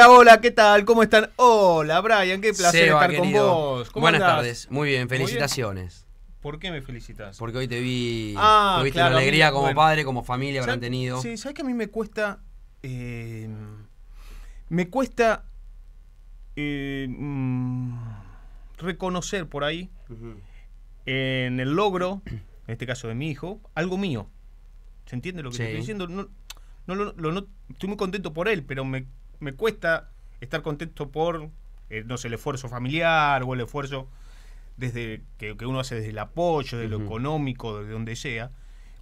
Hola, hola, ¿qué tal? ¿Cómo están? Hola, Brian, qué placer Seba, estar con vos. ¿Cómo Buenas andás? tardes, muy bien, bien? felicitaciones. ¿Por qué me felicitas? Porque hoy te vi, Ah, tuviste claro, una alegría mí- como bueno. padre, como familia habrán ¿Sabes- tenido. Sí, ¿sabes que a mí me cuesta. eh, me cuesta. eh, mm, reconocer por ahí, en el logro, en este caso de mi hijo, algo mío. ¿Se entiende lo que Sí. te estoy diciendo? No, no, lo- lo- no- estoy muy contento por él, pero me, me cuesta estar contento por, eh, no sé, el esfuerzo familiar o el esfuerzo desde que, que uno hace desde el apoyo, de lo económico, de donde sea.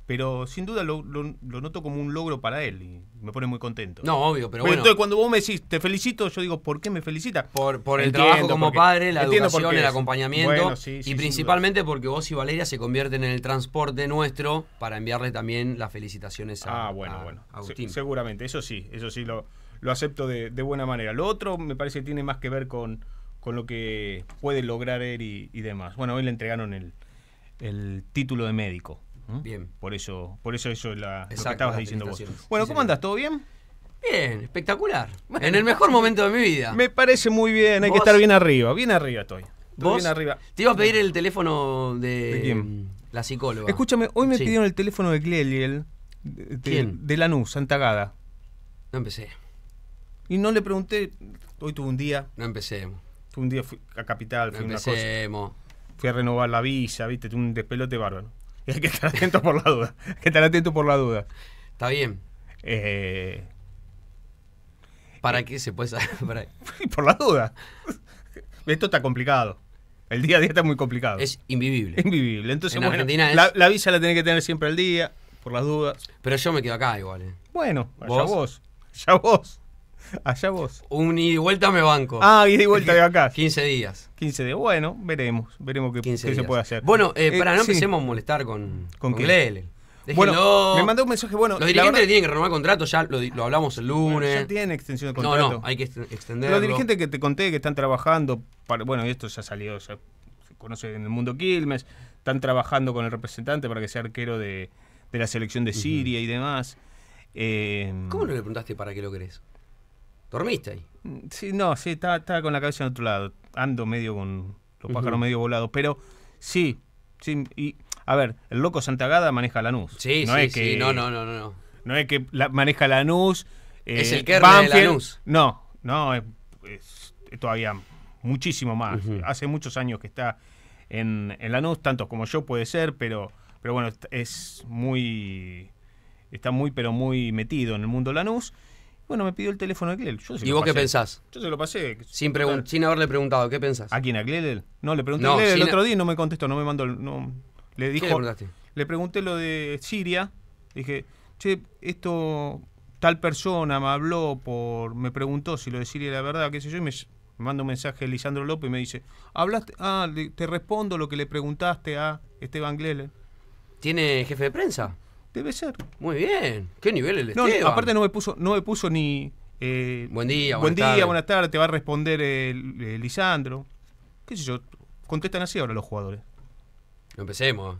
Pero sin duda lo, lo- lo noto como un logro para él y me pone muy contento. No, obvio, pero Pues bueno, Entonces cuando vos me decís, te felicito, yo digo, ¿por qué me felicita? por, por el Entiendo trabajo como padre, la educación, el acompañamiento Bueno, sí, sí, y principalmente porque vos y Valeria se convierten en el transporte nuestro para enviarle también las felicitaciones a, Ah, bueno, a bueno. Agustín. seguramente, eso sí, eso sí lo, lo acepto de, de buena manera. Lo otro me parece que tiene más que ver con, con lo que puede lograr él y, y demás. Bueno, hoy le entregaron el, el título de médico. Bien. Por eso, por eso eso es la, lo que estabas diciendo vos. Bueno, ¿cómo andas? ¿Todo bien? Bien, espectacular. En el mejor momento de mi vida. Me parece muy bien, hay que estar bien arriba, bien arriba estoy. Estoy ¿Vos? bien arriba. Te iba a pedir el teléfono de, ¿De quién? la psicóloga. Escúchame, hoy me Sí. pidieron el teléfono de Gleliel, de, ¿Quién? de Lanús, Santa Gada. No empecé, Y no le pregunté, hoy tuve un día, no empecemos. tuve un día fui a Capital, No fui a una cosa. empecemos. fui a renovar la visa, viste, un despelote bárbaro. Y hay que estar atento por la duda. Hay que estar atento por la duda. Está bien. Eh, ¿Para qué se puede saber? Para- por la duda. Esto está complicado. El día a día está muy complicado. Es invivible. Invivible. Entonces, En bueno, Argentina es- la, la visa la tenés que tener siempre al día, por las dudas. Pero yo me quedo acá igual. eh. Bueno, allá ¿Vos? vos. Allá vos. Allá vos. Un ida y vuelta me banco. Ah, y de vuelta de acá. 15 días. 15 de. Bueno, veremos. Veremos qué, 15 qué se días. puede hacer. Bueno, eh, Eh, para no sí. empecemos a molestar con, ¿Con con? Glele. Bueno, Déjenlo. me mandó un mensaje. Bueno, Los dirigentes verdad- tienen que renovar contrato, ya lo, hablamos el Bueno, lunes. ya tiene extensión de no, contrato. no, hay que ext- extenderlo. Los dirigentes que te conté que están trabajando, para, bueno, y esto ya salió, ya se conoce en el mundo Quilmes, están trabajando con el representante para que sea arquero de, de la selección de Siria y demás. Eh, ¿Cómo no le preguntaste para qué lo querés? ¿Dormiste ahí? Sí, no, sí, estaba, estaba con la cabeza en otro lado. Ando medio con los pájaros medio volados, pero sí, sí, y a ver, el loco Santagada maneja Lanús. Sí, no sí, es que, sí. No, no, no, no. no. Es que la, maneja Lanús. eh, Es el Kernel de Lanús. No, no, es, es- es todavía muchísimo más. Hace muchos años que está en, en Lanús, tanto como yo puede ser, pero, pero bueno, es muy. Está muy, pero muy metido en el mundo Lanús. Bueno, me pidió el teléfono de Glel. Yo se ¿Y lo vos qué pensás? Yo se lo pasé. Sin, pregun- sin haberle preguntado, ¿qué pensás? ¿A quién? ¿A Glel? No, le pregunté No, a Glel el otro día y no me contestó, no me mandó. el- No, le ¿Qué dijo. le preguntaste? Le pregunté lo de Siria. Dije, che, esto, tal persona me habló, por me preguntó si lo de Siria era verdad, qué sé yo, y me, me manda un mensaje Lisandro López y me dice, hablaste, ah, le- te respondo lo que le preguntaste a Esteban Glele. ¿Tiene jefe de prensa? Debe ser. Muy bien. ¿Qué nivel el No, Esteban? aparte no me puso, no me puso ni eh, Buen día, buen buenas día, tardes. buenas tardes, te va a responder el, el Lisandro. ¿Qué sé yo? Contestan así ahora los jugadores. No empecemos.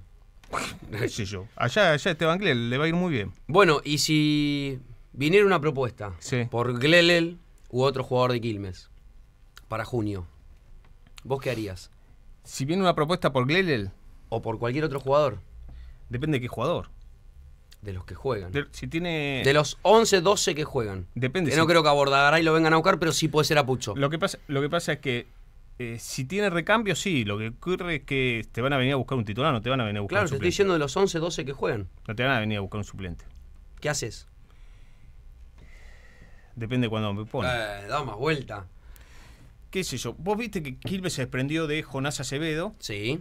¿Qué sé yo? Allá, allá Esteban Glele le va a ir muy bien. Bueno, y si viniera una propuesta Sí. por Glelel u otro jugador de Quilmes para junio, ¿vos qué harías? Si viene una propuesta por Glele, ¿O por cualquier otro jugador depende de qué jugador. De los que juegan? De- si tiene. De los 11, 12 que juegan. Depende. Que si- no creo que a Bordagaray lo vengan a buscar, pero sí puede ser a Pucho. lo, que pasa, lo que pasa es que eh, si tiene recambio, sí. Lo que ocurre es que te van a venir a buscar un titular, no te van a venir a buscar Claro, un te estoy suplente. diciendo de los 11, 12 que juegan. No te van a venir a buscar un suplente. ¿Qué haces? Depende cuando me pone. Eh, da más vuelta. ¿Qué sé yo? Vos viste que Quilmes se desprendió de Jonás Acevedo Sí.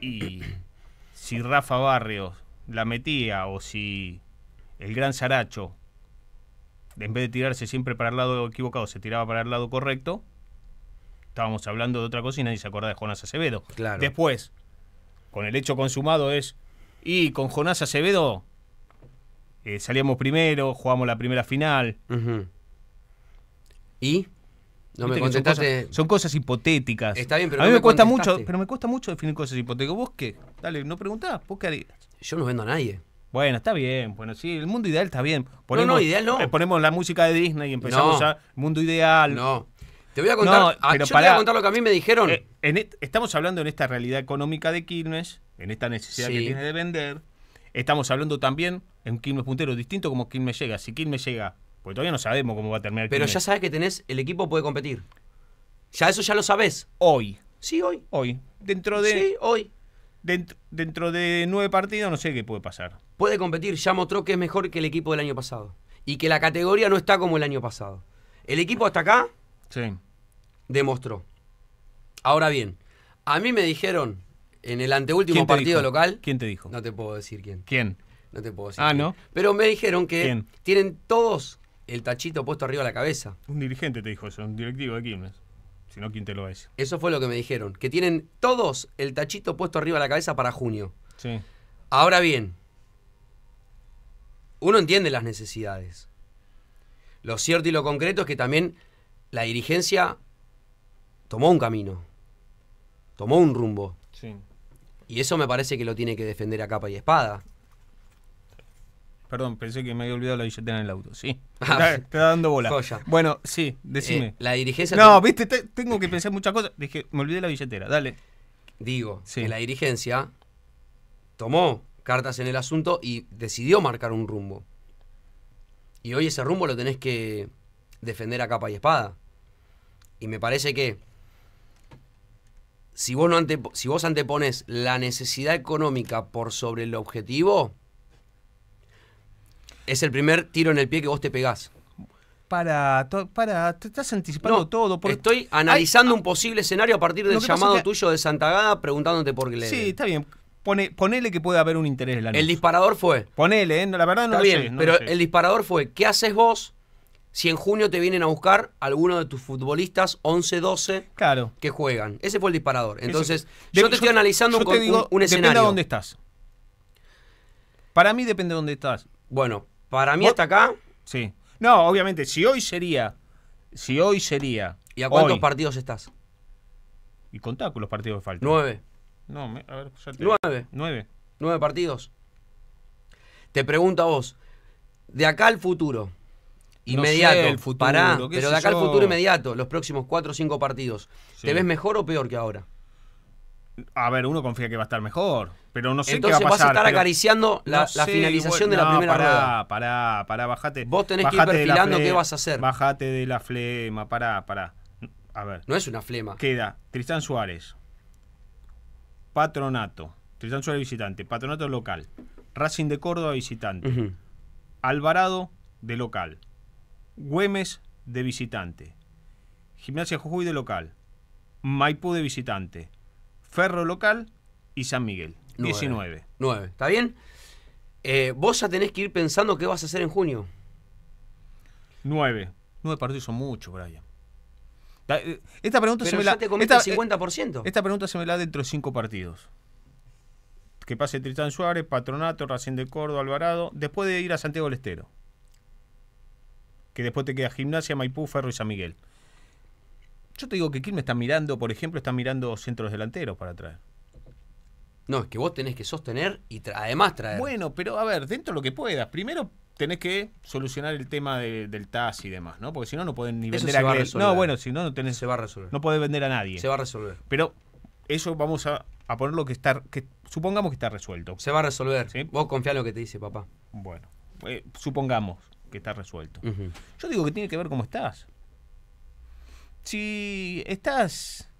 y si Rafa Barrios la metía o si el gran Saracho, en vez de tirarse siempre para el lado equivocado, se tiraba para el lado correcto, estábamos hablando de otra cosa y nadie se acordaba de Jonás Acevedo. Claro. Después, con el hecho consumado es, y con Jonás Acevedo eh, salíamos primero, jugamos la primera final. ¿Y? No me son contestaste. cosas- Son cosas hipotéticas. Está bien, pero a mí no me, me cuesta mucho, pero me cuesta mucho definir cosas hipotéticas. ¿Vos qué? Dale, no preguntás, ¿vos qué harías? Yo no vendo a nadie. Bueno, está bien. Bueno, sí, el mundo ideal está bien. Ponemos, no, ideal no. eh, Ponemos la música de Disney y empezamos No. a. Mundo ideal. No. Te voy a contar. No, ah, pero yo te voy a contar lo que a mí me dijeron. Eh, en estamos hablando en esta realidad económica de Quilmes, en esta necesidad Sí. que tiene de vender. Estamos hablando también en Quilmes puntero, distinto como Quilmes llega. Si Quilmes llega, porque todavía no sabemos cómo va a terminar pero Quilmes. ya sabes que tenés, el equipo puede competir. Ya eso ya lo sabes. Hoy, Sí, hoy. hoy, dentro de, Sí, hoy. dentro, dentro de nueve partidos, no sé qué puede pasar. Puede competir. Ya mostró que es mejor que el equipo del año pasado. Y que la categoría no está como el año pasado. El equipo hasta acá Sí. demostró. Ahora bien, a mí me dijeron en el anteúltimo ¿Quién te partido dijo? local. ¿Quién te dijo? No te puedo decir quién. ¿Quién? No te puedo decir. Ah, quién. ¿no? Pero me dijeron que ¿Quién? tienen todos el tachito puesto arriba de la cabeza. Un dirigente te dijo eso, un directivo de Quilmes. Si no, ¿quién te lo decir? Eso fue lo que me dijeron. Que tienen todos el tachito puesto arriba de la cabeza para junio. Sí. Ahora bien, uno entiende las necesidades. Lo cierto y lo concreto es que también la dirigencia tomó un camino, tomó un rumbo. Sí. Y eso me parece que lo tiene que defender a capa y espada. Perdón, pensé que me había olvidado la billetera en el auto. Sí. Te Ah, está, está dando bola. joya. Bueno, sí, decime. Eh, la dirigencia... no, viste, te- tengo que pensar muchas cosas. Dije, me olvidé la billetera. Dale. Digo, Sí. que la dirigencia tomó cartas en el asunto y decidió marcar un rumbo. Y hoy ese rumbo lo tenés que defender a capa y espada. Y me parece que si vos, no antepo- si vos antepones la necesidad económica por sobre el objetivo, es el primer tiro en el pie que vos te pegás. Para, para, te estás anticipando No, todo. porque- estoy analizando un posible escenario a partir del llamado que- tuyo de Santagada preguntándote por qué le... Sí, está bien. Pone, ponele que puede haber un interés en la el disparador fue... Ponele, ¿eh? La verdad no Está lo bien, sé. no pero lo sé. el disparador fue, ¿qué haces vos si en junio te vienen a buscar alguno de tus futbolistas 11-12 Claro. que juegan? Ese fue el disparador. Entonces, Ese- yo de- te estoy analizando yo un, te digo, un- un Depende escenario. de dónde estás. Para mí depende de dónde estás. Bueno, para mí Vos- hasta acá, Sí. No, obviamente, si hoy sería. Si hoy sería. ¿y a cuántos hoy, partidos estás? Y contá con los partidos que faltan. Nueve. No, me- a ver, ya te- Nueve. Nueve. Nueve partidos. Te pregunto a vos, de acá al futuro, inmediato, sé el futuro, pará, pero de acá al futuro inmediato, los próximos cuatro o cinco partidos, Sí. ¿te ves mejor o peor que ahora? A ver, uno confía que va a estar mejor. Pero no sé Entonces qué va a vas pasar. a estar pero- acariciando la, No la sé, finalización de la no, primera pará, rueda. Pará, pará, bajate. Vos tenés que ir bajate de la perfilando qué vas a hacer. Bajate de la flema, pará, pará. A ver, No es una flema. queda Tristán Suárez, Patronato, Tristán Suárez visitante, Patronato local, Racing de Córdoba visitante. Alvarado de local, Güemes de visitante, Gimnasia Jujuy de local, Maipú de visitante, Ferro local y San Miguel. Nueve. 19. Nueve. ¿Está bien? Eh, vos ya tenés que ir pensando qué vas a hacer en junio. 9. 9 partidos son muchos, Brian. Da- eh, Esta pregunta se me ya la. te comiste esta, el eh, 50%. esta pregunta se me la da dentro de 5 partidos. Que pase Tristán Suárez, Patronato, Racing de Córdoba, Alvarado. Después de ir a Santiago del Estero. Que después te queda Gimnasia, Maipú, Ferro y San Miguel. Yo te digo que Quilmes está mirando, por ejemplo, está mirando centros delanteros para traer. No, es que vos tenés que sostener y tra- además traer. Bueno, pero a ver, dentro de lo que puedas. Primero tenés que solucionar el tema de- del TAS y demás, ¿no? Porque si no, no pueden ni Eso vender a a. No, bueno, si no, no tenés. se va a resolver. No podés vender a nadie. Se va a resolver. Pero eso vamos a, a ponerlo que está. Que, supongamos que está resuelto. Se va a resolver. Sí. Vos confía en lo que te dice papá. Bueno, eh, supongamos que está resuelto. Yo digo que tiene que ver cómo estás. Si estás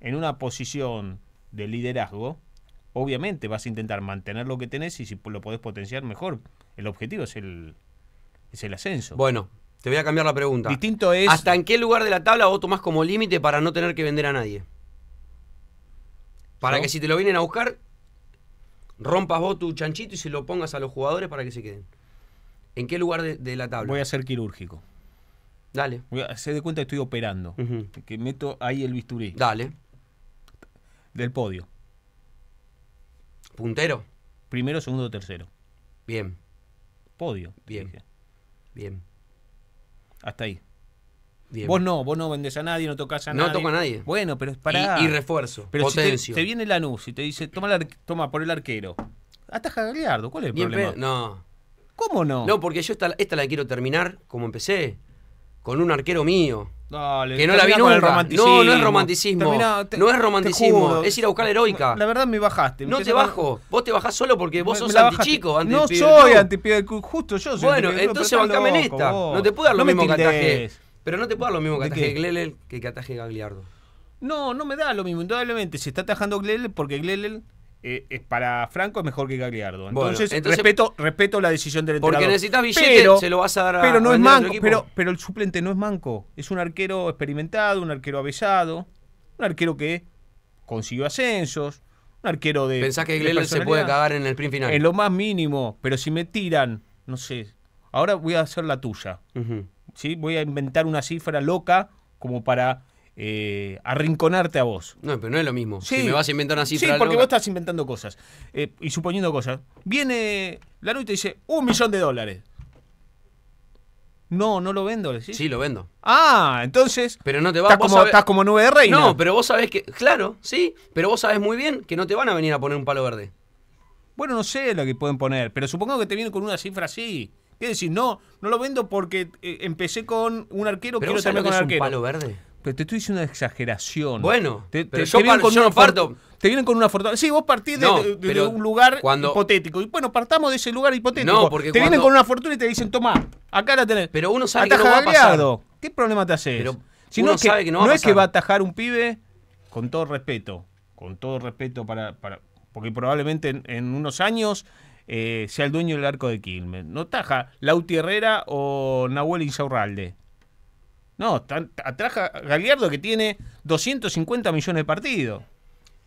en una posición de liderazgo, obviamente vas a intentar mantener lo que tenés y si lo podés potenciar mejor. El objetivo es el, es el ascenso. Bueno, te voy a cambiar la pregunta. Distinto es. ¿Hasta en qué lugar de la tabla vos tomás como límite para no tener que vender a nadie? Para que si te lo vienen a buscar, rompas vos tu chanchito y se lo pongas a los jugadores para que se queden. ¿En qué lugar de, de la tabla? Voy a ser quirúrgico. Dale. Voy a hacer de cuenta que estoy operando. Que meto ahí el bisturí Dale. del podio. Puntero. Primero, segundo, tercero. Bien, Podio. Bien. dije. bien, Hasta ahí. bien. Vos no, vos no vendés a nadie, no tocas a No nadie. toco a nadie. Bueno, pero es para. y, refuerzo, Pero si te, potencio. te viene Lanús y te dice, toma, el ar- toma por el arquero. Ataja a Gagliardo, ¿cuál es el Bien problema? no. ¿Cómo no? No, porque yo esta, esta la quiero terminar como empecé. Con un arquero mío. Dale, Que no la vi terminá con el nunca. romanticismo. No, no es romanticismo. Terminá, te- no es romanticismo. Es ir a buscar la heroica. La verdad me bajaste. no te bajo. Vos te bajás solo porque vos Me- sos antichico. anti No soy antipibe del club, justo yo soy Bueno, entonces bancame en esta. vos. No te puedo dar lo No mismo que. Pero no te puedo dar lo mismo que ¿De ataje? Glelel que que ataje Gagliardo. No, no me da lo mismo. Indudablemente se está atajando Glelel porque Glelel eh, es para Franco es mejor que Gagliardo. Bueno, Entonces, entonces- respeto, respeto la decisión del Porque entrenador. necesitas billete, Pero- se lo vas a dar a Pero no es manco, pero, pero el suplente no es manco. Es un arquero experimentado, un arquero avesado, un arquero que consiguió ascensos, un arquero de. Pensás que de Glelel se puede cagar en el sprint final. En lo más mínimo, pero si me tiran, no sé. Ahora voy a hacer la tuya. ¿sí? Voy a inventar una cifra loca como para eh, arrinconarte a vos. No, pero no es lo mismo. Sí. Si me vas a inventar una cifra Sí, porque vos estás inventando cosas eh, y suponiendo cosas. Viene la y te dice un millón de dólares. No, no lo vendo. Sí, lo vendo. Ah, entonces. Pero no te va Estás como, sabés- estás como nube de reina. No, pero vos sabés que. Claro, sí. Pero vos sabés muy bien que no te van a venir a poner un palo verde. Bueno, no sé lo que pueden poner, pero supongo que te vienen con una cifra así. ¿Qué decir? No, no lo vendo porque eh, empecé con un arquero, Pero quiero terminar lo con que el es un arquero. palo verde. Pero te estoy diciendo una exageración. Bueno, te, pero te- yo te vienen con yo una no parto- Te vienen con una fortaleza. Sí, vos partís de, No, de- de pero un lugar cuando- hipotético. Y bueno, partamos de ese lugar hipotético. No, porque te vienen con una fortuna y te dicen, toma, acá la tenés. Pero uno sabe que no va a pasar. ¿Qué problema te haces? Pero si uno no que, que no va a es que va a atajar un pibe, con todo respeto, con todo respeto para... para porque probablemente en, en unos años eh, sea el dueño del arco de Quilmes. No taja Lauti Herrera o Nahuel Insaurralde. No, atraja a Gagliardo que tiene 250 millones de partidos.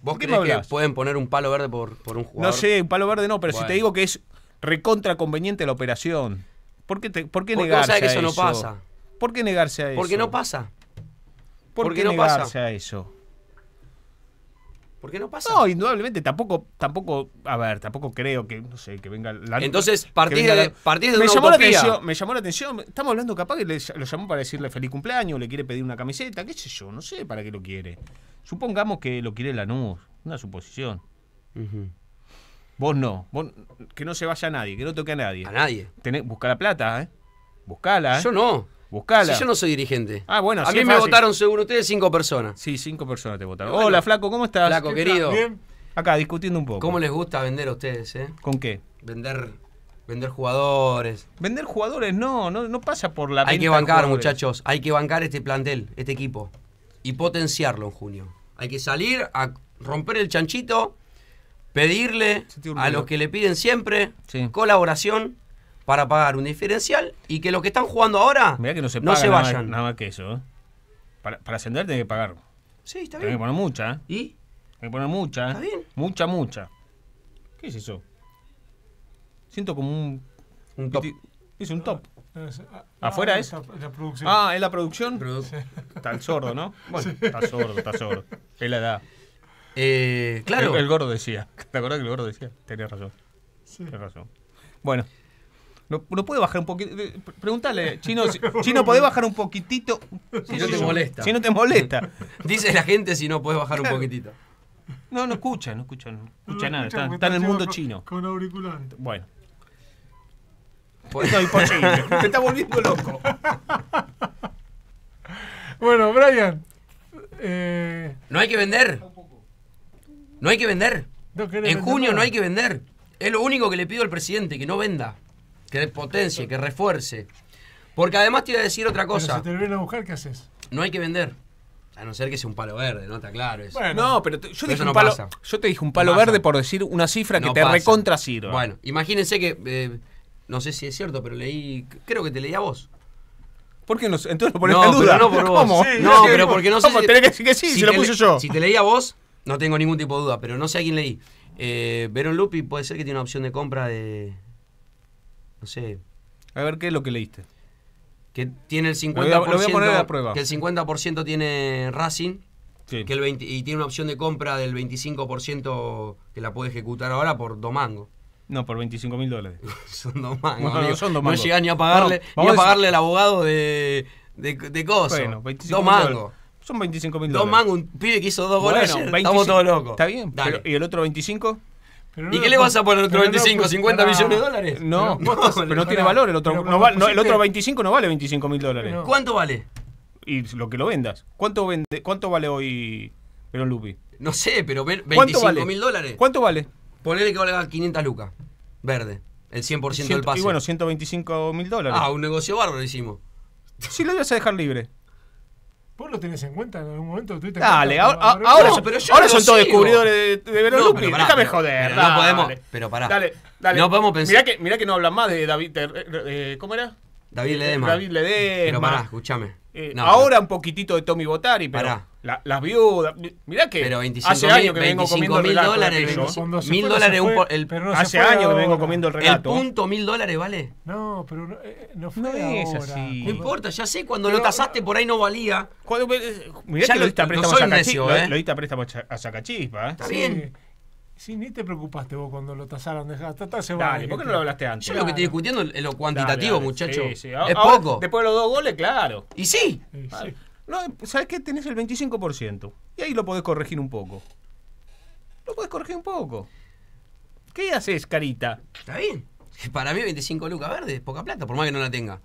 ¿Vos ¿De qué me creés que pueden poner un palo verde por, por un jugador? No sé, un palo verde no, pero si te digo que es recontra conveniente la operación. ¿Por qué, te- por qué Porque negarse sabés que a eso no pasa. ¿Por qué negarse a eso? Porque no pasa. ¿Por porque qué no negarse pasa. a eso? Porque no pasa. No, indudablemente tampoco, tampoco, a ver, tampoco creo que, no sé, que venga la Entonces, partís venga de- partís de me una llamó la atención, me llamó la atención, estamos hablando capaz que le- lo llamó para decirle feliz cumpleaños, le quiere pedir una camiseta, qué sé yo, no sé para qué lo quiere. Supongamos que lo quiere Lanús, una suposición. Vos no, vos, que no se vaya nadie, que no toque a nadie. A nadie. Tenés- busca la plata, ¿eh? Buscala, ¿eh? Yo no. Buscala. Si yo no soy dirigente. Ah, bueno, A así mí me fácil. votaron, según ustedes, cinco personas. Sí, cinco personas te votaron. Bueno. Hola, Flaco, ¿cómo estás? Flaco, querido. Bien. Acá, discutiendo un poco. ¿Cómo les gusta vender a ustedes, eh? ¿Con qué? Vender, vender jugadores. Vender jugadores no, no, no pasa por la Hay que bancar, muchachos. Hay que bancar este plantel, este equipo. Y potenciarlo en junio. Hay que salir a romper el chanchito, pedirle a los que le piden siempre Sí. colaboración para pagar un diferencial y que los que están jugando ahora Mirá que no se no paga se nada, vayan. Más, nada más que eso. ¿eh? Para, para ascender tenés que pagar. Sí, está Tenés que bien. poner mucha, ¿eh? ¿Y? Tenés que poner mucha, ¿eh? Está bien. Mucha, mucha. ¿Qué es eso? Siento como un... Un top. Es un top. Es- ah, ¿Afuera ah, es? La, la producción. Ah, ¿es la producción? Produ- Está el sordo, ¿no? Bueno, está sordo, está sordo. Es la edad. Eh, claro. El, el gordo decía. ¿Te acordás que el gordo decía? Tenés razón. Tenés razón. Bueno. ¿No, no puede bajar un poquito? Pregúntale, Chino, si- Chino, ¿podés bajar un poquitito? Si no te molesta. Si no te molesta. Dice la gente si no puedes bajar un poquitito. No, no escucha, no escucha, no escucha No nada. escucha Está, en el mundo con- chino. Con auriculares. Bueno. Pues- No, imposible. Te está volviendo loco. Bueno, Brian. Eh, No hay que vender. No hay que vender. ¿no querés En vender junio nada? no hay que vender. Es lo único que le pido al presidente, que no venda. Que potencie, que refuerce. Porque además te iba a decir otra Pero cosa. si te vienen a buscar, ¿qué haces? No hay que vender. A no ser que sea un palo verde, ¿no? Está claro eso. Bueno, No, pero te- yo, Pero dije eso un no palo, pasa. yo te dije un palo verde por decir una cifra que No te pasa. recontra sirva. Bueno, imagínense que. eh, no sé si es cierto, pero leí. Creo que te leí a vos. ¿Por qué no? Entonces lo pones No, en duda. pero no por vos. ¿Cómo? Sí, no, pero porque no sé. ¿Cómo? si- Tenés que decir que sí, si lo te puse le- yo. Si te leí a vos, no tengo ningún tipo de duda, pero no sé a quién leí. Eh, Verón Lupi puede ser que tiene una opción de compra de. No sé. A ver, ¿qué es lo que leíste? Que tiene el 50%. voy a- lo voy a poner a prueba. Que el 50% tiene Racing. Sí. Que el 20 y tiene una opción de compra del 25% que la puede ejecutar ahora por Domango. No, por 25 mil dólares. son Domangos. Bueno, amigo. son no Domangos. llegás ni a pagarle, No, ni a pagarle al abogado de, de, de coso. Bueno, 25 Dos mangos. Son 25 mil Dos dólares. mangos, un pibe que hizo dos goles Bueno, ayer. 25 Estamos todos locos. Está bien. Pero- ¿Y el otro 25? Pero ¿Y no qué le vas a poner otro pero no 25, pus- 50 pará. millones de dólares? No, Pero no tiene valor. El otro, no no, el otro 25 no vale 25 mil dólares. No. ¿Cuánto vale? Y lo que lo vendas. ¿Cuánto vende? ¿Cuánto vale hoy Verón Lupi? No sé, pero ve- ¿Cuánto 25 vale? mil dólares. ¿Cuánto vale? Ponele que valga 500 lucas. Verde. El 100% del Ciento- pase. y bueno, 125 mil dólares. ah, un negocio bárbaro hicimos. Si lo ibas a dejar libre. ¿Vos lo tenés en cuenta en algún momento? ¿Tuviste en Dale, ahora, ahora, No, pero yo ahora no son todos descubridores de, de No, Déjame joder. pero no dale. podemos- pero pará. Dale, dale. No podemos pensar- Mirá que, mirá que no hablan más de David. eh, ¿Cómo era? David Ledesma. David Ledesma. Pero pará, escúchame. Eh, No, ahora un poquito de Tommy Botari, pero Pará. La- las viudas. Mirá que Pero 25 hace mil- años que me vengo 25 comiendo el mil relato de dólares, aquello. 25 Cuando se Mil fue, no dólares se un fue, por- el- pero no Hace años que vengo comiendo el El relato. punto mil dólares vale. No, pero no, eh, no fue No es ahora. así. No importa, ya sé, cuando Pero- lo tasaste por ahí no valía. Cuando, eh, mirá Ya que lo- diste a no préstamo soy a Sacachispa. ¿eh? Lo diste a préstamo a Cha- a Sacachispa, ¿eh? Está Sí. bien. Sí, ni te preocupaste vos cuando lo tasaron. Dejá, total se Dale, vale, ¿por qué no lo hablaste antes? Yo lo que estoy discutiendo es lo cuantitativo, Dale, dale. muchacho. Sí, sí. Es Ahora, poco. Después de los dos goles, claro. Y sí. Sí. No, ¿sabes qué? Tenés el 25%. Y ahí lo podés corregir un poco. Lo podés corregir un poco. ¿Qué haces, carita? Está bien. Para mí 25 lucas verdes, poca plata, por más que no la tenga.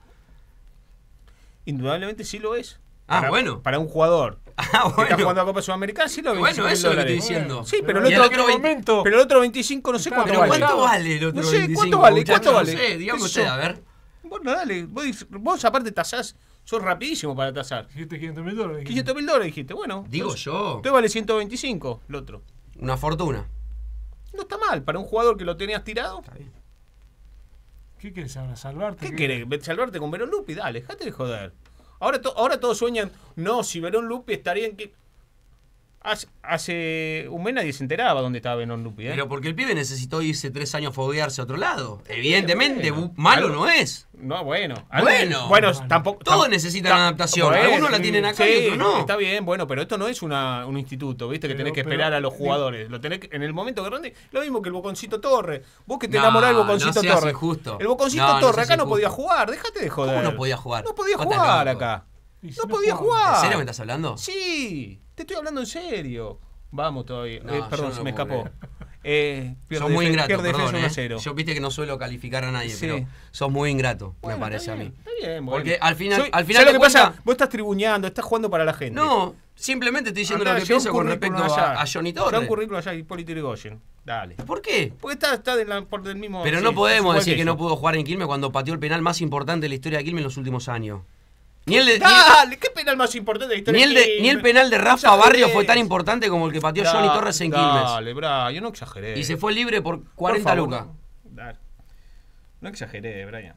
Indudablemente sí lo es. Ah, Para- bueno. Para un jugador Ah, que está bueno. jugando a Copa Sudamericana, sí lo es. Bueno, 25 eso es lo que estoy diciendo. Sí, pero Bueno, el y el otro, otro 20 momento. pero el otro 25 no sé cuánto pero vale. ¿Cuánto vale el otro No sé, 25? ¿cuánto vale? ¿Cuánto vale? No sé, ¿Qué usted, a ver. Bueno, dale. Vos, vos aparte tasás, sos rapidísimo para tasar. Dijiste 500 mil dólares. 500 mil dólares dijiste. Bueno. Digo yo. Entonces vale 125 el otro. Una fortuna. No está mal. Para un jugador que lo tenías tirado. Está bien. ¿Qué querés ahora? ¿Salvarte? ¿Qué querés? ¿Salvarte con Verón Lupi? Dale, déjate de joder. Ahora, to- ahora todos sueñan, no, si Verón Lupi estaría en que... Hace, hace un mes nadie se enteraba dónde estaba Verón Lupi, ¿eh? Pero porque el pibe necesitó irse tres años a foguearse a otro lado. Evidentemente, bueno. malo Algo- no es. No, bueno. Bueno. bueno, Bueno. tampoco... Todos tam- necesitan tam- adaptación. bueno, Algunos la tienen acá sí, y otros no. Está bien, bueno, pero esto no es una, un instituto, ¿viste? Que Pero- tenés que pero- esperar a los jugadores. Lo tenés que- en el momento que ronde, lo mismo que el Boconcito Torre. Vos que te No, enamorás del no Boconcito seas Torre. injusto. El Boconcito No, no Torre acá no podía jugar, déjate de joder. no podía jugar? No podía jugar acá. No no podía jugar. ¿En serio me estás hablando? Sí, te estoy hablando en serio. Vamos todavía. No, Eh, perdón, no se me escapó. Eh, Sos muy ingrato, perdón, defensa 1 a ¿eh? 0. Yo viste que no suelo calificar a nadie, Sí. pero sos muy ingrato, Bueno, me parece a mí. Está bien, bueno. Porque al final- Soy- al final ¿sabes lo que pasa? Vos estás tribuñando, estás jugando para la gente. No, simplemente estoy diciendo Andá, lo que un pienso con respecto allá. a, Johnny Lleva un Torres. currículum allá, Hipólito Yrigoyen. Dale. ¿Por qué? Porque está, está de la- por del mismo. Pero sí, no podemos decir que no yo. pudo jugar en Quilmes cuando pateó el penal más importante de la historia de Quilmes en los últimos años. Ni el, de- ni- Dale, ¿qué penal más importante de la historia? ni el, de- Quilmes? ni el penal de Rafa. Barrio fue tan importante como el que pateó Johnny Torres en Quilmes. Dale, bra, yo no exageré. Y se fue libre por Por 40 favor, lucas. no. Dale. No exageré, Brian.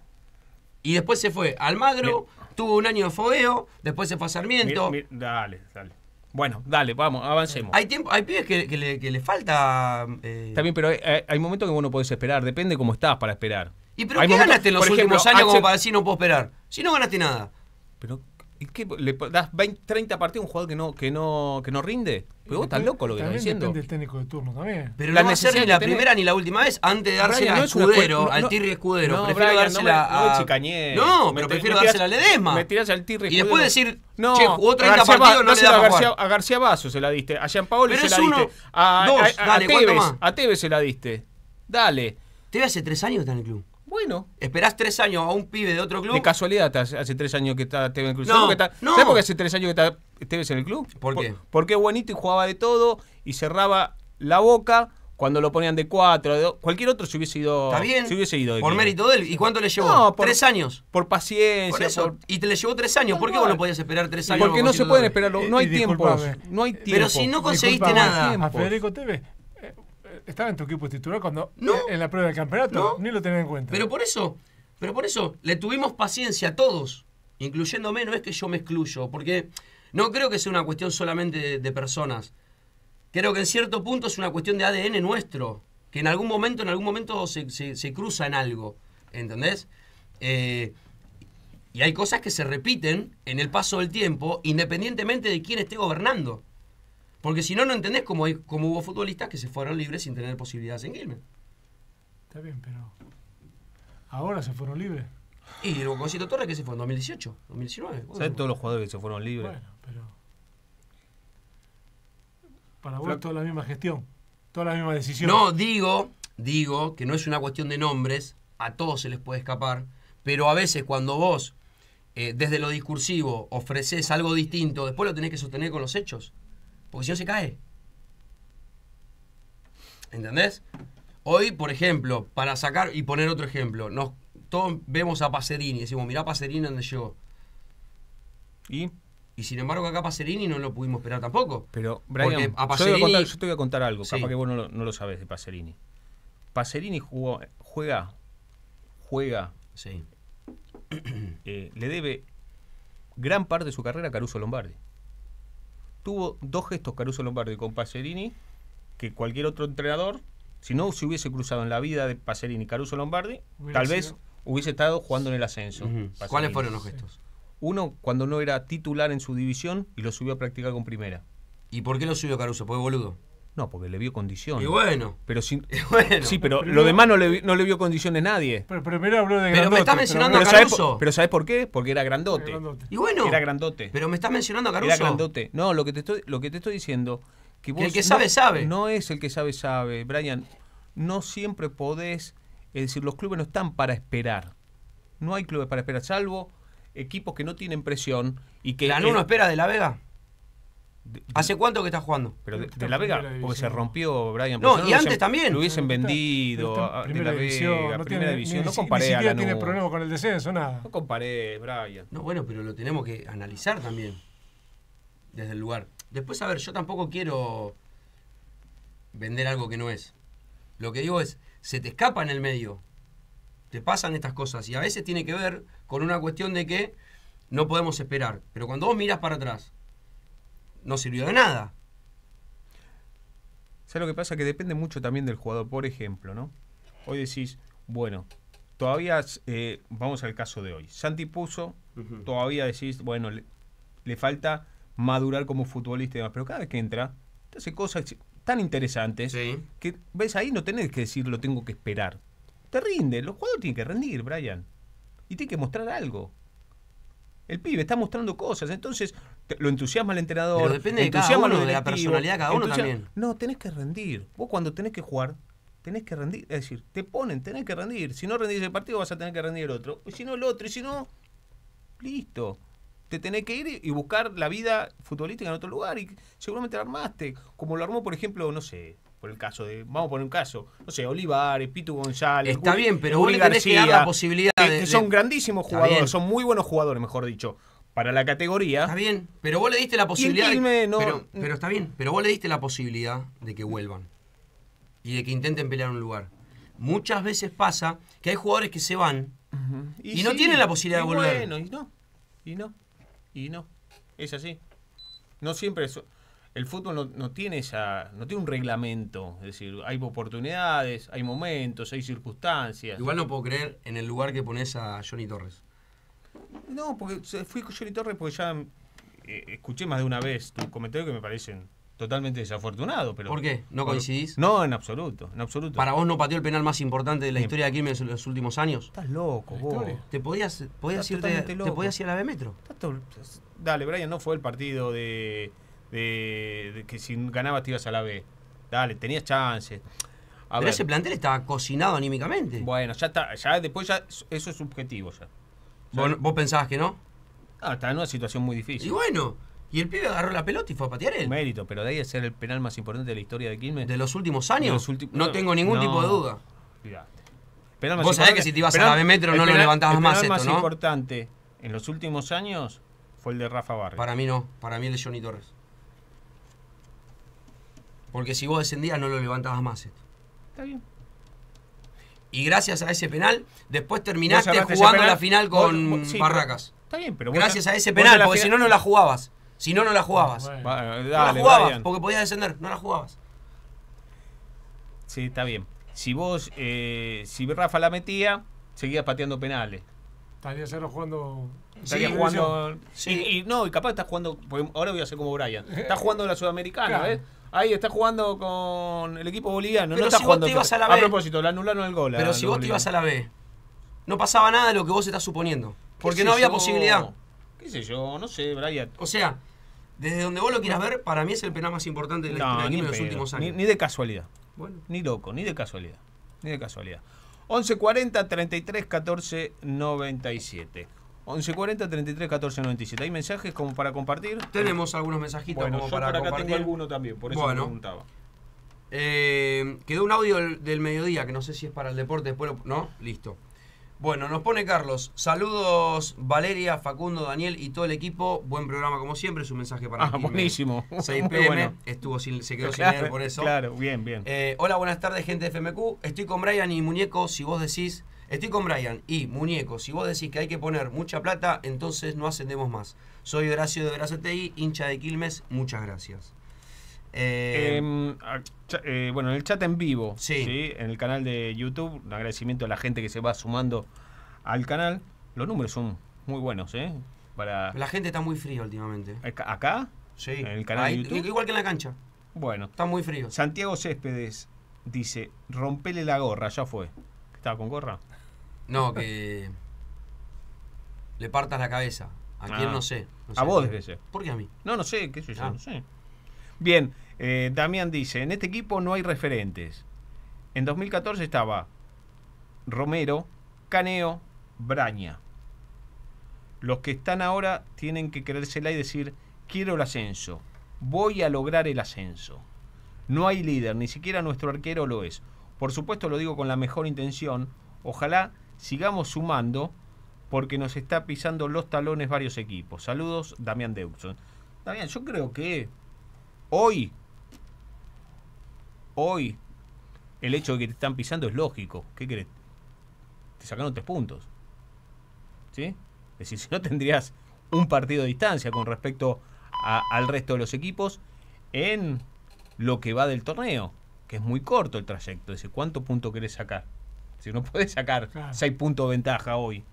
Y después se fue Almagro, tuvo un año de fogueo, después se fue a Sarmiento. Mi- mi- dale, dale. Bueno, dale, vamos, avancemos. Hay tiempo, hay pibes que, que le, que le falta. eh, bien, pero hay, hay- momentos que vos no podés esperar, depende cómo estás para esperar. ¿Y pero Hay qué momentos- ganaste en los ejemplo, últimos años como para decir no puedo esperar? Si no ganaste nada. Pero, ¿y qué? ¿Le das 20, 30 partidos a un jugador que no, que no, que no rinde? Pero vos estás loco lo que estás diciendo. depende del técnico de turno también. Pero La no va a ser ni la tenés- primera ni la última vez. Antes de dársela no Escudero, al Tirri Escudero. No, prefiero Brian, dársela no me, no me a. chicañé. No, Me pero te- prefiero tirás- dársela a Ledesma. Me tirás al Tirri Y después decir, no, che, jugó a 30 García partidos, no le dásela da a García, a García Basso se la diste. A Gianpaolo Pero se es la uno, diste. A, dos, a- a- a dale, ¿cuánto Tevez, más? a Tevez se la diste. Dale. Te ve hace tres años que está en el club. Bueno. Esperás tres años a un pibe de otro club. De casualidad hace, hace tres años que está Tevez en el club. No, ¿Sabes por qué está- no. ¿sabes por qué hace tres años que está Tevez en el club? ¿Por qué? porque es buenito y jugaba de todo y cerraba la boca cuando lo ponían de cuatro. de dos. Cualquier otro se hubiese ido. Está bien. Se hubiese ido de por mérito de él. ¿Y cuánto le llevó? No, por- tres años. Por paciencia. Por eso. por- Y te le llevó tres años. ¿Por qué vos no podías esperar tres años? porque no se pueden esperar. No hay tiempos. disculpame. No hay tiempo. Pero si no conseguiste nada. A. Federico Tevez eh, eh, estaba en tu equipo titular cuando No. en la prueba del campeonato. No. Ni lo tenés en cuenta. Pero por eso, pero por eso, le tuvimos paciencia a todos, incluyéndome, no es que yo me excluyo, porque no creo que sea una cuestión solamente de, de personas. Creo que en cierto punto es una cuestión de ADN nuestro, que en algún momento, en algún momento se, se- se cruza en algo, ¿entendés? Eh, y hay cosas que se repiten en el paso del tiempo, independientemente de quién esté gobernando. Porque si no, no entendés cómo, hay, cómo hubo futbolistas que se fueron libres sin tener posibilidades en Quilmes. Está bien, pero. Ahora se fueron libres. Y el Boconcito Torres que se fue en 2018, 2019. ¿cuándo ¿Sabes fue? todos los jugadores que se fueron libres? Bueno, pero. Para vos, Flaco. toda la misma gestión. Toda la misma decisión. No, digo, digo que no es una cuestión de nombres, a todos se les puede escapar, pero a veces cuando vos, eh, desde lo discursivo, ofreces algo distinto, después lo tenés que sostener con los hechos, porque si no se cae. ¿Entendés? Hoy, por ejemplo, para sacar y poner otro ejemplo, nos, todos vemos a Pacerini y decimos, mirá Pacerini donde llegó. ¿Y? Y sin embargo acá Pacerini no lo pudimos esperar tampoco. Pero, Porque Brian, a yo, te voy a contar, yo te voy a contar algo, Sí. capaz que vos no lo, no lo de Pacerini. Pacerini jugó, juega, juega, Sí. eh, le debe gran parte de su carrera a Caruso Lombardi. Tuvo dos gestos Caruso Lombardi con Pacerini que cualquier otro entrenador, si no se hubiese cruzado en la vida de Pacerini y Caruso Lombardi, Hubiera tal vez sido- hubiese estado jugando en el ascenso. ¿Cuáles fueron los gestos? Uno, cuando no era titular en su división y lo subió a practicar con primera. ¿Y por qué lo subió Caruso? Porque boludo. No, porque le vio condición. Y bueno, Pero sin, y bueno. sí, pero lo demás no le, no le vio condiciones nadie. Pero primero habló de Pero me grandote, está mencionando Pero a ¿sabes, Caruso. pero ¿sabes por qué? Porque era grandote. grandote. Y bueno, Era grandote. pero me estás mencionando a Caruso. Era grandote. No, lo que te estoy, lo que te estoy diciendo. Que, vos el que no- sabe, sabe. No es el que sabe, sabe. Brian, no siempre podés. Es decir, los clubes no están para esperar. No hay clubes para esperar, salvo equipos que no tienen presión y que. ¿Lanús no espera de la Vega? ¿Hace cuánto que está jugando? pero de, la Vega, porque se rompió, Brian. No, porque y antes también. Lo hubiesen está- vendido está de la división, Vega, no primera tiene- división. ni no comparé Ni a siquiera tiene Lanús. problema con el descenso, nada. No comparé, Brian. No, bueno, pero lo tenemos que analizar también. Desde el lugar. Después, a ver, yo tampoco quiero vender algo que no es. Lo que digo es, se te escapa en el medio. Te pasan estas cosas. Y a veces tiene que ver con una cuestión de que no podemos esperar. Pero cuando vos miras para atrás, no sirvió de nada. ¿Sabes lo que pasa? Que depende mucho también del jugador. Por ejemplo, ¿no? Hoy decís, bueno, todavía, eh, vamos al caso de hoy. Santi puso, todavía decís, bueno, le, le falta madurar como futbolista y demás. Pero cada vez que entra, te hace cosas tan interesantes Sí. que, ves, ahí no tenés que decir, lo tengo que esperar. Te rinde, los jugadores tienen que rendir, Brian. Y tienen que mostrar algo. El pibe está mostrando cosas, entonces te- lo entusiasma el entrenador. Pero depende de cada uno, de la personalidad de cada uno también. No, tenés que rendir. Vos cuando tenés que jugar, tenés que rendir. Es decir, te ponen, tenés que rendir. Si no rendís el partido, vas a tener que rendir el otro. Y si no, el otro. Y si no, listo. Te tenés que ir y buscar la vida futbolística en otro lugar. Y seguramente la armaste. Como lo armó, por ejemplo, no sé, por el caso de. Vamos a poner un caso. No sé, Olivares, Pitu González. Está Juli- bien, pero Juli vos le tenés que dar la posibilidad que- de- que de- son grandísimos jugadores. Son muy buenos jugadores, mejor dicho. Para la categoría. Está bien, pero vos le diste la posibilidad. de- no- pero, pero está bien, pero vos le diste la posibilidad de que vuelvan y de que intenten pelear un lugar. Muchas veces pasa que hay jugadores que se van. Y no tienen la posibilidad de volver. Bueno, y no. Y no. Y no. Es así. No siempre eso. El fútbol no, no tiene esa, no tiene un reglamento. Es decir, hay oportunidades, hay momentos, hay circunstancias. Igual no puedo creer en el lugar que pones a Johnny Torres. No, porque fui con Johnny Torres porque ya eh, escuché más de una vez tus comentarios que me parecen totalmente desafortunados. Pero ¿Por qué? ¿No por- coincidís? No, en absoluto, en absoluto. ¿Para vos no pateó el penal más importante de la Bien. historia de Quilmes en los últimos años? Estás loco, vos. ¿Te podías, podías, irte, te podías ir a la B Metro? Todo- Dale, Brian, no fue el partido de, de- de que si ganabas te ibas a la B. Dale, tenías chances. A Pero ver, ese plantel estaba cocinado anímicamente. Bueno, ya está, ya después ya eso es subjetivo ya. ¿Vos, vos pensabas que no? Ah, está en una situación muy Y difícil. bueno, y el pibe agarró la pelota y fue a patear él. Mérito, pero de ahí a ser el penal más importante de la historia de Quilmes. ¿De los últimos años? De los últimos- no tengo ningún no. tipo de duda. Penal más Vos sabés que si te ibas a penal- la B Metro el no lo penal- levantabas el más penal esto, más ¿no? importante en los últimos años fue el de Rafa Barrio. Para mí no, para mí el de Johnny Torres. Porque si vos descendías no lo levantabas más esto. Está bien. Y gracias a ese penal, después terminaste jugando la final con vos- sí, Barracas. Está bien, pero Gracias a ese penal, porque si no, no la jugabas. Si no, no la jugabas. Bueno. No la jugabas, Brian. porque podías descender, no la jugabas. Sí, está bien. Si vos, eh, si Rafa la metía, seguías pateando penales. Estaría cero jugando. Estaría Sí, jugando. Sí. Y, y no, y capaz está jugando. ahora voy a hacer como Brian. Está jugando la Sudamericana, Claro. ¿ves? Ahí está jugando con el equipo boliviano. Pero no está si vos jugando. te ibas a la a B- propósito, le anularon el gol. Pero si vos te ibas a la B, no pasaba nada de lo que vos estás suponiendo. ¿Qué Porque no había yo? posibilidad. ¿Qué sé yo? No sé, Brian. O sea, desde donde vos lo quieras ver, para mí es el penal más importante de la historia No, ni, en de los últimos ni, años. ni de casualidad. Bueno, Ni loco, ni de casualidad. Ni de casualidad. 1140 33 14 97. 1140 33 14 97. ¿Hay mensajes como para compartir? Tenemos algunos mensajitos Bueno, como yo para por acá compartir. tengo alguno también, por eso Bueno. me preguntaba. Eh, quedó un audio del, del mediodía, que no sé si es para el deporte, después lo- ¿No? Listo. Bueno, nos pone Carlos. Saludos Valeria, Facundo, Daniel y todo el equipo. Buen programa como siempre. Su mensaje para Ah, buenísimo. 6 Muy pm. bueno. Estuvo sin, se quedó sin leer por eso. Claro, bien, bien. Eh, hola, buenas tardes, gente de FMQ. Estoy con Brian y Muñeco. Si vos decís. Estoy con Brian y Muñeco. Si vos decís que hay que poner mucha plata, entonces no ascendemos más. Soy Horacio de Verazatei, hincha de Quilmes. Muchas gracias. Eh, Em, eh, bueno, en el chat en vivo, Sí. en el canal de YouTube, un agradecimiento a la gente que se va sumando al canal. Los números son muy buenos, ¿eh? Para la gente está muy fría últimamente. acá, Sí. ¿En el canal de YouTube? Igual que en la cancha. bueno. Está muy frío. Santiago Céspedes dice, rompele la gorra, ya fue. ¿Estaba con gorra? No, que. Le partas la cabeza. ¿A quién Ah. no sé? No sé A vos debe ser. ¿Por qué a mí? No, no sé, qué sé yo, Ah. no sé. Bien, eh, Damián dice, en este equipo no hay referentes. En 2014 estaba Romero, Caneo, Braña. Los que están ahora tienen que creérsela y decir, quiero el ascenso, voy a lograr el ascenso. No hay líder, ni siquiera nuestro arquero lo es. Por supuesto lo digo con la mejor intención, ojalá sigamos sumando porque nos está pisando los talones varios equipos. Saludos, Damián Deuxon. Damián, yo creo que hoy, hoy, el hecho de que te están pisando es lógico. ¿Qué querés? Te sacaron tres puntos. ¿Sí? Es decir, si no tendrías un partido de distancia con respecto al resto de los equipos en lo que va del torneo, que es muy corto el trayecto. Es decir, ¿cuántos puntos querés sacar? Si no puedes sacar Claro. seis puntos de ventaja hoy.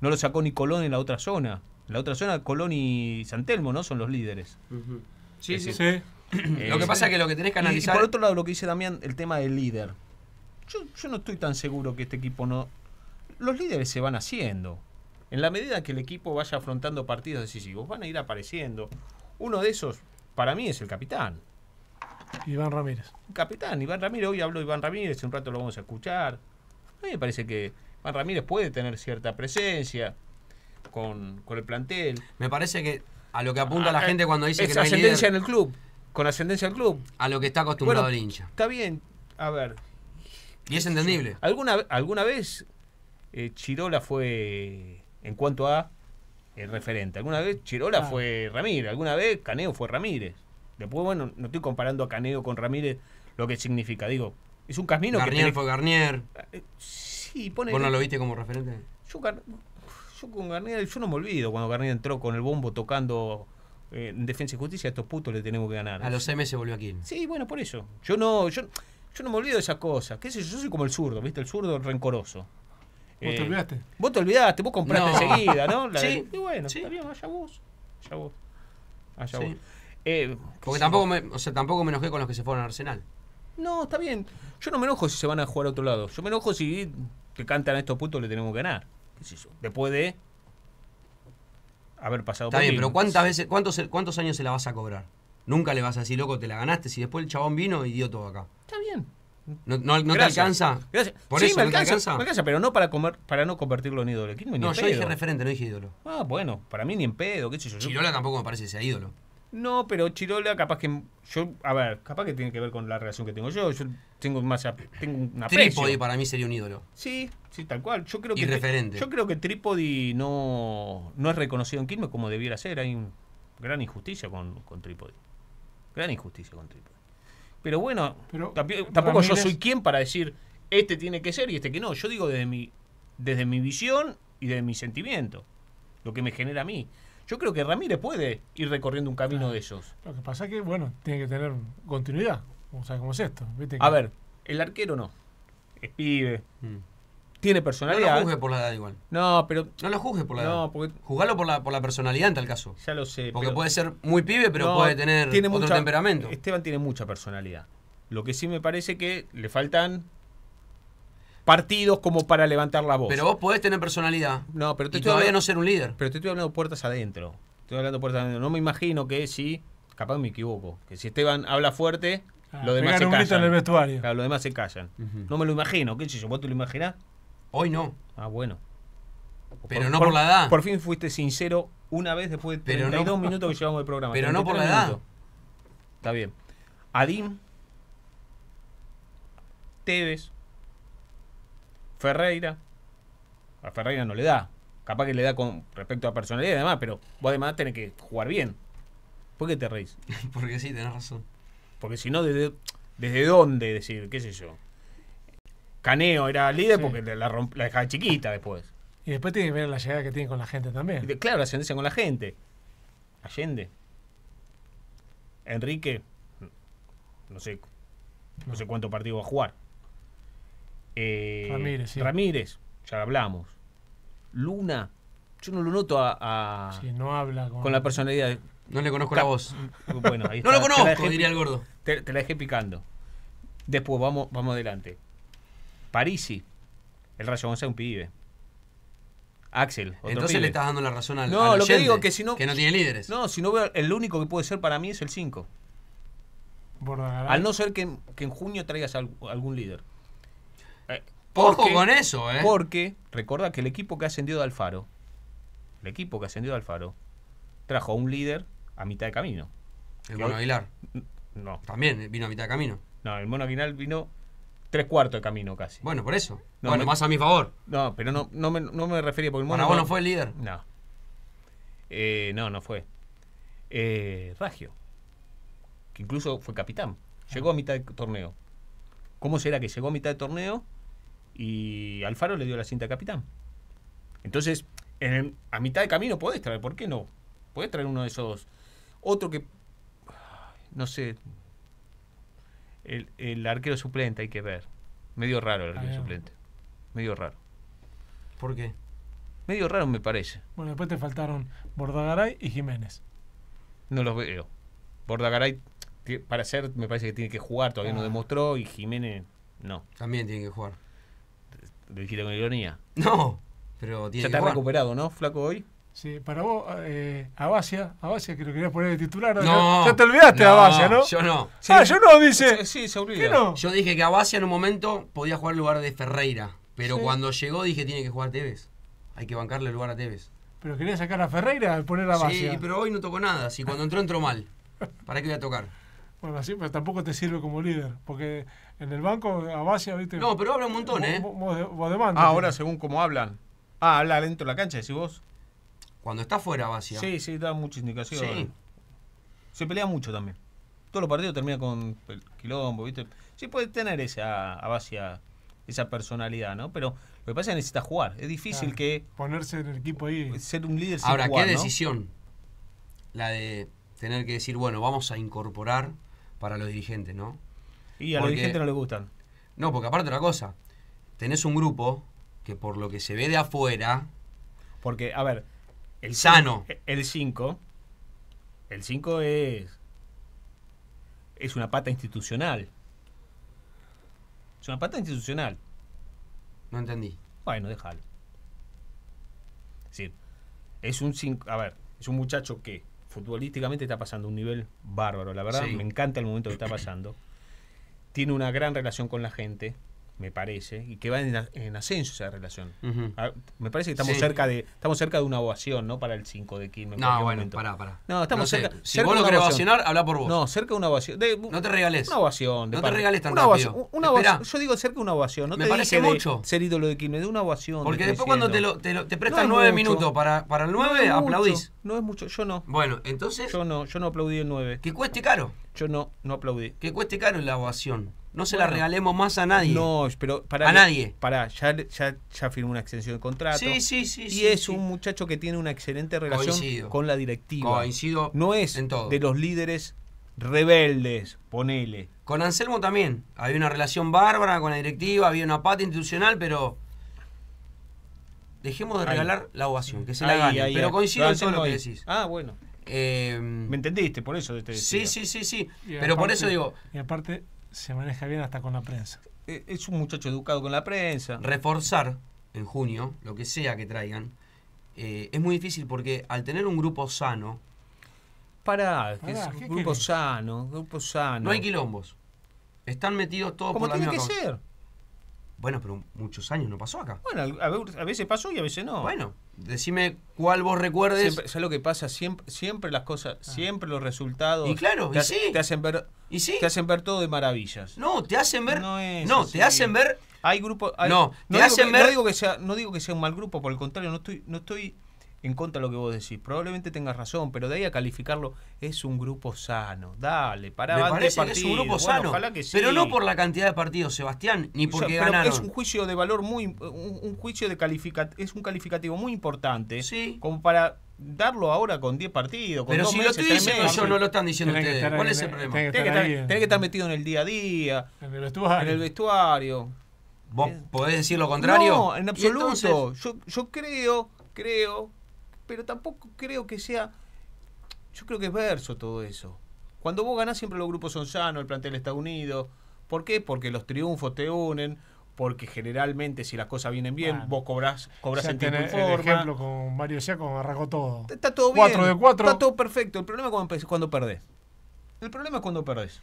No lo sacó ni Colón en la otra zona. En la otra zona, Colón y San Telmo, ¿no? Son los líderes. Sí, Es sí. Sí. Lo que pasa es que lo que tenés que Y- Y, analizar. por otro lado, lo que dice Damián, el tema del líder. Yo, yo no estoy tan seguro que este equipo no. Los líderes se van haciendo. En la medida que el equipo vaya afrontando partidos decisivos, van a ir apareciendo. Uno de esos, para mí, es el capitán. Iván Ramírez. Capitán, Iván Ramírez, hoy habló Iván Ramírez, un rato lo vamos a escuchar. A mí me parece que Iván Ramírez puede tener cierta presencia con, con el plantel. Me parece que a lo que apunta la Ah, gente cuando dice es que no hay ascendencia líder, en el club. Con ascendencia al club. a lo que está acostumbrado Bueno, el hincha. Está bien. A ver, Y es entendible. ¿Alguna, alguna vez eh, Chirola fue, en cuanto a el referente, alguna vez Chirola Ah. fue Ramírez, alguna vez Caneo fue Ramírez. Después, bueno, no estoy comparando a Caneo con Ramírez lo que significa. Digo, es un camino que... Garnier tenés- fue Garnier. Eh, Sí, pone... ¿Vos no lo viste como referente? yo, yo con Garnier, yo no me olvido cuando Garnier entró con el bombo tocando eh, en Defensa y Justicia, a estos putos le tenemos que ganar. A los seis meses volvió aquí. Sí, bueno, por eso. Yo no, yo, yo no me olvido de esas cosas. ¿Qué sé yo? Yo soy como el zurdo, ¿viste? El zurdo rencoroso. ¿Vos Eh, te olvidaste? Vos te olvidaste, vos compraste No. enseguida, ¿no? La- Sí, Y bueno, sí. está bien, allá vos. Allá vos. Allá Sí. vos. Eh, Porque tampoco me, o sea, tampoco me enojé con los que se fueron al Arsenal. No, está bien. Yo no me enojo si se van a jugar a otro lado. Yo me enojo si te cantan a estos puntos le tenemos que ganar. Después de haber pasado Está por bien, pero ¿cuántas veces, cuántos, cuántos años se la vas a cobrar? Nunca le vas a decir, loco, te la ganaste. Si después el chabón vino y dio todo acá. Está bien. ¿No, no, no te alcanza? Gracias. ¿Por Sí, eso me no te alcanza, me alcanza, pero no para comer, para no convertirlo en ídolo. ni No, en yo dije referente, no dije ídolo. Ah, bueno, para mí ni en pedo, qué sé yo. Yo- Chirola tampoco me parece que sea ídolo. No, pero Chirola capaz que yo, a ver, capaz que tiene que ver con la relación que tengo yo. Yo tengo más, tengo un aprecio. Trípode para mí sería un ídolo. Sí, sí, tal cual. Yo creo Y que referente. Yo creo que Trípodi no, no es reconocido en Quilmes como debiera ser. Hay una gran injusticia con, con Trípodi. Gran injusticia con Trípodi. Pero bueno, Pero tampoco yo soy quien para decir este tiene que ser y este que no. Yo digo desde mi, desde mi visión y desde mi sentimiento. Lo que me genera a mí. Yo creo que Ramírez puede ir recorriendo un camino Claro. de esos. Lo que pasa es que, bueno, tiene que tener continuidad. O sea, ¿cómo es esto? ¿Viste A ver, el arquero no. Es pibe. Mm. Tiene No personalidad. lo juzgue por la edad igual. No, pero No lo juzgue por la edad. No, porque Juzgalo por la, por la personalidad en tal caso. ya lo sé. Porque pero- puede ser muy pibe, pero No, puede tener tiene otro mucha- temperamento. Esteban tiene mucha personalidad. Lo que sí me parece que le faltan partidos como para levantar la voz. Pero vos podés tener personalidad no, pero te y estoy todavía hablando, no ser un líder. pero te estoy hablando puertas adentro. Estoy hablando puertas adentro. No me imagino que si, capaz me equivoco, que si Esteban habla fuerte, Ah, Los demás se grito en callan. el vestuario. Claro, los demás se callan. No me lo imagino, ¿qué sé yo? ¿Vos te lo imaginás? Hoy no. Ah, bueno. Pero no por la edad. Por fin fuiste sincero una vez después de Pero no- 32 minutos que llevamos el programa. Pero no por 33 la edad. minutos. Está bien. Adín, Tevez, Ferreira. A Ferreira no le da. Capaz que le da con respecto a personalidad y demás, pero vos además tenés que jugar bien. ¿Por qué te reís? Porque sí, tenés razón. Porque si no, ¿desde, desde dónde decir? ¿Qué sé yo? Caneo era líder Sí. porque la, romp- la dejaba chiquita después. Y después tiene que ver la llegada que tiene con la gente también. de- claro, la ascendencia con la gente. Allende. Enrique. No sé. No sé cuánto partido va a jugar. Eh, Ramírez, sí. Ramírez, ya hablamos. Luna. Yo no lo noto a, no habla con, con la personalidad. de- No le conozco la voz. Bueno, ahí No está. lo conozco, dejé diría el gordo. Te, te la dejé picando. Después, vamos, vamos adelante. Parisi. El Rayo González un pibe. Axel. Otro Entonces pibe. le estás dando la razón al No, al lo que digo que si no- Que no tiene líderes. No, si no veo, el único que puede ser para mí es el 5. Bordagaray. Al no ser que, en- que en junio traigas al- algún líder. Eh, Ojo porque- con eso, ¿eh? Porque, recuerda que el equipo que ascendió de Alfaro, el equipo que ascendió de Alfaro, trajo a un líder a mitad de camino. El Mono Aguilar. No, También vino a mitad de camino. no, el Mono Aguinal vino tres cuartos de camino casi. Bueno, por eso. No, bueno, me- más a mi favor. No, pero no, no, me, no me refería porque el Mono... Para vos no fue el líder. No. Eh, no, no fue. Eh, Ragio, que incluso fue capitán. Llegó a mitad de torneo. ¿Cómo será que llegó a mitad de torneo y Alfaro le dio la cinta de capitán? Entonces, en el- a mitad de camino podés traer, ¿por qué no? Podés traer uno de esos. Otro que. No sé. El, el arquero suplente hay que ver. Medio raro el arquero Ah, suplente. Medio raro. ¿Por qué? Medio raro me parece. Bueno, después te faltaron Bordagaray y Jiménez. No los veo. Bordagaray, para ser, me parece que tiene que jugar, todavía no Ah. demostró. Y Jiménez, no. También tiene que jugar. Lo dijiste con ironía. No, pero tiene Ya que está jugar. recuperado, ¿no, Flaco, hoy? Sí, para vos, eh, Abacia, Abacia que lo querías poner de titular. No. ya, ya te olvidaste de Abacia, ¿no? Yo no. Ah, yo no, dice. Sí, se olvida. ¿Qué no? Yo dije que Abacia en un momento podía jugar en lugar de Ferreira. Pero Sí. cuando llegó dije tiene que jugar Tevez. Hay que bancarle el lugar a Tevez. Pero quería sacar a Ferreira al poner a Abacia. Sí, pero hoy no tocó nada. Si cuando entró entró mal. ¿Para qué voy a tocar? Bueno, así, pero tampoco te sirve como líder. Porque en el banco, Abacia, viste. No, pero habla un montón, ¿eh? Vos, vos de- Ah, ahora según cómo hablan. Ah, habla dentro de la cancha, decís vos. Cuando está fuera Abacia. Sí, sí, da muchas indicaciones. Sí. Se pelea mucho también. Todos los partidos terminan con el quilombo, ¿viste? Sí puede tener esa Abacia, esa personalidad, ¿no? Pero lo que pasa es que necesita jugar. Es difícil Claro. que Ponerse en el equipo ahí. ser un líder sin Ahora, jugar, ¿qué ¿no? decisión? La de tener que decir, bueno, vamos a incorporar para los dirigentes, ¿no? Y a los dirigentes no les gustan. No, porque aparte otra cosa, tenés un grupo que por lo que se ve de afuera, Porque, a ver, el Sano. El 5. El 5 es. Es una pata institucional. Es una pata institucional. no entendí. Bueno, déjalo. Es decir, es un cinco, a ver, es un muchacho que futbolísticamente está pasando un nivel bárbaro, la verdad, Sí. me encanta el momento que está pasando. Tiene una gran relación con la gente, me parece, y que va en, en ascenso esa relación. Ah, Me parece que estamos Sí. cerca de estamos cerca de una ovación, ¿no? Para el 5 de Quilmes. No, bueno, momento. pará, pará. No, estamos sé, cerca- Si cerca vos lo querés ovacionar, habla por vos. No, cerca de una ovación. de- No te regales. Una ovación. de No te regales tan una rápido. ovación, una ovación. Yo digo cerca de una ovación. No Me te parece dije de mucho. ser ídolo de Quilmes, de una ovación. Porque después cuando te lo, te, lo- te No prestan mucho. minutos para, para el No es 9, mucho, aplaudís. No es mucho, yo no. Bueno, entonces, Yo no, yo no aplaudí el 9. que cueste caro. Yo no, no aplaudí. Que cueste caro la ovación. No se Bueno. la regalemos más a nadie. No, pero para A nadie. Para, ya, ya, ya firmó una extensión de contrato. Sí, sí, sí. y sí, es sí. un muchacho que tiene una excelente relación Coincido. con la directiva. Coincido No es en todo. de los líderes rebeldes, ponele. Con Anselmo también. Había una relación bárbara con la directiva, había una pata institucional, pero. Dejemos de Ahí. regalar la ovación, que se la Ahí, ganen. ahí, pero ahí. coincido en todo lo que decís. Ah, bueno. Eh, Me entendiste, por eso te decía. sí, sí, sí, sí. Y Pero por eso digo, Y aparte, se maneja bien hasta con la prensa. Eh, Es un muchacho educado con la prensa. reforzar en junio, lo que sea que traigan, eh, es muy difícil porque al tener un grupo sano, Pará, que Pará, es ¿qué un grupo querés? sano, grupo sano. no hay quilombos. Están metidos todos Como por la tiene que ser. Bueno, pero muchos años no pasó acá. Bueno, a ve- a veces pasó y a veces no. Bueno, decime cuál vos recuerdes. Siempre, ¿Sabes lo que pasa? Siempre, siempre las cosas, siempre los resultados. Y claro, te, y ha- sí. te hacen ver, Y sí. te hacen ver todo de maravillas. No, te hacen ver. No es no, te hacen ver. Hay grupos. hay- No, te hacen que, ver- no digo que sea, no digo que sea un mal grupo, por el contrario, no estoy, no estoy en contra de lo que vos decís. Probablemente tengas razón, pero de ahí a calificarlo es un grupo sano. Dale, para Me parece que es un grupo partido. sano. Ojalá que sí. Pero no por la cantidad de partidos, Sebastián, ni O sea, porque pero ganaron. Es un juicio de valor muy, un, un juicio de califica, es un calificativo muy importante, Sí. como para darlo ahora con 10 partidos. Con Pero dos si lo estoy diciendo yo, no lo están diciendo Tienen ustedes. ¿Cuál ahí, es el problema? que Tenés que, estar estar, ahí, tenés que estar metido en el día a día, En el vestuario. en el vestuario. ¿Vos podés decir lo contrario? No, en absoluto. Yo, yo creo, creo, pero tampoco creo que sea. Yo creo que es verso todo eso. Cuando vos ganás siempre los grupos son sanos, el plantel está unido. ¿Por qué? Porque los triunfos te unen, porque generalmente si las cosas vienen bien, Bueno. vos cobrás, cobrás en tiempo y tenés el forma. ejemplo con Mario Siaco arrancó todo. Está todo bien. Cuatro de cuatro. Está todo perfecto. El problema es cuando perdés. El problema es cuando perdés.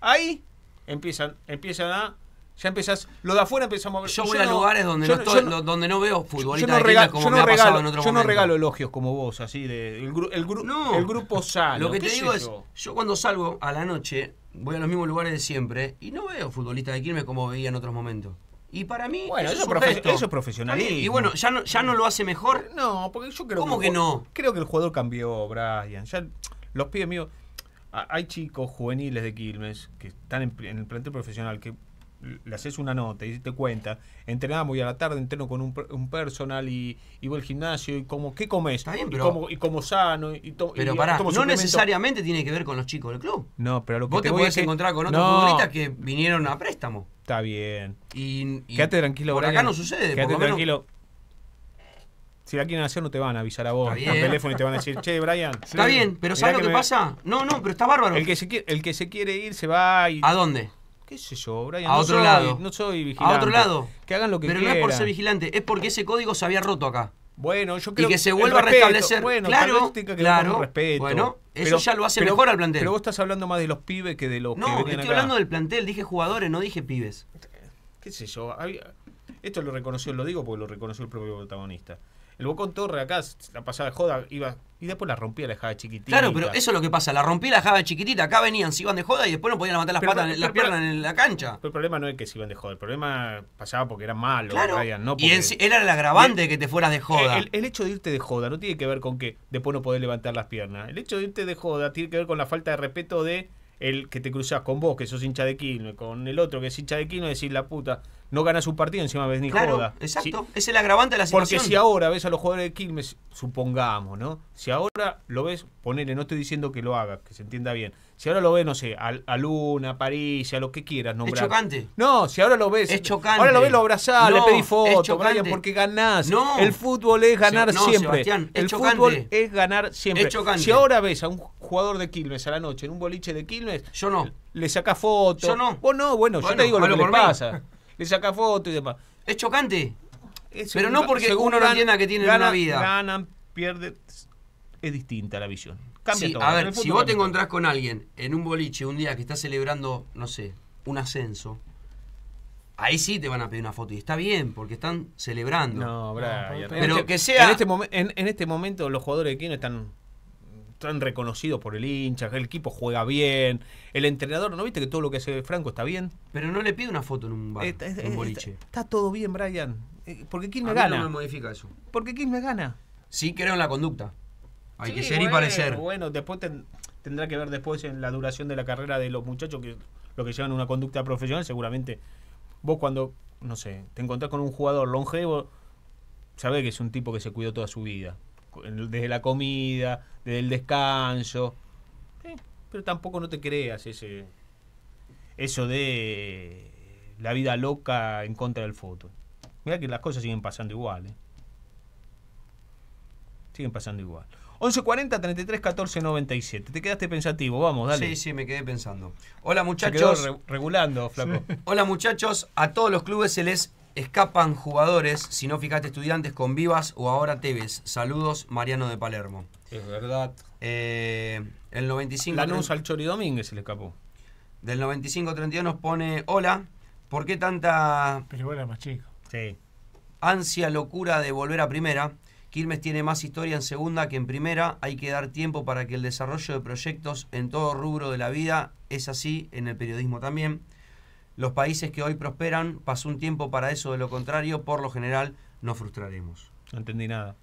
Ahí empiezan, empiezan a. Ya empezás. Lo de afuera empezamos a ver. yo voy a no- lugares donde yo no, yo estoy, no- donde no veo yo futbolistas de regalo, como yo me ha pasado en otro yo no momento. regalo elogios como vos, así de el, el, el grupo sano. Lo que te digo es, yo. yo cuando salgo a la noche, voy a los mismos lugares de siempre y no veo futbolistas de Quilmes como veía en otros momentos. Y para mí, Bueno, eso, eso es profe- gesto. eso es profesionalismo. Y bueno, ya no, ya no lo hace mejor. No, porque yo creo ¿Cómo que no? Creo que el jugador cambió, Brian. Ya los pibes míos. Hay chicos juveniles de Quilmes que están en, en el plantel profesional que le haces una nota y te cuenta, entrenamos y a la tarde entreno con un, un personal y, y voy al gimnasio y como, ¿qué comes? Está bien, y, pero- como, y como sano y, to- Pero y pará, no necesariamente tiene que ver con los chicos del club. No, pero lo que Vos te voy podés encontrar con otros No, futbolistas que vinieron a préstamo. Está bien. Y, y Quédate tranquilo, Por acá no sucede. Quédate por lo menos- tranquilo. Si la quieren hacer, no te van a avisar a vos por teléfono y te van a decir, che, Brian. Está bien, pero ¿sabes lo que que me- pasa? No, no, pero está bárbaro. El que, se quiere, el que se quiere ir se va y. ¿A dónde? ¿Qué sé yo, Brian? A no otro soy- lado. No soy vigilante. A otro lado. Que hagan lo que Pero quieran. no es por ser vigilante, es porque ese código se había roto acá. Bueno, yo Y creo que se el vuelva a restablecer. Bueno, Claro, que claro. respeto. Bueno, eso ya lo hace mejor al plantel. Pero vos estás hablando más de los pibes que de los que No, venían estoy acá. hablando del plantel, dije jugadores, no dije pibes. qué sé yo, esto lo reconoció, lo digo porque lo reconoció el propio protagonista. El Bocón Torre acá, la pasada de joda, iba y después la rompía la dejaba chiquitita. Claro, pero eso es lo que pasa, la rompí, la dejaba chiquitita, acá venían, se iban de joda y después no podían levantar las Pero- patas, pero- las pero- piernas en la cancha. Pero el problema no es que se iban de joda, el problema pasaba porque eran malos, Claro, Brian, no y en era el agravante de que te fueras de joda. El, el hecho de irte de joda no tiene que ver con que después no podés levantar las piernas. El hecho de irte de joda tiene que ver con la falta de respeto de el que te cruzás con vos, que sos hincha de Quilmes, con el otro que es hincha de Quilmes, decir la puta, no ganas un partido, encima ves ni claro, joda. exacto, Si- es el agravante de la porque situación. si ahora ves a los jugadores de Quilmes, supongamos, ¿no? Si ahora lo ves, ponele, no estoy diciendo que lo hagas, que se entienda bien. Si ahora lo ves, no sé, a, a Luna, a París, a lo que quieras nombrar. chocante. No, si ahora lo ves. Es chocante. Ahora lo ves, lo abrazás, le No, pedís es foto. Brian, porque ganás. No. El fútbol es ganar no, siempre. Sebastián, es el chocante. fútbol es ganar siempre. Es chocante. Si ahora ves a un jugador de Quilmes a la noche, en un boliche de Quilmes, Yo no. le sacás foto. Yo no. Vos no, bueno, yo Bueno, te digo lo que le pasa. Le sacás foto y demás. Es chocante. Es Pero no porque según uno no gan- entienda que tienen ganan- una vida. Ganan, pierden. Es distinta la visión. Cambia Sí, todo. a ver, si vos te todo. encontrás con alguien en un boliche un día que está celebrando, no sé, un ascenso, ahí sí te van a pedir una foto. Y está bien, porque están celebrando. No, Brian. pero En este- que sea- En este, momen- en, en este momento, los jugadores de Quino están, están reconocidos por el hincha. El equipo juega bien. El entrenador, ¿no viste que todo lo que hace Franco está bien? Pero no le pide una foto en un bar, Está- en un boliche. Está, está todo bien, Brian. Eh, Porque A Quilmes mí gana. no me modifica eso. Porque Quilmes gana. Sí creo en la conducta. Hay que ser y parecer. Bueno, después ten- tendrá que ver después en la duración de la carrera de los muchachos que lo que llevan una conducta profesional. Seguramente vos cuando, no sé, te encontrás con un jugador longevo, sabés que es un tipo que se cuidó toda su vida. Desde la comida, desde el descanso. Pero tampoco no te creas ese eso de la vida loca en contra del fútbol. Mira que las cosas siguen pasando igual, ¿eh? Siguen pasando igual. 1140 33 14 97. Te quedaste pensativo, vamos, dale. Sí, sí, me quedé pensando. Hola Se quedó muchachos. re- regulando, flaco. Hola muchachos, a todos los clubes se les escapan jugadores, si no fijaste estudiantes con Vivas o ahora Tevez. Saludos, Mariano de Palermo. Es verdad. Eh, el 95... Lanús al Chori Domínguez se le escapó. del 95-32 nos pone, hola, ¿por qué tanta Pero era más chico. Sí. ansia, locura de volver a primera? Quilmes tiene más historia en segunda que en primera. Hay que dar tiempo para que el desarrollo de proyectos en todo rubro de la vida es así, en el periodismo también. Los países que hoy prosperan, pasó un tiempo para eso, de lo contrario, por lo general, nos frustraremos. No entendí nada.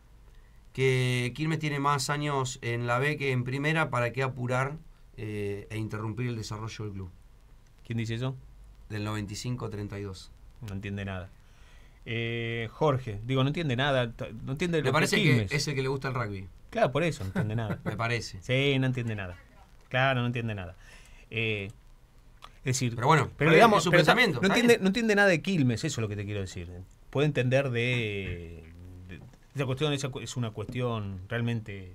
Que Quilmes tiene más años en la B que en primera, ¿para qué apurar eh, e interrumpir el desarrollo del club? ¿Quién dice eso? Del 95-32. No entiende nada. Eh, Jorge, digo, no entiende nada. No entiende lo Me parece que Quilmes. es el que le gusta el rugby. Claro, por eso no entiende nada. Me parece. Sí, no entiende nada. Claro, no entiende nada. Eh, es decir, Pero bueno, pero digamos, su pero pensamiento, no, entiende, bien. no entiende nada de Quilmes, eso es lo que te quiero decir. Puede entender de. de- esa cuestión esa es una cuestión realmente.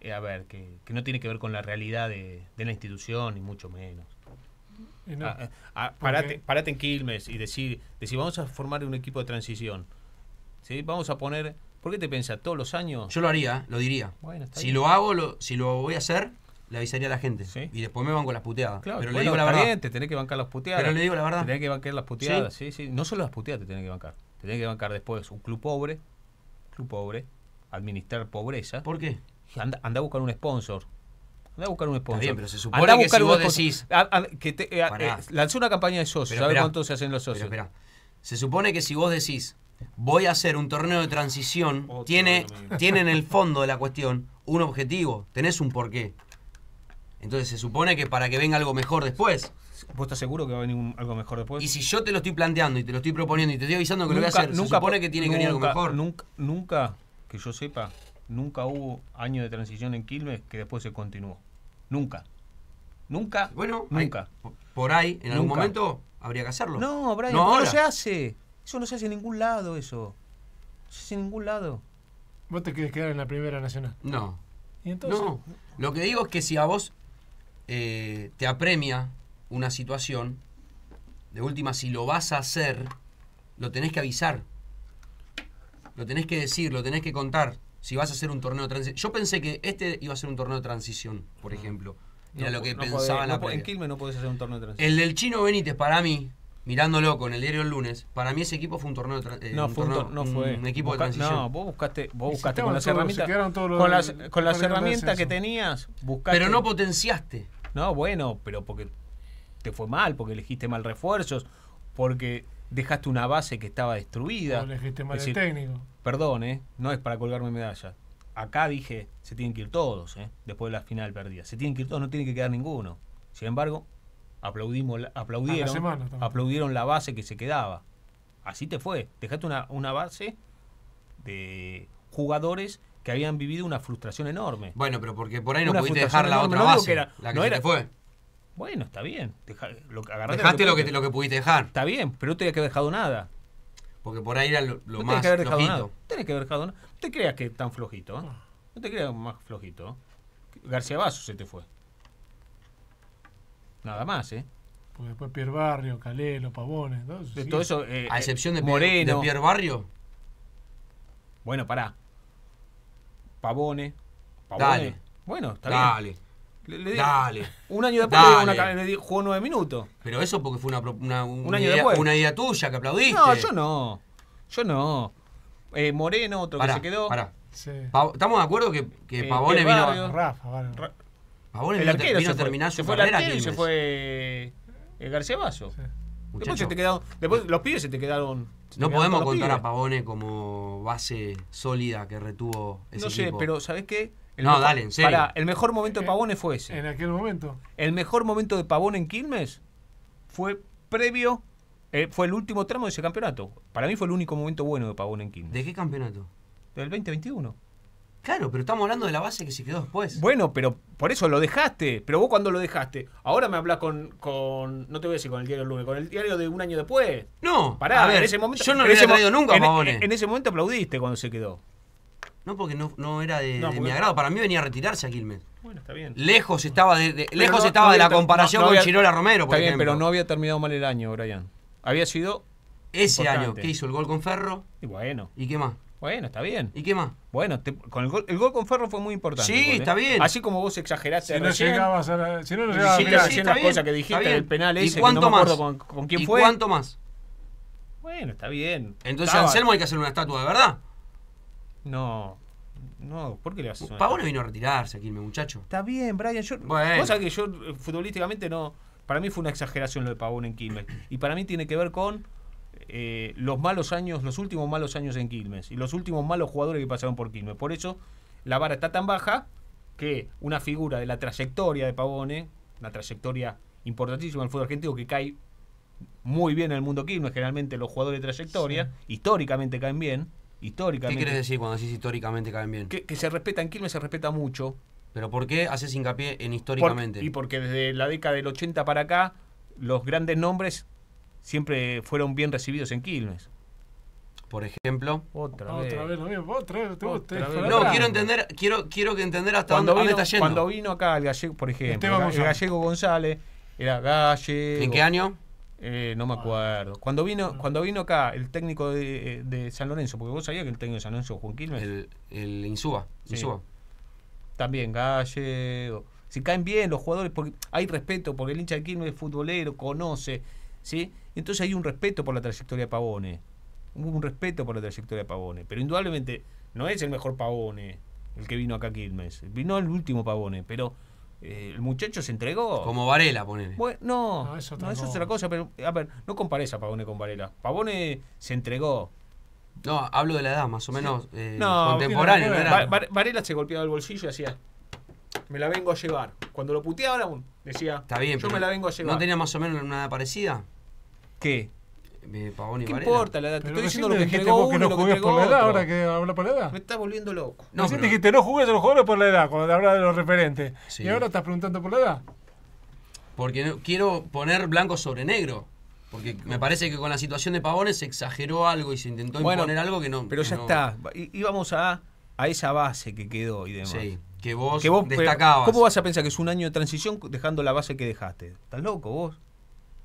eh, a ver, que, que no tiene que ver con la realidad de, de la institución, ni mucho menos. No. Ah, ah, ¿Por parate, qué? parate en Quilmes y decir, decir, vamos a formar un equipo de transición. ¿sí? Vamos a poner. ¿Por qué te piensas? Todos los años. Yo lo haría, ¿eh? lo diría. Bueno, está Si bien. lo hago, lo, si lo voy a hacer, le avisaría a la gente. Sí. Y después me van con las puteadas. Claro, Pero le digo la está verdad. bien, te tenés que bancar las puteadas. Pero le digo la verdad. Te tenés que bancar las puteadas, sí, sí. No solo las puteadas te tenés que bancar. Te tenés que bancar después un club pobre, club pobre, administrar pobreza. ¿Por qué? Anda, anda a buscar un sponsor. Anda a buscar un sponsor. bien, pero se supone a que buscar si vos decís- Ah, ah, que te, eh, Pará. eh, lanzó una campaña de socios. ¿Sabes cuánto se hacen los socios? Se supone que si vos decís, voy a hacer un torneo de transición, tiene, tiene en el fondo de la cuestión un objetivo, tenés un porqué. Entonces se supone que para que venga algo mejor después. ¿Vos estás seguro que va a venir un- algo mejor después? Y si yo te lo estoy planteando y te lo estoy proponiendo y te estoy avisando que lo voy a hacer, se nunca supone po- que tiene que venir algo nunca- mejor. Nunca, nunca, que yo sepa, nunca hubo año de transición en Quilmes que después se continuó. Nunca. Nunca. Bueno, hay- nunca. por ahí, en algún Nunca. momento, habría que hacerlo. No, Brian, No ¿cómo ahora. no se hace. Eso no se hace en ningún lado, eso. No se hace en ningún lado. Vos te querés quedar en la primera nacional. No. Y entonces. No, lo que digo es que si a vos eh, te apremia una situación, de última, si lo vas a hacer, lo tenés que avisar. Lo tenés que decir, lo tenés que contar. Si vas a hacer un torneo de transición. Yo pensé que este iba a ser un torneo de transición, por ejemplo. Era No lo que no pensaba podés- en la no En. Quilmes no podés hacer un torneo de transición. El del Chino Benítez, para mí, mirándolo con el diario el lunes, para mí ese equipo fue un torneo de eh, no, un fue torneo- no fue. un equipo Busca- de transición. No, vos buscaste, vos buscaste con las herramientas. se quedaron todos los Con con las herramientas que tenías, buscaste. Pero no potenciaste. No, bueno, pero porque te fue mal, porque elegiste mal refuerzos, porque dejaste una base que estaba destruida. O elegiste mal Es el decir, técnico. Perdón, ¿eh? No es para colgarme medalla. Acá dije, se tienen que ir todos, ¿eh? Después de la final perdida. Se tienen que ir todos, no tiene que quedar ninguno. Sin embargo, aplaudimos, la- aplaudieron, semana también. aplaudieron la base que se quedaba. Así te fue. Dejaste una, una base de jugadores que habían vivido una frustración enorme. Bueno, pero porque por ahí no Una pudiste dejar la enorme. otra No base. que era- la que no se era- te fue. Bueno, está bien. Deja- lo, Dejaste lo que, pudiste. te- lo que pudiste dejar. Está bien, pero no tenía que haber dejado nada. Porque por ahí era lo, lo no más que haber dejado flojito. nada. Tenés que haber dejado nada. No te creas que tan flojito. ¿eh? No te creas más flojito. ¿eh? García Vaso se te fue. Nada más, ¿eh? Porque después Pierre Barrio, Calelo, Pavones. todo eso De sí. todo eso. eh, A excepción de, Pierre- Moreno. de Pierre Barrio. Bueno, pará. Pavone. Pavone. Dale. Bueno, está Dale, bien. Le- le dale. Un año después le, Dale. una le di- jugó nueve minutos. Pero eso porque fue una, una, Un una año idea, después. una idea tuya que aplaudiste. No, yo no. Yo no. Eh, Moreno, otro Pará, que se quedó. pará. Sí. Pa- ¿Estamos de acuerdo que, que Eh, Pavone vino, Barrio. Rafa, vale. Ra- Pavone el vino, a- arquero vino se a fue. terminar se su fue el carrera arquero y se fue eh, García Vaso. Sí. Después se te quedaron, después los pibes se te quedaron. se te No quedaron podemos contar a. Pavone como base sólida que retuvo ese No sé, equipo. pero ¿sabés qué? No, dale, en serio. Pará, el mejor momento de Pavone fue ese. En aquel momento. El mejor momento de Pavón en Quilmes fue previo, eh, fue el último tramo de ese campeonato. Para mí fue el único momento bueno de Pavón en Quilmes. ¿De qué campeonato? Del 2021. Claro, pero estamos hablando de la base que se quedó después. Bueno, pero por eso lo dejaste. Pero vos cuando lo dejaste, ahora me hablas con, con, no te voy a decir con el diario del lunes, con el diario de un año después. no, Pará, a ver, en ese momento. yo no ese había traído nunca en, Pavone. en ese momento aplaudiste cuando se quedó. No, porque no, no era de, No, de mi agrado. Para mí venía a retirarse a Quilmes. Bueno, está bien. Lejos estaba de, lejos no- estaba de la comparación con Chirola Romero, por Está bien, ejemplo. pero no había terminado mal el año, Brian. Había sido. Ese importante. año, ¿qué hizo? El gol con Ferro. Y bueno, ¿Y qué más? Bueno, está bien. ¿Y qué más? Bueno, te- con el, gol, el gol con Ferro fue muy importante. Sí, gol, ¿eh? está bien. Así como vos exageraste Si no recién, llegabas a la- si no, no llegabas a sí, las bien, cosas que está dijiste del penal ese, ¿Y que no cuánto me acuerdo más? con- con quién ¿Y fue? cuánto más? Bueno, está bien. Entonces Estaba- Anselmo hay que hacerle una estatua de verdad. No, no, ¿por qué le haces una- Pavone vino a retirarse aquí, mi muchacho. Está bien, Brian. Yo, Bueno. Sabés que yo eh, futbolísticamente no. Para mí fue una exageración lo de Pavón en Quilmes. Y para mí tiene que ver con eh, los malos años, los últimos malos años en Quilmes. Y los últimos malos jugadores que pasaron por Quilmes. Por eso la vara está tan baja que una figura de la trayectoria de Pavone, una trayectoria importantísima en el fútbol argentino que cae muy bien en el mundo Quilmes. Generalmente los jugadores de trayectoria, históricamente caen bien. ¿Qué Históricamente. quieres decir cuando decís históricamente caen bien? Que, que se respeta en Quilmes, se respeta mucho. ¿Pero por qué haces hincapié en Por- históricamente? y porque desde la década del 80 para acá, los grandes nombres siempre fueron bien recibidos en Quilmes. Por ejemplo. Otra, Otra vez lo mismo. Otra vez, te Otra gusta. vez. No, quiero entender, quiero, quiero que entender hasta Cuando dónde, vino, dónde está yendo. cuando vino acá el gallego, por ejemplo, el gallego González, era gallego. ¿En qué año? Eh, no me acuerdo. Cuando vino, cuando vino acá el técnico de, de San Lorenzo, porque vos sabías que el técnico de San Lorenzo Juan Quilmes, El, el Insúa. Sí. Insúa. también gallego. Si caen bien los jugadores, porque hay respeto, porque el hincha de Quilmes es futbolero, conoce, ¿sí? Entonces hay un respeto por la trayectoria de Pavone. Hubo un respeto por la trayectoria de Pavone. Pero indudablemente no es el mejor Pavone el que vino acá a Quilmes. Vino el último Pavone, pero eh, el muchacho se entregó. Como Varela, ponele. Bueno, no, No, no, es eso, otra es cosa. otra cosa, pero a ver, no compares a Pavone con Varela. Pavone se entregó. No, hablo de la edad, más o menos eh, No, Va- Varela se golpeaba el bolsillo y hacía. Me la vengo a llevar. Cuando lo puteaban, decía. Está bien, Yo pero me la vengo a llevar. ¿No tenía más o menos una edad parecida? ¿Qué? Eh, Pavón y ¿Qué Varela. importa la edad? Te Pero estoy diciendo lo que dijiste entregó vos uno que no lo que jugués entregó por la edad, otro. ahora que habla por la edad. Me estás volviendo loco. No, pero- dijiste no jugués a los jugadores por la edad, cuando te hablaba de los referentes. Sí. Y ahora estás preguntando por la edad. Porque no- quiero poner blanco sobre negro. Porque me parece que con la situación de Pavones se exageró algo y se intentó Bueno, imponer algo que no. Pero que ya no- está. Y- Íbamos a, a esa base que quedó y demás. Sí, que vos, Que vos pero, destacabas. ¿Cómo vas a pensar que es un año de transición dejando la base que dejaste? ¿Estás loco vos?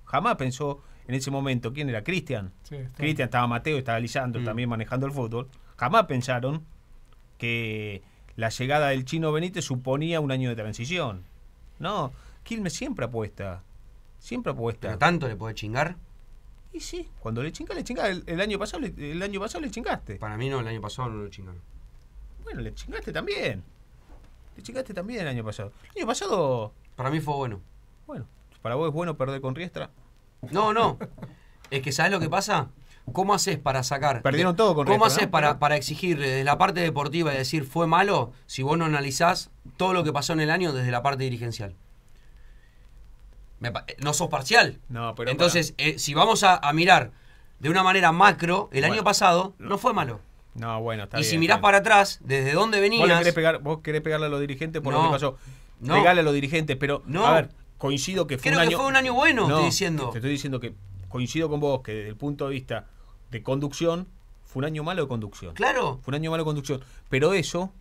Jamás pensó en ese momento. ¿Quién era? Cristian. Sí, está Cristian estaba Mateo, estaba Lisandro Mm. también manejando el fútbol. Jamás pensaron que la llegada del chino Benítez suponía un año de transición. No, Quilmes siempre apuesta. Siempre apuesta. Pero tanto le puede chingar. Y sí, cuando le chingas, le chingas. El, el año pasado, le- el año pasado le chingaste. Para mí no, el año pasado no lo chingaron. Bueno, le chingaste también. Le chingaste también el año pasado. El año pasado, Para mí fue bueno. bueno, para vos es bueno perder con Riestra. No, no. es que ¿sabes lo que pasa? ¿Cómo haces para sacar? Perdieron todo con ¿Cómo haces ¿no? para, para exigirle desde la parte deportiva y decir fue malo si vos no analizás todo lo que pasó en el año desde la parte dirigencial? Me no sos parcial. No, pero Entonces, eh, si vamos a, a mirar de una manera macro, el Bueno. año pasado no fue malo. No, bueno, está y bien, si está mirás bien. para atrás, desde dónde Vos, venías. querés pegar, vos querés pegarle a los dirigentes por lo que pasó. no. Pegale a los dirigentes, pero No. a ver, coincido que fue Creo un que año. fue un año bueno, No, estoy diciendo. Te estoy diciendo que coincido con vos que desde el punto de vista de conducción fue un año malo de conducción. Claro. Fue un año malo de conducción. Pero eso,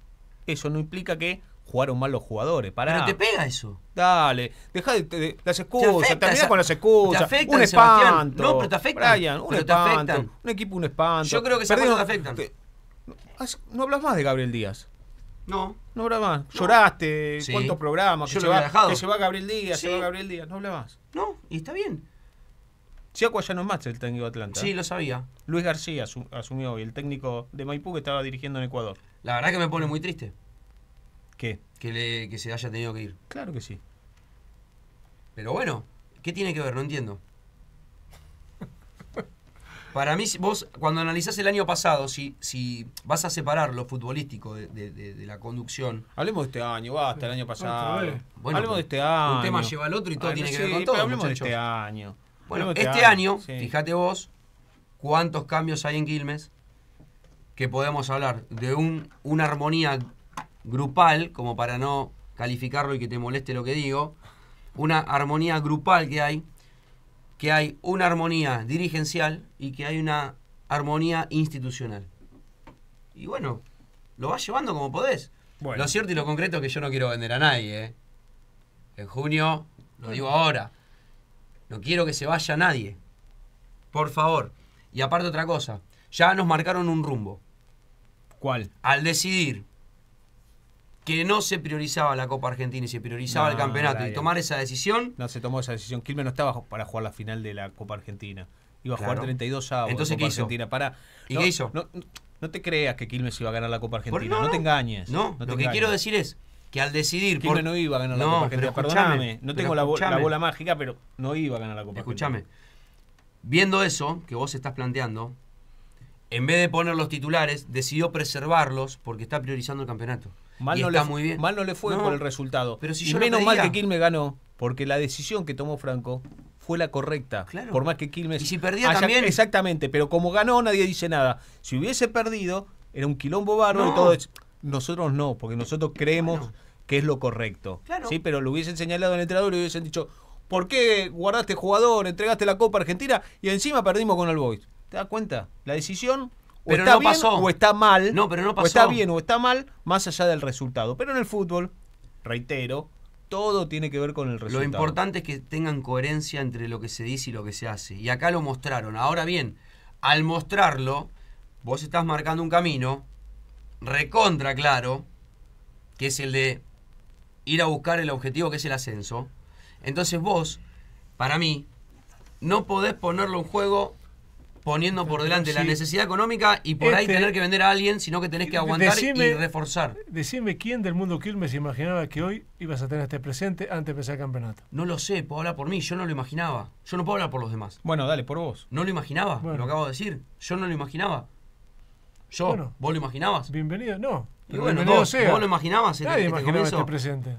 eso no implica que jugaron mal los jugadores. Pará. Pero te pega eso. Dale, deja de, de- las excusas, termina con las excusas. te afectan, un Sebastián. espanto. No, pero te afectan. Brian, un Pero te espanto. afectan. Un equipo, un espanto. Yo creo que cosas te afectan. te- no hablas más de Gabriel Díaz. No. No hablas más. Lloraste, Sí. cuántos programas, Yo que se, lo había dejado. que se va Gabriel Díaz, se Sí. va Gabriel Díaz. No hablas más. No, y está bien. Siaco ya no es más el técnico de Atlanta. Sí, lo sabía. Luis García asu- asumió hoy, el técnico de Maipú que estaba dirigiendo en Ecuador. La verdad que me pone muy triste ¿Qué? que, le, que se haya tenido que ir. Claro que sí. Pero bueno, ¿qué tiene que ver? No entiendo. Para mí, si vos cuando analizás el año pasado, si, si vas a separar lo futbolístico de, de- de- de la conducción, Hablemos de este año, basta, el año pasado. Bueno, hablemos de este año. un tema lleva al otro y todo Ay, tiene que ver con todo, Hablemos muchachos. de este año. Bueno, Hablemos de este año, sí. fíjate vos, cuántos cambios hay en Quilmes, que podemos hablar de un, una armonía grupal, como para no calificarlo y que te moleste lo que digo, una armonía grupal que hay, que hay una armonía dirigencial y que hay una armonía institucional. Y bueno, lo vas llevando como podés. Bueno. Lo cierto y lo concreto es que yo no quiero vender a nadie. ¿eh? En junio, lo digo ahora, no quiero que se vaya nadie. Por favor. Y aparte otra cosa, ya nos marcaron un rumbo. ¿Cuál? Al decidir que no se priorizaba la Copa Argentina y se priorizaba No, el campeonato y tomar esa decisión, No se tomó esa decisión. Quilmes no estaba para jugar la final de la Copa Argentina. Iba a jugar Claro. 32 avos. Entonces, Copa ¿qué hizo? Argentina. Para, ¿Y no, qué hizo? No, no te creas que Quilmes iba a ganar la Copa Argentina. No, te engañes. No, te lo que quiero decir es que al decidir. Quilmes por- no iba a ganar la Copa Argentina. Perdóname. No tengo la, bola mágica, pero no iba a ganar la Copa Escúchame. Argentina. Viendo eso que vos estás planteando, en vez de poner los titulares, decidió preservarlos porque está priorizando el campeonato. Mal y no, está le, muy bien. mal no le fue No, por el resultado. pero si y yo menos mal que Quilmes ganó, porque la decisión que tomó Franco fue la correcta. Claro. Por más que Quilmes. Y si perdía haya- también. Exactamente, pero como ganó, nadie dice nada. Si hubiese perdido, era un quilombo No. y todo. es- Nosotros no, porque nosotros creemos Bueno. que es lo correcto. Claro. Sí, pero lo hubiesen señalado al entrenador y le hubiesen dicho. ¿Por qué guardaste jugador, entregaste la Copa Argentina y encima perdimos con el Boys? ¿Te das cuenta? La decisión o Pero está no bien pasó. o está mal. No, pero no O está pasó. bien o está mal, más allá del resultado. Pero en el fútbol, reitero, todo tiene que ver con el resultado. Lo importante es que tengan coherencia entre lo que se dice y lo que se hace. Y acá lo mostraron. Ahora bien, al mostrarlo, vos estás marcando un camino recontra claro, que es el de ir a buscar el objetivo que es el ascenso. Entonces vos, para mí, no podés ponerlo en juego poniendo por delante la necesidad económica y por ahí Este- tener que vender a alguien, sino que tenés que aguantar y reforzar. Decime quién del mundo Quilmes imaginaba que hoy ibas a tener este presente antes de empezar el campeonato. No lo sé, puedo hablar por mí, yo no lo imaginaba. Yo no puedo hablar por los demás. Bueno, dale, por vos. No lo imaginaba, Bueno. lo acabo de decir. Yo no lo imaginaba. Yo, Bueno. ¿vos lo imaginabas? Bienvenido, no. Y bueno, bienvenido vos, sea. vos lo imaginabas este, Nadie este imaginaba comienzo? este presente.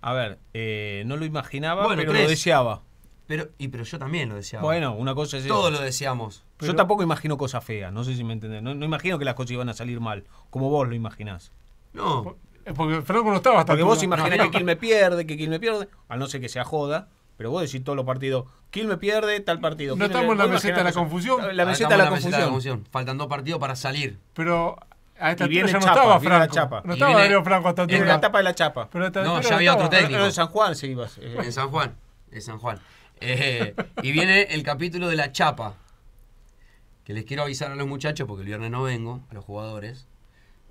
A ver, eh, no lo imaginaba, Bueno, pero tres. lo deseaba. Pero, y, pero yo también lo deseaba. Bueno, una cosa es eso. Todos lo deseamos. Yo tampoco imagino cosas feas, no sé si me entendés. No, no imagino que las cosas iban a salir mal, como vos lo imaginás. No, Porque Franco no estaba hasta Porque vos imaginás No. que Quilmes pierde, que Quilmes pierde, a no ser que sea joda, pero vos decís todos los partidos, Quilmes pierde, tal partido. No estamos en la meseta de la confusión. La meseta de en la confusión. Faltan dos partidos para salir. Pero a esta altura ya no Chapa, estaba viene la Franco. Chapa. No estaba Darío Franco a esta en En la etapa de la chapa. Pero No, ya había otro técnico. Pero de San Juan se ibas. eh. En San Juan. En San Juan. Eh, y viene el capítulo de la chapa. Que les quiero avisar a los muchachos porque el viernes no vengo, a los jugadores.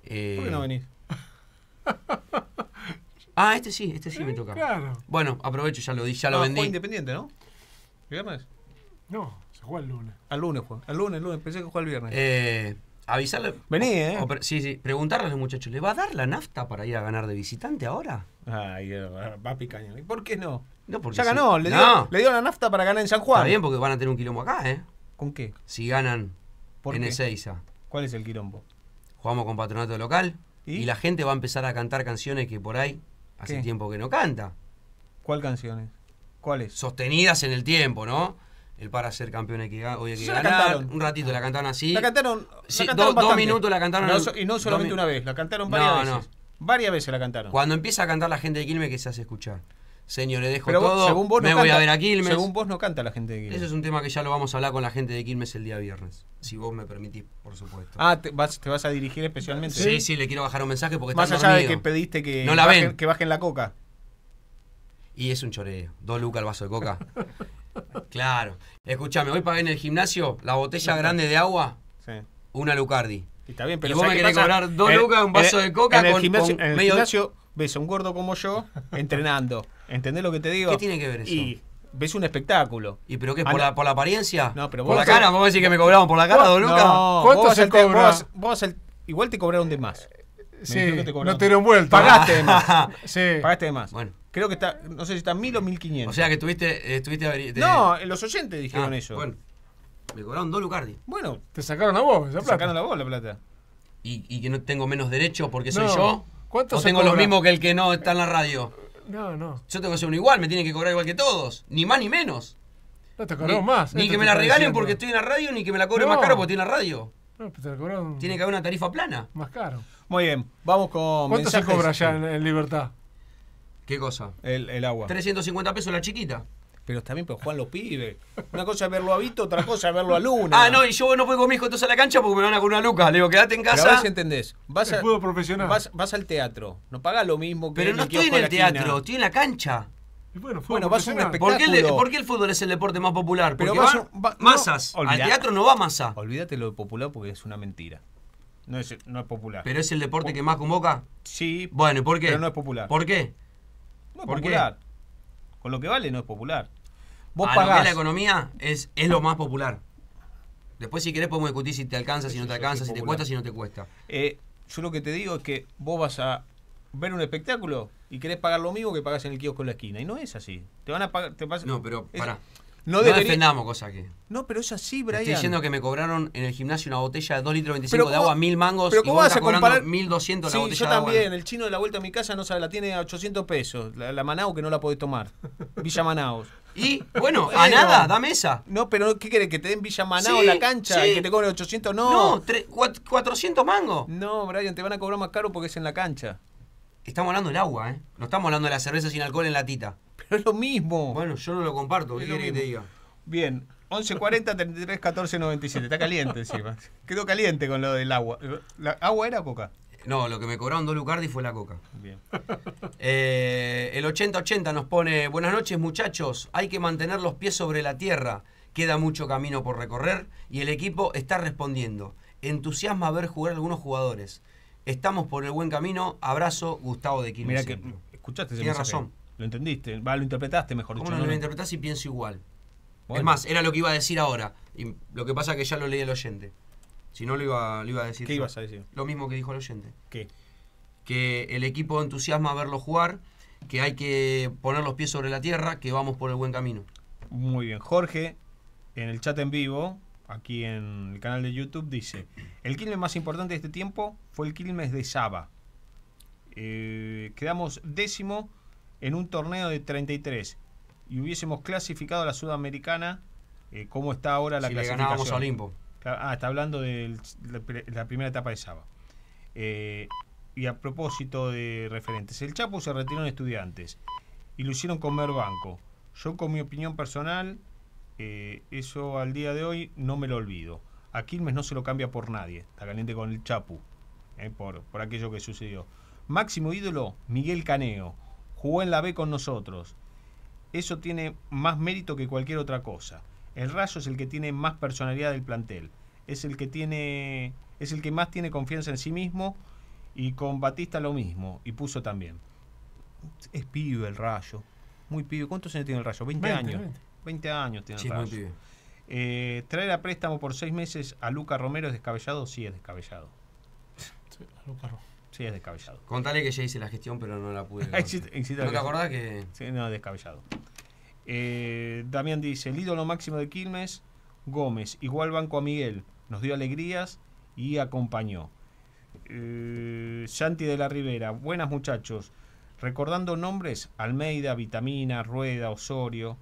Eh, ¿Por qué no venís? Ah, este sí, este sí me toca. Claro. Bueno, aprovecho, ya lo di, ya lo No, vendí. juega Independiente, ¿no? ¿Viernes? No, se juega el lunes. Al lunes juega. Al lunes, el lunes. Pensé que juega el viernes. Eh, avisarle. Vení, ¿eh? o sí, sí. Preguntarle a los muchachos, ¿le va a dar la nafta para ir a ganar de visitante ahora? Ay, eh, va picaña. ¿Y por qué no? No, porque Ya ganó, le, No, dio, le dio la nafta para ganar en San Juan. Está bien porque van a tener un quilombo acá, ¿eh? ¿Con qué? Si ganan ¿Por en qué? Ezeiza. ¿Cuál es el quilombo? Jugamos con patronato local ¿Y? ¿Y? la gente va a empezar a cantar canciones que por ahí hace ¿Qué? tiempo que no canta. ¿Cuál canciones? ¿Cuáles? Sostenidas en el tiempo, ¿no? El para ser campeón hay que, hoy hay que ganar. cantaron. Un ratito la cantaron así. La cantaron. la Sí, cantaron do- dos minutos la cantaron No so- y no solamente una vez, la cantaron varias No, veces. no. Varias veces la cantaron. Cuando empieza a cantar la gente de Quilmes que se hace escuchar. Señor, le dejo Pero vos- todo, según vos no me voy canta- a ver a Quilmes. Según vos no canta la gente de Quilmes. Ese es un tema que ya lo vamos a hablar con la gente de Quilmes el día viernes. Si vos me permitís, por supuesto. Ah, te vas, te vas a dirigir especialmente. sí, sí, le quiero bajar un mensaje porque Más está allá de dormido. que pediste que, No la bajen, ven. que bajen la coca. Y es un choreo. Dos lucas el vaso de coca. claro. Escúchame, hoy pagué en el gimnasio la botella grande de agua, Sí. una Lucardi. Y está bien, Y pero vos ¿sabés me querés cobrar dos lucas, un vaso de coca en el con- gimnasio, con en el medio- gimnasio ves a un gordo como yo entrenando. ¿Entendés lo que te digo? ¿Qué tiene que ver eso? Y ves un espectáculo. ¿Y pero qué? Ah, ¿Por, la, por la apariencia? No, pero ¿Por vos- la cara? ¿Vos decís que me cobraban por la cara, dos lucas? No, ¿Cuánto vos se cobra? vos vos igual te cobraron de más. Me Sí, que te no te dieron vuelta. Pagaste de más. Sí. Pagaste de más. Bueno. Creo que está, no sé si está mil o mil quinientos. O sea que estuviste... estuviste averi- de- no, los oyentes dijeron Ah, eso. Bueno, me cobraron dos Lucardi. Bueno, Te sacaron a vos esa te plata. sacaron la voz la plata. ¿Y, y que no tengo menos derecho porque soy No. yo? ¿Cuánto ¿O tengo lo cobra? mismo que el que no está en la radio? No, no. Yo tengo que ser uno igual, me tienen que cobrar igual que todos. Ni más ni menos. No te Ni, cobraron más. ni que me la regalen diciendo. porque estoy en la radio, ni que me la cobren No. más caro porque estoy en la radio. No, te la cobraron Tiene que haber una tarifa plana. más caro. Muy bien, vamos con ¿Cuánto se cobra allá en, en Libertad? ¿Qué cosa? El, el agua. 350 pesos la chiquita. Pero también, pero Juan los pibes. Una cosa es verlo a Vito, otra cosa es verlo a Luna. Ah, no, y yo no puedo con mi hijo entonces a la cancha porque me van a cobrar una luca. Le digo, quedate en Pero a casa. ver si entendés. Vas, a- profesional. vas, vas al teatro. No pagas lo mismo que Pero en no el estoy en el esquina. teatro, estoy en la cancha. Y bueno, fútbol Bueno, vas a un espectáculo. ¿Por qué, el, Espectáculo. por qué el fútbol es el deporte más popular? Pero Porque vas van a- va- no, masas. olvidá. Al teatro no va masa. Olvídate lo de popular porque es una mentira. No es, no es popular. ¿Pero es el deporte que más convoca? sí, Bueno, ¿y por qué? pero no es popular. ¿Por qué? no es ¿por qué? Con lo que vale no es popular. Vos a lo que es pagás. la economía es, es lo más popular. Después, si querés, podemos discutir si te alcanza, si no te alcanza, si te cuesta, si no te cuesta. Eh, yo lo que te digo es que vos vas a ver un espectáculo y querés pagar lo mismo que pagás en el kiosco en la esquina. Y no es así. Te van a pagar. Te vas- No, pero es- pará. No, No, debería- defendamos cosas que. No, pero es así, Brian. Estoy diciendo que me cobraron en el gimnasio una botella de 2 litros 25 Pero de ¿cómo- agua, mil mangos, pero y ¿cómo vos vas a comparar? 1200 Sí, la botella yo de agua. también. El chino de la vuelta a mi casa no sabe, la tiene a 800 pesos. La, la Manao que no la podés tomar. Villa Manaos. Y, bueno, a nada, dame esa. No, pero ¿qué querés? ¿Que te den Villa Manao Sí, la cancha sí. y que te cobren 800? No, No. tre- cuat- 400 mangos. No, Brian, te van a cobrar más caro porque es en la cancha. Estamos hablando del agua, ¿eh? No estamos hablando de la cerveza sin alcohol en latita. Pero es lo mismo. Bueno, yo no lo comparto. ¿Qué querés que te diga? Bien, 1140 33 14 97. Está caliente encima. Quedó caliente con lo del agua. ¿La agua era coca? No, lo que me cobraron dos Lucardi fue la coca. Bien. Eh, el 8080 nos pone, buenas noches muchachos, hay que mantener los pies sobre la tierra, queda mucho camino por recorrer y el equipo está respondiendo. Entusiasma ver jugar algunos jugadores. Estamos por el buen camino, abrazo Gustavo de Quilmes. Mira que escuchaste ese Tienes mensaje? razón. Lo entendiste, va, lo interpretaste mejor ¿Cómo dicho. no ¿no? lo interpretás si pienso igual? Bueno. Es más, era lo que iba a decir ahora. Y lo que pasa es que ya lo leí el oyente. Si no, lo iba, lo iba a decir. ¿Qué yo. ibas a decir? Lo mismo que dijo el oyente. ¿Qué? que el equipo entusiasma verlo jugar, que hay que poner los pies sobre la tierra, que vamos por el buen camino. Muy bien. Jorge, en el chat en vivo, aquí en el canal de YouTube, dice: El Quilmes más importante de este tiempo fue el Quilmes de Saba. Eh, quedamos décimo en un torneo de 33 y hubiésemos clasificado a la Sudamericana. eh, ¿Cómo está ahora la si le clasificación? ganábamos a Olimpo. Ah, está hablando de la primera etapa de Saba. Eh, y a propósito de referentes, el Chapo se retiró en estudiantes y lo hicieron comer banco. Yo con mi opinión personal, eh, eso al día de hoy no me lo olvido. A Quilmes no se lo cambia por nadie. Está caliente con el Chapu, eh, por, por aquello que sucedió. Máximo ídolo, Miguel Caneo. Jugó en la B con nosotros. Eso tiene más mérito que cualquier otra cosa. El Rayo es el que tiene más personalidad del plantel. Es el que tiene. Es el que más tiene confianza en sí mismo. Y con Batista lo mismo. Y puso también. Es pibe el Rayo. Muy pibe. ¿Cuántos años tiene el Rayo? 20, 20, años. 20. 20 años tiene Sí, el Rayo. Eh, traer a préstamo por seis meses a Luca Romero es descabellado. Sí, es descabellado. Sí, Lucas Ro- Sí, es descabellado. Contale que ya hice la gestión, pero no la pude. Existe- existe ¿No te acordás que.? Sí, no, descabellado. Eh, Damián dice, el ídolo máximo de Quilmes, Gómez, igual banco a Miguel, nos dio alegrías y acompañó. Eh, Santi de la Ribera, buenas muchachos. Recordando nombres, Almeida, Vitamina, Rueda, Osorio,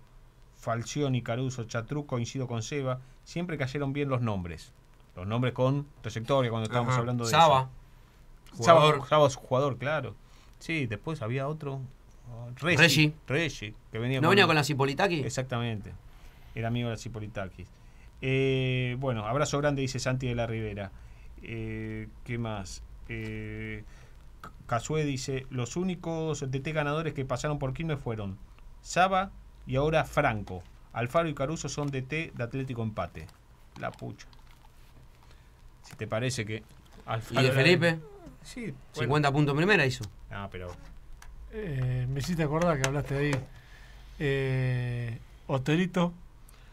Falcioni, Caruso, Chatruc, coincido con Seba, siempre cayeron bien los nombres. Los nombres con trayectoria, cuando estábamos Ajá. hablando de Saba, eso. jugador. Saba, Saba es jugador, claro. Sí, después había otro. oh, Reggi. Reggi. Reggi, que venía ¿No venía con la Cipolitaki? Exactamente. Era amigo de la Cipolitakis. Eh, bueno, abrazo grande, dice Santi de la Rivera. Eh, ¿Qué más? Eh, Casué dice: Los únicos DT ganadores que pasaron por Quilmes fueron Saba y ahora Franco. Alfaro y Caruso son DT de Atlético Empate. La pucha. Si te parece que. ¿Y Alfaro de era- Felipe? Sí, bueno. 50 puntos primera hizo. Ah, pero. Eh, me hiciste acordar que hablaste ahí. Eh, Oterito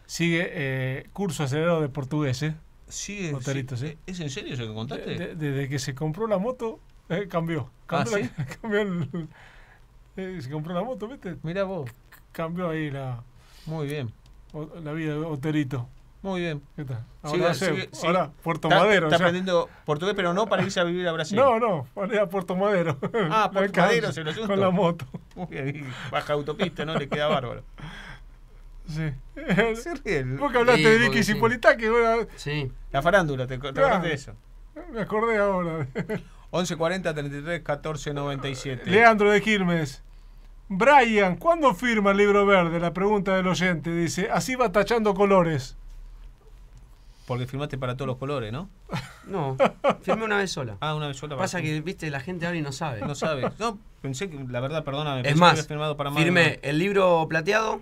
sigue eh, curso acelerado de portugués, ¿eh? Sí, Oterito, sí. sí. ¿Es en serio eso que contaste? De- de- desde que se compró la moto, eh, cambió. Ah, Cambió, la- ¿sí? cambió el- eh, se compró la moto, ¿viste? Mira vos. Cambió ahí la, Muy bien. o- la vida de Oterito. Muy bien. ¿Qué tal? Sigue- Ahora, sé, sigue- sigue- ahora Puerto Está, Madero. está aprendiendo portugués, pero no para irse a vivir a Brasil. No, no, para ir a Puerto Madero. Ah, Puerto Madero, se lo asunto. Con la moto. Muy bien. y Baja autopista, ¿no? Le queda bárbaro. Sí. Se ríe el- Vos que hablaste Sí, de porque Dicky sí. Cipolitaki, bueno, Sí. La farándula, ¿te, te de eso? me acordé ahora. 1140 33 14 97. Leandro de Quilmes. Brian, ¿cuándo firma el libro verde? La pregunta del oyente. Dice, así va tachando colores. Porque firmaste para todos los colores, ¿no? No, firmé una vez sola. Ah, una vez sola. Pasa que, viste, la gente ahora y no sabe. No sabes. No, pensé que, la verdad, perdóname. pensé es que más, habías firmado para más firmé el libro plateado.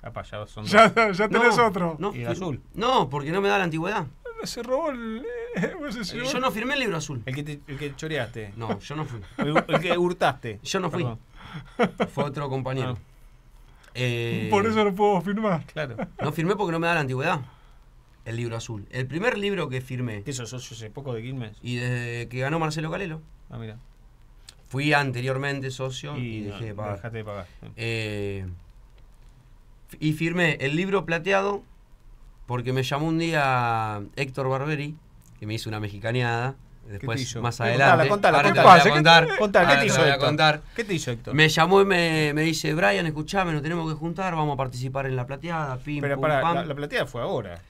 Capaz, ya son Ya, ya tenés No, otro. No, ¿Y el fir- azul? No, porque no me da la antigüedad. Se robó el, Eh, yo. Yo no firmé el libro azul. El que, te- el que choreaste. No, yo no fui. El, el que hurtaste. Yo no fui. Perdón. Fue otro compañero. Ah. Eh, Por eso no puedo firmar. Claro. No firmé porque no me da la antigüedad. El libro azul. El primer libro que firmé. ¿Qué sos socio hace poco de Quilmes? Y desde que ganó Marcelo Calelo. Ah, mira. Fui anteriormente socio y, Y dejé de pagar. dejaste de pagar. Eh, y firmé el libro plateado porque me llamó un día Héctor Barberi, que me hizo una mexicaneada. Después, más adelante. contala, contala, te voy a contala. contar. Contá, ¿qué te hizo voy a Héctor? contar. ¿Qué te hizo Héctor? Me llamó y me, me dice, Brian, escuchame, nos tenemos que juntar, vamos a participar en la plateada, pim, Pero pum, para, pam. la, la plateada fue ahora.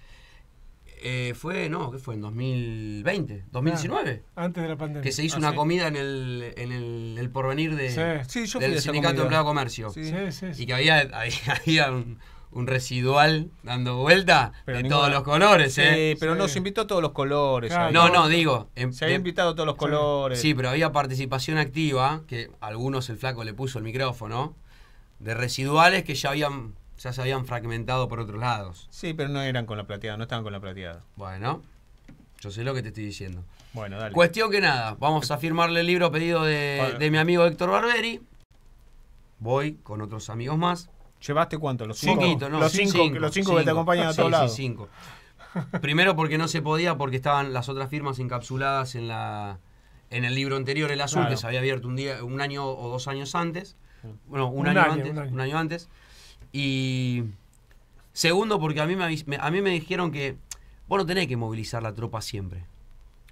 Eh, fue, no, ¿qué fue? En 2020, 2019. Antes de la pandemia. Que se hizo Ah, una sí. comida en el, en el, el porvenir de, Sí. Sí, yo del Sindicato de. Empleado Comercio. Sí. Sí, sí, sí. Y que había, había, había un, un residual dando vuelta Pero de ninguna- todos los colores, Sí, ¿eh? pero Sí. nos invitó a todos los colores. Claro. No, no, digo. en- Se había de- invitado a todos los colores. Sí, pero había participación activa, que algunos el flaco le puso el micrófono, de residuales que ya habían ya se habían fragmentado por otros lados. Sí, pero no eran con la plateada, no estaban con la plateada. Bueno, yo sé lo que te estoy diciendo. Bueno, dale. Cuestión que nada, vamos a firmarle el libro a pedido de, de mi amigo Héctor Barberi. Voy con otros amigos más. ¿Llevaste cuánto? ¿Los cinco? Poquito, ¿no? Los Sí, cinco, los cinco, que te acompañan a Sí, todos sí, lados. cinco. Primero porque no se podía, porque estaban las otras firmas encapsuladas en la en el libro anterior, el azul, Claro. que se había abierto un día, un año o dos años antes. Bueno, un, Un año, año, antes, un año. un año antes. Y segundo porque a mí me- a mí me dijeron que vos no tenés que movilizar la tropa siempre.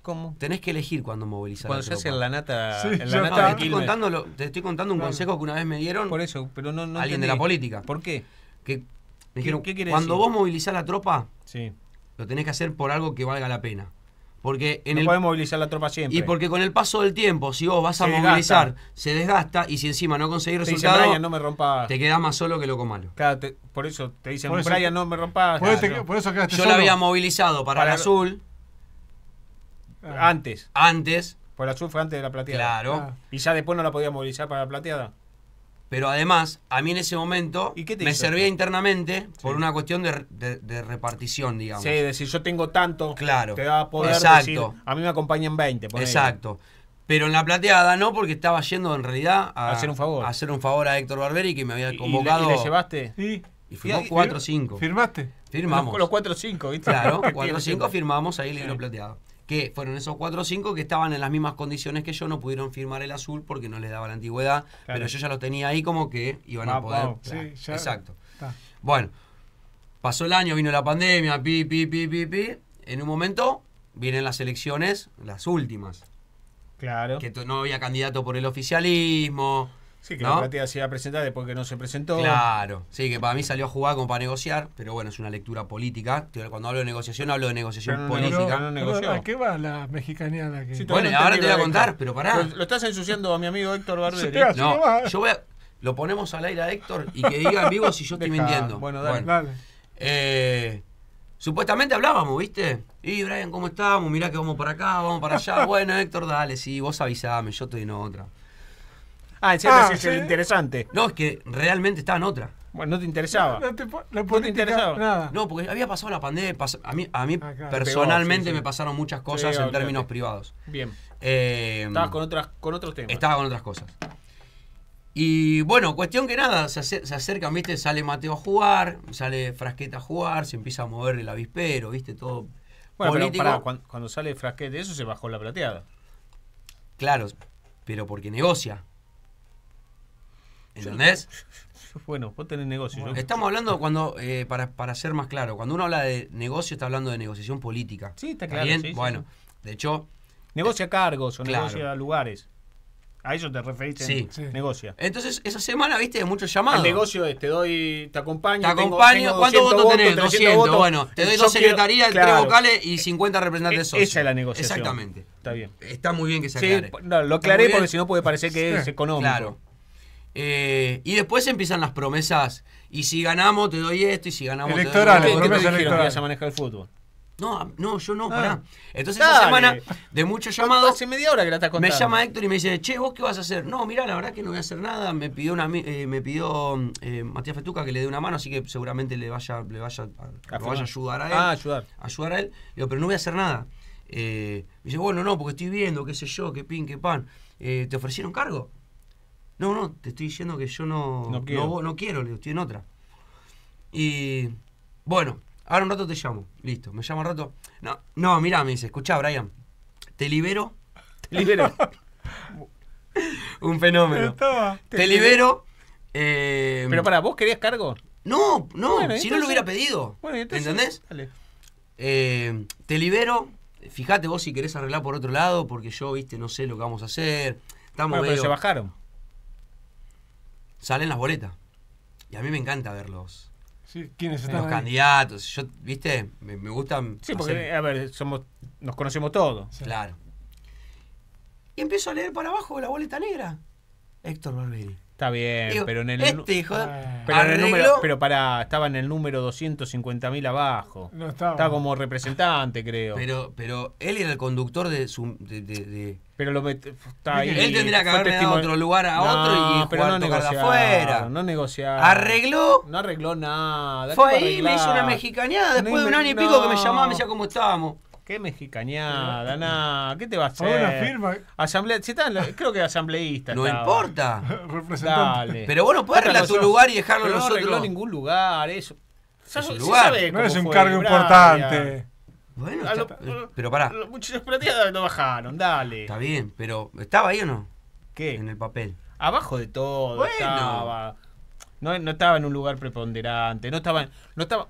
¿Cómo? Tenés que elegir cuándo movilizar Cuando la se tropa. hace en la nata, Sí, en la No, nata te, estoy contando lo- te estoy contando un Claro. consejo que una vez me dieron Por eso, pero no, no alguien de la política. ¿Por qué? Que me dijeron, qué cuando decir? vos movilizás la tropa, Sí. lo tenés que hacer por algo que valga la pena. Porque en no el podés movilizar la tropa siempre. y porque con el paso del tiempo, si vos vas a Se movilizar, desgasta. se desgasta y si encima no conseguís te resultados, Brian, no me rompas. te quedás más solo que loco malo. Claro, te- por eso te dicen, Por eso Brian, te- no me rompas. Por, eso te- Claro. por eso quedaste Yo solo. la había movilizado para, Para- el azul Ah, Antes. antes, Por el azul fue antes de la plateada. claro, Ah. Y ya después no la podía movilizar para la plateada. pero además, a mí en ese momento ¿Y qué te me hizo servía internamente por Sí. una cuestión de, de- de repartición, digamos. Sí, decir, yo tengo tanto. Claro. Te da poder Exacto. decir, a mí me acompañan 20. ponele. Exacto. Pero en la plateada no, porque estaba yendo en realidad a, A hacer un favor. a hacer un favor a Héctor Barberi que me había ¿Y, y le, convocado. y le llevaste? ¿Y? Y firmó y- 4 o 5. ¿Firmaste? Firmamos. Los, los 4 o 5, ¿viste? Claro, Que 4 o tiene 5 siempre. firmamos ahí el libro Sí. plateado. Que fueron esos 4 o 5 que estaban en las mismas condiciones que yo, no pudieron firmar el azul porque no les daba la antigüedad, pero yo ya los tenía ahí como que iban a poder. va, sí, ya- Exacto. Está. Bueno, pasó el año, vino la pandemia, pi, pi, pi, pi, pi. En un momento vienen las elecciones, las últimas. Claro. Que no había candidato por el oficialismo. Sí, que ¿no? la se iba a presentar después que no se presentó. Claro, sí, que para mí salió a jugar como para negociar, pero bueno, es una lectura política. Cuando hablo de negociación, hablo de negociación Pero no política. negoció, no negoció. ¿A qué va la mexicaneada? Que... Sí, Bueno, no ahora te voy a contar, pero pará. Lo, lo estás ensuciando a mi amigo Héctor Barberi. Sí, No, yo voy a. Lo ponemos al aire a Héctor y que diga en vivo si yo estoy Deja, mintiendo. bueno, dale. Dale. eh, supuestamente hablábamos, ¿viste? Y Brian, ¿cómo estamos? Mirá que vamos para acá, vamos para allá. Bueno, Héctor, dale, sí, vos avisame, yo estoy en otra. Ah, en serio, Ah, ese es el sí. interesante. No, es que realmente estaba en otra. Bueno, no te interesaba. No te, la te interesaba? Nada. No, porque había pasado la pandemia. pas- a mí, a mí Ah, claro. personalmente Pegó, sí, sí. me pasaron muchas cosas Sí, en términos privados. Bien. Eh, Estabas con, otras, con otros temas. Estaba con otras cosas. Y bueno, cuestión que nada, se, acer- se acercan, ¿viste? Sale Mateo a jugar, sale Frasqueta a jugar, se empieza a mover el avispero, ¿viste? Todo bueno, pero pará, cuando, cuando sale Frasquete, eso se bajó la plateada. Claro, pero porque negocia. ¿Entendés? Bueno, vos tenés negocio. yo- Estamos hablando cuando, eh, para, para ser más claro, cuando uno habla de negocio está hablando de negociación política. Sí, está claro, bien? sí, sí, bueno, de hecho, Negocia cargos o Claro. negocia lugares. A eso te referís en Sí. Negocia. entonces esa semana, ¿viste? De muchos llamados. El negocio es, te doy, te acompaño. Te acompaño. tengo ¿Cuántos 200 votos tenés? 300 200. Bueno, te doy dos quiero- secretarías, claro. tres vocales y 50 representantes E- socios. Esa es la negociación. Exactamente. Está bien. Está muy bien que se Sí, aclare. no, lo Está aclaré bien. porque si no puede parecer que es económico. Claro. Eh, y después empiezan las promesas. Y si ganamos, te doy esto. Y si ganamos, Electorales, te ¿Qué, doy qué lo te ibas a manejar el fútbol? No, no, yo no, Ah. pará. Entonces Dale. esa semana de muchos llamados. Hace media hora que la estás Me contando. llama Héctor y me dice, che, ¿vos qué vas a hacer? No, mirá, la verdad que no voy a hacer nada. Me pidió una eh, me pidió eh, Matías Fetuca que le dé una mano, así que seguramente le vaya, le vaya, a- lo vaya a ayudar a él. Ah, ayudar. ayudar a él. Digo, pero no voy a hacer nada. Eh, me dice, bueno, no, porque estoy viendo, qué sé yo, qué pin, qué pan. Eh, ¿Te ofrecieron cargo? No, no, te estoy diciendo que yo no, No quiero. no, no quiero, le digo, estoy en otra. Y bueno, ahora un rato te llamo. Listo, me llama un rato. No, no, mirá, me dice, escuchá, Brian, te libero. Te libero. Un fenómeno. Te libero. eh, Pero para, ¿vos querías cargo? No, no, Bueno, si no lo hubiera pedido. Bueno, entonces, ¿Entendés? Dale. Eh, te libero. Fíjate vos si querés arreglar por otro lado, porque yo, viste, no sé lo que vamos a hacer. Estamos Bueno, pero se bajaron. Salen las boletas. Y a mí me encanta verlos. Sí, ¿Quiénes están Los ahí? candidatos. Yo, viste, me, me gustan. Sí, porque, hacer- a ver, somos, nos conocemos todos. Sí. Claro. Y empiezo a leer para abajo la boleta negra. Héctor Barberi. Está bien, Digo, pero en el. este hijo pero, en el número, pero para, estaba en el número 250.000 abajo. No estaba. Estaba como representante, creo. Pero, Pero, pero él era el conductor de su. De, de- de- lo met- está ahí. Él tendría que fue haberle dado testimonio- otro lugar a otro y pero jugar, no negociaron, afuera. No negociaron. Arregló. No arregló nada. Fue ¿qué va a ahí, me hizo una mexicaneada después de un año y pico que me llamaba, me decía cómo estábamos. ¿Qué mexicañada? Nada. ¿Qué te va a hacer? Una firma. Asamblea, si creo que asambleísta. No estaba. importa. Representante. Dale. Pero vos no podés arreglar tu lugar y dejarlo pero no nosotros. arregló ningún lugar, eso. Es un lugar. sabe No es un cargo importante. Bueno, está- lo- pero pará. Los muchachos plateados no bajaron, dale. Está bien, pero ¿estaba ahí o no? ¿Qué? En el papel. Abajo de todo Bueno. estaba. No, no estaba en un lugar preponderante, no estaba, no estaba,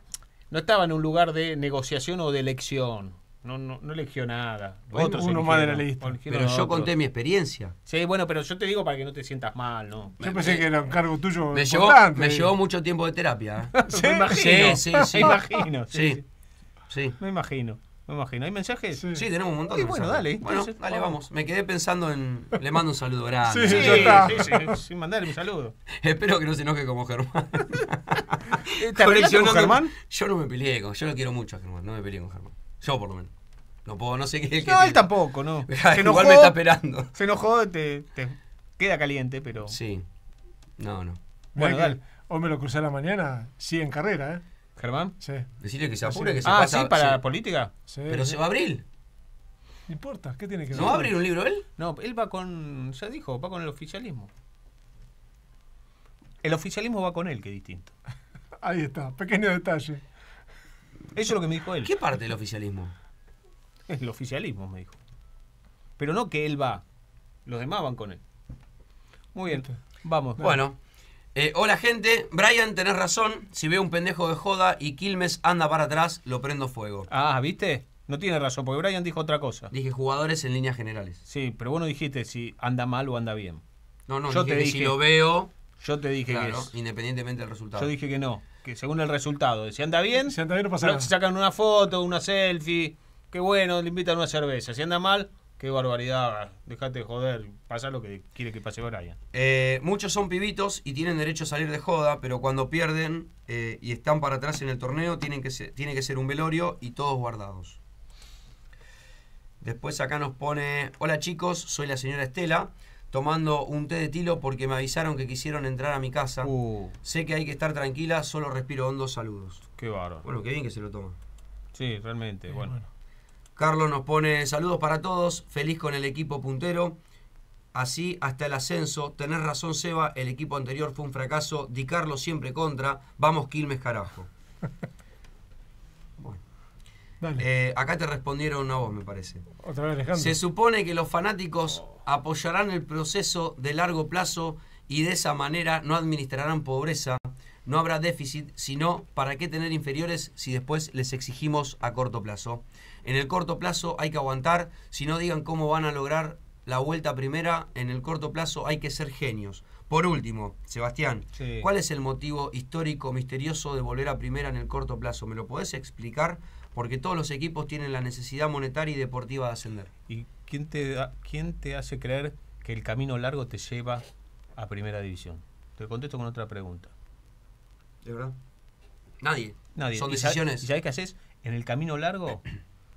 no estaba en un lugar de negociación o de elección. No, no, no eligió nada. Otros uno más de la lista. Pero yo otros. conté mi experiencia. Sí, bueno, pero yo te digo para que no te sientas mal, ¿no? Yo pensé que era un cargo tuyo Me llevó, me llevó mucho tiempo de terapia. ¿eh? ¿Sí? Me imagino. Sí, sí, sí. Me imagino. Sí, Sí. sí. Sí. Me imagino. Me imagino. ¿Hay mensajes? Sí. Sí, tenemos un montón Y de bueno, dale, Bueno, entonces, dale, vamos. vamos. Me quedé pensando en. Le mando un saludo grande. Sí, Sí, está. sí, sí, sin mandarle un saludo. Espero que no se enoje como Germán. ¿Te con Germán? Yo no me peleé con. Yo lo quiero mucho a Germán. No me peleé con Germán. Yo por lo menos. No puedo, no sé qué es el que No, tiene. él tampoco, ¿no. Se enojó, Igual me está esperando. se enojó, te, te queda caliente, pero... Sí. No, no. Mirá Bueno, que dale. Hoy me lo crucé a la mañana, sigue en carrera, ¿eh? ¿Germán? Sí. Decirle que se apure, que se Ah, pasa. sí, para se- la política. sí, Pero sí. se va a abrir. No importa, ¿qué tiene que ver? ¿No va a abrir un libro él? No, él va con, ya dijo, va con el oficialismo. El oficialismo va con él, que es distinto. Ahí está, pequeño detalle. Eso es lo que me dijo él. ¿Qué parte del oficialismo? El oficialismo, me dijo. Pero no que él va. Los demás van con él. Muy bien, vamos. Bueno. eh, hola gente, Brian, tenés razón. Si veo un pendejo de joda y Quilmes anda para atrás, lo prendo fuego. Ah, ¿viste? No tiene razón, porque Brian dijo otra cosa. Dije jugadores en líneas generales. Sí, pero vos no dijiste si anda mal o anda bien. No, no, Yo dije te que dije- si lo veo, Yo te dije claro, que es- independientemente del resultado. Yo dije que no, que según el resultado, si anda bien, Si anda bien no pasa nada. se sacan una foto, una selfie, qué bueno, le invitan una cerveza. Si anda mal, qué barbaridad, dejate de joder, pasa lo que quiere que pase Brian. Eh, muchos son pibitos y tienen derecho a salir de joda, pero cuando pierden eh, y están para atrás en el torneo, tienen que ser, tiene que ser un velorio y todos guardados. Después acá nos pone, hola chicos, soy la señora Estela, tomando un té de tilo porque me avisaron que quisieron entrar a mi casa. Uh, Sé que hay que estar tranquila, solo respiro hondo, saludos. qué bárbaro. Bueno, qué bien que se lo toma. Sí, realmente, bueno. bueno. Carlos nos pone saludos para todos, feliz con el equipo puntero. Así hasta el ascenso. Tenés razón, Seba, el equipo anterior fue un fracaso. Di Carlos siempre contra. Vamos, Quilmes, carajo. Eh, acá te respondieron a vos, me parece. Otra vez Alejandro. Se supone que los fanáticos apoyarán el proceso de largo plazo y de esa manera no administrarán pobreza. No habrá déficit, sino para qué tener inferiores si después les exigimos a corto plazo. En el corto plazo hay que aguantar, si no digan cómo van a lograr la vuelta primera, en el corto plazo hay que ser genios. Por último, Sebastián, Sí. ¿cuál es el motivo histórico misterioso de volver a primera en el corto plazo? ¿Me lo podés explicar? Porque todos los equipos tienen la necesidad monetaria y deportiva de ascender. ¿Y quién te, da- quién te hace creer que el camino largo te lleva a primera división? Te contesto con otra pregunta. ¿De verdad? Nadie. Nadie. Son ¿Y sabe- decisiones. ¿Y sabes qué haces? En el camino largo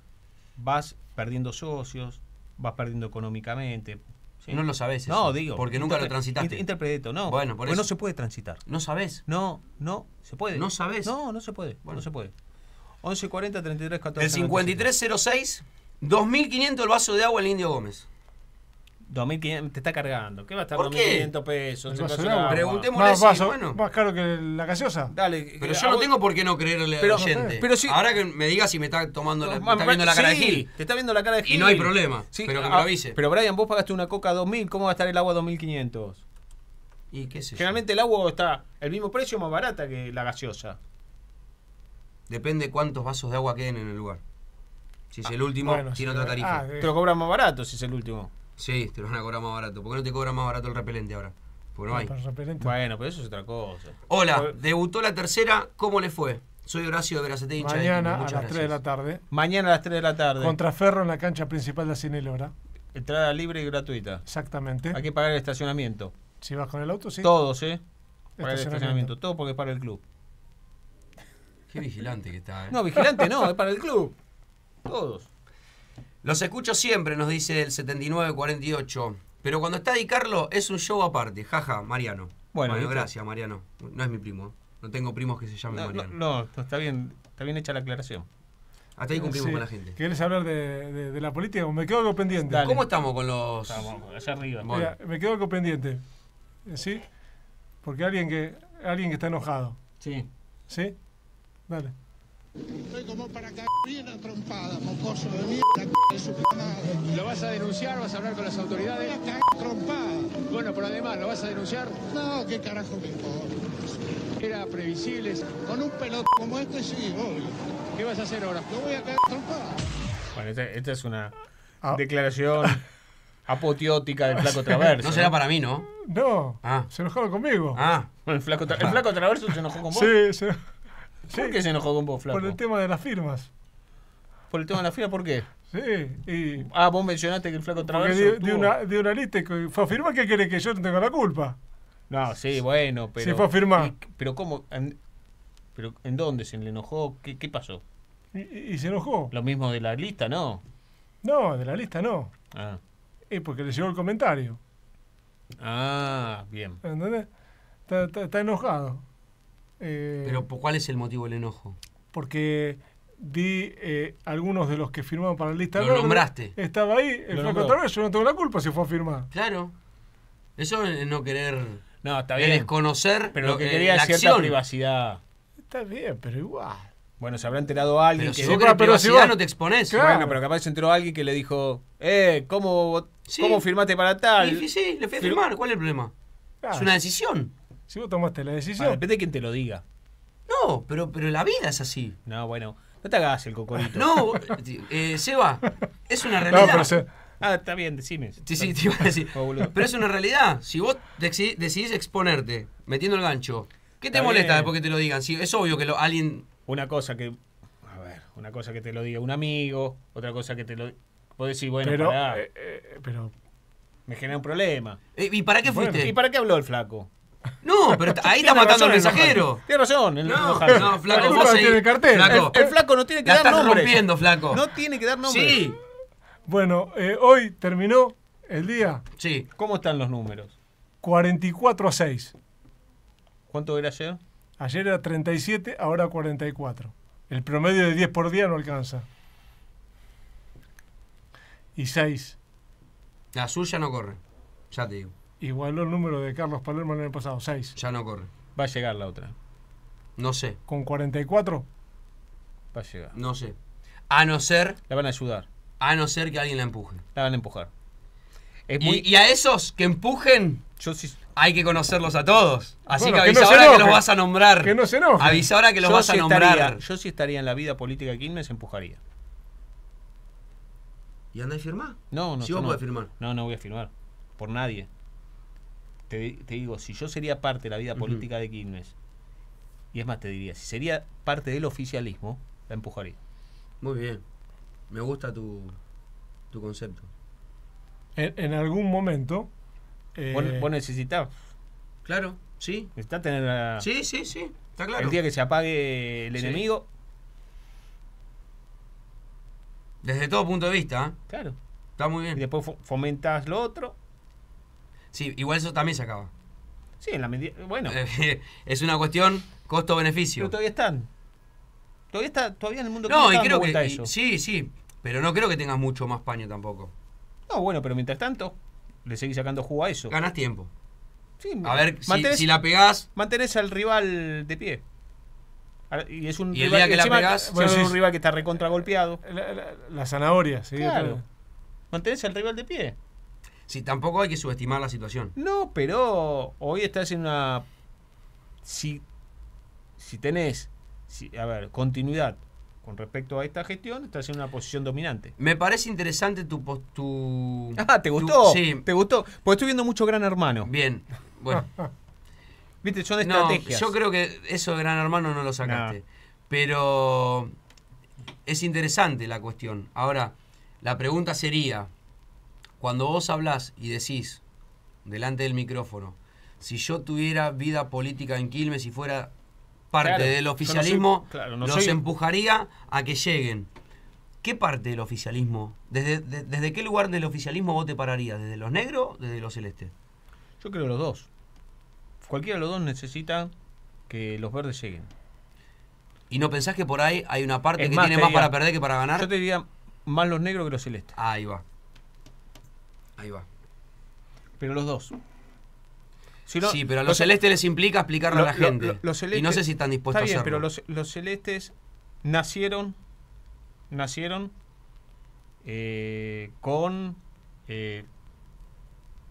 vas perdiendo socios, vas perdiendo económicamente. ¿sí? No lo sabés eso, No, digo. porque nunca lo transitaste. inter- Interpreto, no. Bueno, por Porque no se puede transitar. ¿No sabés? No, no, se puede. ¿No sabés? No, no se puede. Bueno. No se puede. 11 40 33 14. El 5306 2.500 el vaso de agua el Indio Gómez. 2.500 te está cargando. ¿Qué va a estar ¿Por qué? 2.500 pesos? El vaso de agua. Preguntemos- Más, sí, vaso- bueno. más caro que la gaseosa. Dale. Pero yo no tengo por qué no creerle Pero- al oyente. pero sí- Ahora que me diga si me está tomando la, me Ma- está viendo la cara sí, de Gil. Te está viendo la cara de Y Gil. no hay problema, pero que me lo avise. Pero Brian, vos pagaste una coca 2.000, ¿cómo va a estar el agua 2.500? Y qué sé yo. Generalmente el agua está el mismo precio más barata que la gaseosa. Depende cuántos vasos de agua queden en el lugar. Si es el último, bueno, tiene otra tarifa. ah, eh. Te lo cobran más barato si es el último. Sí, te lo van a cobrar más barato. ¿Por qué no te cobran más barato el repelente ahora? Porque no hay. Para repelente. Bueno, pero eso es otra cosa. Hola, debutó la tercera. ¿Cómo le fue? Soy Horacio de Veracete, hincha Mañana a las Muchas 3 de la tarde. Mañana a las 3 de la tarde. Contra Ferro en la cancha principal de Cinelora. Entrada libre y gratuita. Exactamente. Hay que pagar el estacionamiento. Si vas con el auto, sí. Todos, ¿eh? Pagar el Estacionamiento. estacionamiento. Todo porque es para el club. Qué vigilante que está, ¿eh? No, vigilante no, es para el club. Todos. Los escucho siempre, nos dice el 7948. Pero cuando está Di Carlo es un show aparte. Jaja, Mariano. Bueno, Bueno, gracias, Mariano. No es mi primo. No tengo primos que se llamen No, no, Mariano. no, no, está bien, está bien hecha la aclaración. Hasta ahí cumplimos Sí. con la gente. ¿Querés hablar de, de- de la política? Me quedo algo pendiente. Dale. ¿Cómo estamos con los...? Estamos allá arriba. Bueno. Mira, me quedo algo pendiente. ¿Sí? Porque alguien que alguien que está enojado. Sí. ¿Sí? Dale. Estoy como para caer bien a trompada, mocoso de mierda, c- de su puta madre. ¿Lo vas a denunciar? ¿Vas a hablar con las Voy autoridades? a caer a trompada. Bueno, pero además, ¿lo vas a denunciar? No, qué carajo me importa. Era previsible. Con un pelot como este sí, obvio. ¿Qué vas a hacer ahora? Lo voy a caer trompada. Bueno, esta, esta es una Ah. declaración apoteótica del flaco traverso. No será para mí, ¿no? No, Ah. se enojaron conmigo. Ah, El flaco, tra- el flaco traverso se enojó con vos. sí, se- ¿Por sí, qué se enojó con vos, flaco? por el tema de las firmas. Por el tema de la fila, ¿por qué? Sí, y Ah, vos mencionaste que el flaco traverso. tuvo- una, di una lista y que fue a firmar que quiere que yo no tenga la culpa. No, sí, bueno, pero. Sí, fue a firmar. y- pero ¿cómo? En, ¿Pero en dónde se le enojó? ¿Qué, qué pasó? Y, y- y se enojó. Lo mismo de la lista, ¿no? No, de la lista no. Ah, Es porque le llegó el comentario. ah bien. ¿Entendés? Está, está- está enojado. Eh, pero ¿por ¿cuál es el motivo del enojo? porque vi eh, algunos de los que firmaron para la lista Lo verde, nombraste. Estaba ahí, el flaco yo no tengo la culpa si fue a firmar. Claro. Eso es no querer No, está es bien. desconocer Pero lo que eh, quería la es cierta acción. privacidad. Está bien, pero igual. Bueno, se habrá enterado alguien Pero que. si vos pero- querés pero si privacidad vos- no te exponés. Claro. Bueno, pero capaz se enteró alguien que le dijo, eh, ¿cómo, Sí. ¿cómo firmaste para tal? Y, sí, le fui a Fir- firmar. ¿Cuál es el problema? Ah, Es una decisión. Si vos tomaste la Bueno, decisión. depende de quién te lo diga. No, pero, pero la vida es así. No, bueno, no te hagas el cocorito. No, eh, Seba, es una No, realidad. pero se- Ah, está bien, decime. Sí, sí, te iba a decir. Oh. Pero es una realidad. Si vos deci- decidís exponerte metiendo el gancho, ¿qué te Está molesta bien. después que te lo digan? Si es obvio que lo- alguien. Una cosa que. A ver, una cosa que te lo diga un amigo, otra cosa que te lo. Vos decís, bueno, pero, pará, eh, eh, pero me genera un problema. Eh, ¿Y para qué Bueno, fuiste? ¿Y para qué habló el flaco? No, pero ahí está matando al mensajero. Tiene razón en No, no, La flaco, vos tiene el cartel. Flaco, El, el flaco no tiene que la dar estás nombres. rompiendo, flaco. No tiene que dar nombres. Sí, bueno, eh, hoy terminó el día sí. ¿Cómo están los números? 44 a 6. ¿Cuánto era ayer? Ayer era 37, ahora 44. El promedio de 10 por día no alcanza. Y 6. La suya no corre. Ya te digo. Igualó el número de Carlos Palermo el año pasado, 6. Ya no corre. Va a llegar la otra. No sé, Con 44, Va a llegar. no sé. A no ser, La van a ayudar. a no ser que alguien la empuje. La van a empujar. Es Y, muy. y a esos que empujen, yo sí. hay que conocerlos a todos. Así Bueno, que que no avisa ahora que los vas a nombrar. que no se enoje. Avisa ahora que los yo vas a sí nombrar. estaría, yo sí estaría en la vida política de Quilmes, empujaría. ¿Y anda y firmá? No, no. Si yo vos no. podés firmar. No, no voy a firmar. Por nadie. Te, te digo, si yo sería parte de la vida política de Quilmes, y es más, te diría, si sería parte del oficialismo, la empujaría. Muy bien. Me gusta tu, tu concepto. En, en algún momento. eh, Vos, vos necesitas, Claro, sí. necesitas tener la- Sí, sí, sí. Está claro. el día que se apague el Sí. enemigo. Desde todo punto de vista, ¿eh? Claro. Está muy Y bien. después fo- fomentas lo otro. Sí, igual eso también se acaba. Sí, en la medida. Bueno, es una cuestión costo-beneficio. pero todavía están. Todavía está, todavía en el mundo No, y creo que. y- sí, sí. Pero no creo que tengas mucho más paño tampoco. No, bueno, pero mientras tanto, le seguís sacando jugo a eso. Ganas tiempo. Sí, A ver, si, mantenés, si la pegás, mantenés al rival de pie. Y es un Y el rival día que la encima, pegás- bueno, Bueno, es un rival que está recontra golpeado. La, la- la zanahoria, sí. Claro. Mantenés al rival de pie. Si tampoco hay que subestimar la situación. No, pero hoy estás en una. Si, si tenés, si- a ver, continuidad con respecto a esta gestión, estás en una posición dominante. Me parece interesante tu... tu Ah, ¿te tu- gustó? sí, ¿Te gustó? Porque estoy viendo mucho Gran Hermano. bien. Bueno, Viste, son no, estrategias. yo creo que eso de Gran Hermano no lo sacaste. Pero es interesante la cuestión. Ahora, la pregunta sería, cuando vos hablás y decís delante del micrófono, si yo tuviera vida política en Quilmes y fuera parte Claro, del no oficialismo, soy- claro, no los soy- empujaría a que lleguen. ¿Qué parte del oficialismo? ¿Desde, de- ¿Desde qué lugar del oficialismo vos te pararías? ¿Desde los negros o desde los celestes? Yo creo los dos. Cualquiera de los dos necesita que los verdes lleguen. ¿Y no pensás que por ahí hay una parte Es que más, tiene más diría- para perder que para ganar? Yo te diría más los negros que los celestes. Ahí va. Ahí va. Pero los dos. Si no- sí, pero a los los- celestes les implica explicarle lo- a la gente. lo- los y no celestes- sé si están dispuestos Está bien, a hacerlo. pero los, los celestes nacieron nacieron eh, con eh,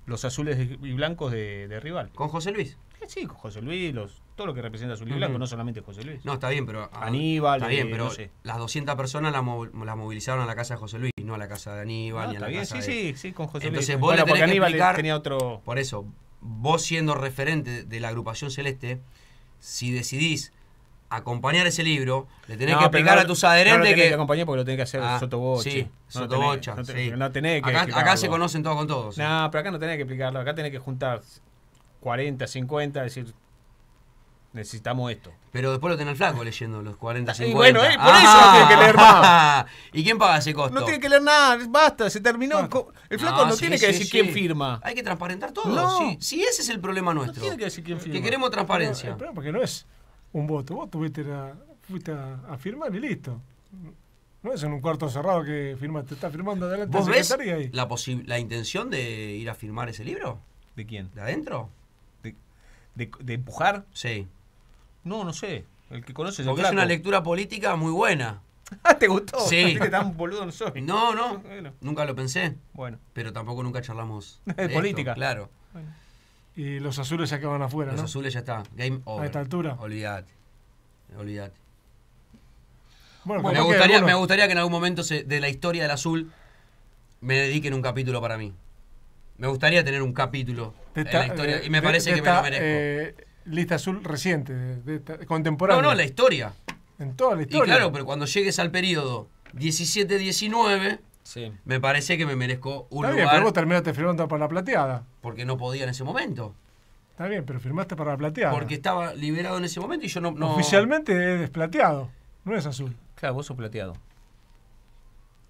los azules y blancos de, de rival. ¿Con José Luis? Eh, Sí, con José Luis, los, todo lo que representa azul y blanco, no solamente José Luis. No, está bien, pero. Aníbal, Está bien, eh, pero no sé. las 200 personas las mo- las movilizaron a la casa de José Luis, no a la casa de Aníbal No, ni a la bien, casa sí, de- sí, sí, con José Entonces Luis. vos le Bueno, porque tenés que Aníbal explicar- tenía otro. Por eso, vos siendo referente de la agrupación celeste, si decidís acompañar ese libro, le tenés No, que explicar no- a tus no lo adherentes tenés que. que acompañar porque lo tenés que hacer Ah, sotoboche. Sí, No sotobocha, no tenés- sí. No tenés que acá, acá se conocen todos con todos. No, pero acá no tenés que explicarlo. Acá tenés que juntar 40, 50, decir, necesitamos esto. Pero después lo tenés al flaco leyendo los 40, Y 50. bueno, eh, por eso no tiene que leer más. ¿Y quién paga ese costo? No tiene que leer nada, basta, se terminó. El flaco no, sí, tiene que decir sí. quién firma. Hay que transparentar todo. No. Sí, ese es el problema No nuestro. tiene que decir quién firma. que queremos transparencia. Pero, porque no es un voto. Vos tuviste la- fuiste a, a firmar y listo. No es en un cuarto cerrado que firmaste. Está firmando adelante ¿Vos ves ahí. la, la intención de ir a firmar ese libro? ¿De quién? ¿De adentro? ¿De, de, de empujar? Sí. No, no sé. El que conoce es el Porque es flaco. una lectura política muy buena. Ah, ¿te gustó? Sí. Viste, tan boludo no soy. No, no. Bueno, Nunca lo pensé. bueno. Pero tampoco nunca charlamos. De esto, política. Claro. Y los azules se acaban afuera, Los ¿no? azules ya está. Game over. A esta altura. Olvídate. Olvídate. Bueno, me, gustaría, me gustaría que en algún momento se- de la historia del azul me dediquen un capítulo para mí. Me gustaría tener un capítulo de la historia. eh, y me de- parece de que me lo merezco. eh, lista azul reciente, de, de esta- no, contemporánea. no, la historia. En toda la Y historia. claro, pero cuando llegues al periodo 17-19, Sí. me parece que me merezco un Está bien, lugar pero vos terminaste firmando para la plateada. porque no podía en ese momento. Está bien, pero firmaste para la plateada. Porque estaba liberado en ese momento y yo no. no- Oficialmente es plateado, no es azul. Claro, vos sos plateado.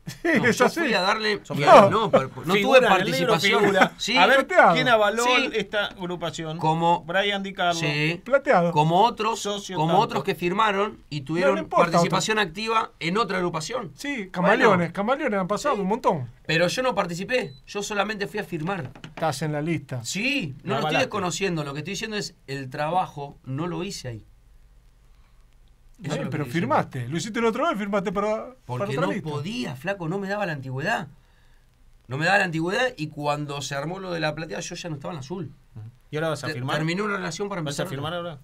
no, es yo así. fui a darle. No, tuve Figura libro, participación. Sí, a ver, plateado. ¿quién avaló Sí. esta agrupación? Como- Brian Di Carlo. sí. Plateado. Como otros, Socio como tanto. otros que firmaron y tuvieron no importa, participación activa en otra agrupación. Sí, camaleones, Bueno. camaleones han pasado Sí. un montón. Pero yo no participé, yo solamente fui a firmar. Estás en la lista. Sí, no lo estoy desconociendo, lo que estoy diciendo es el trabajo no lo hice ahí. Eso Eh, pero firmaste. Lo hiciste la otra vez, firmaste para, para Porque otra no lista. podía, flaco, no me daba la antigüedad. No me daba la antigüedad y cuando se armó lo de la platea yo ya no estaba en azul. ¿Y ahora vas a Te- firmar? Terminé una relación para ¿Vas empezar. a firmar ahora?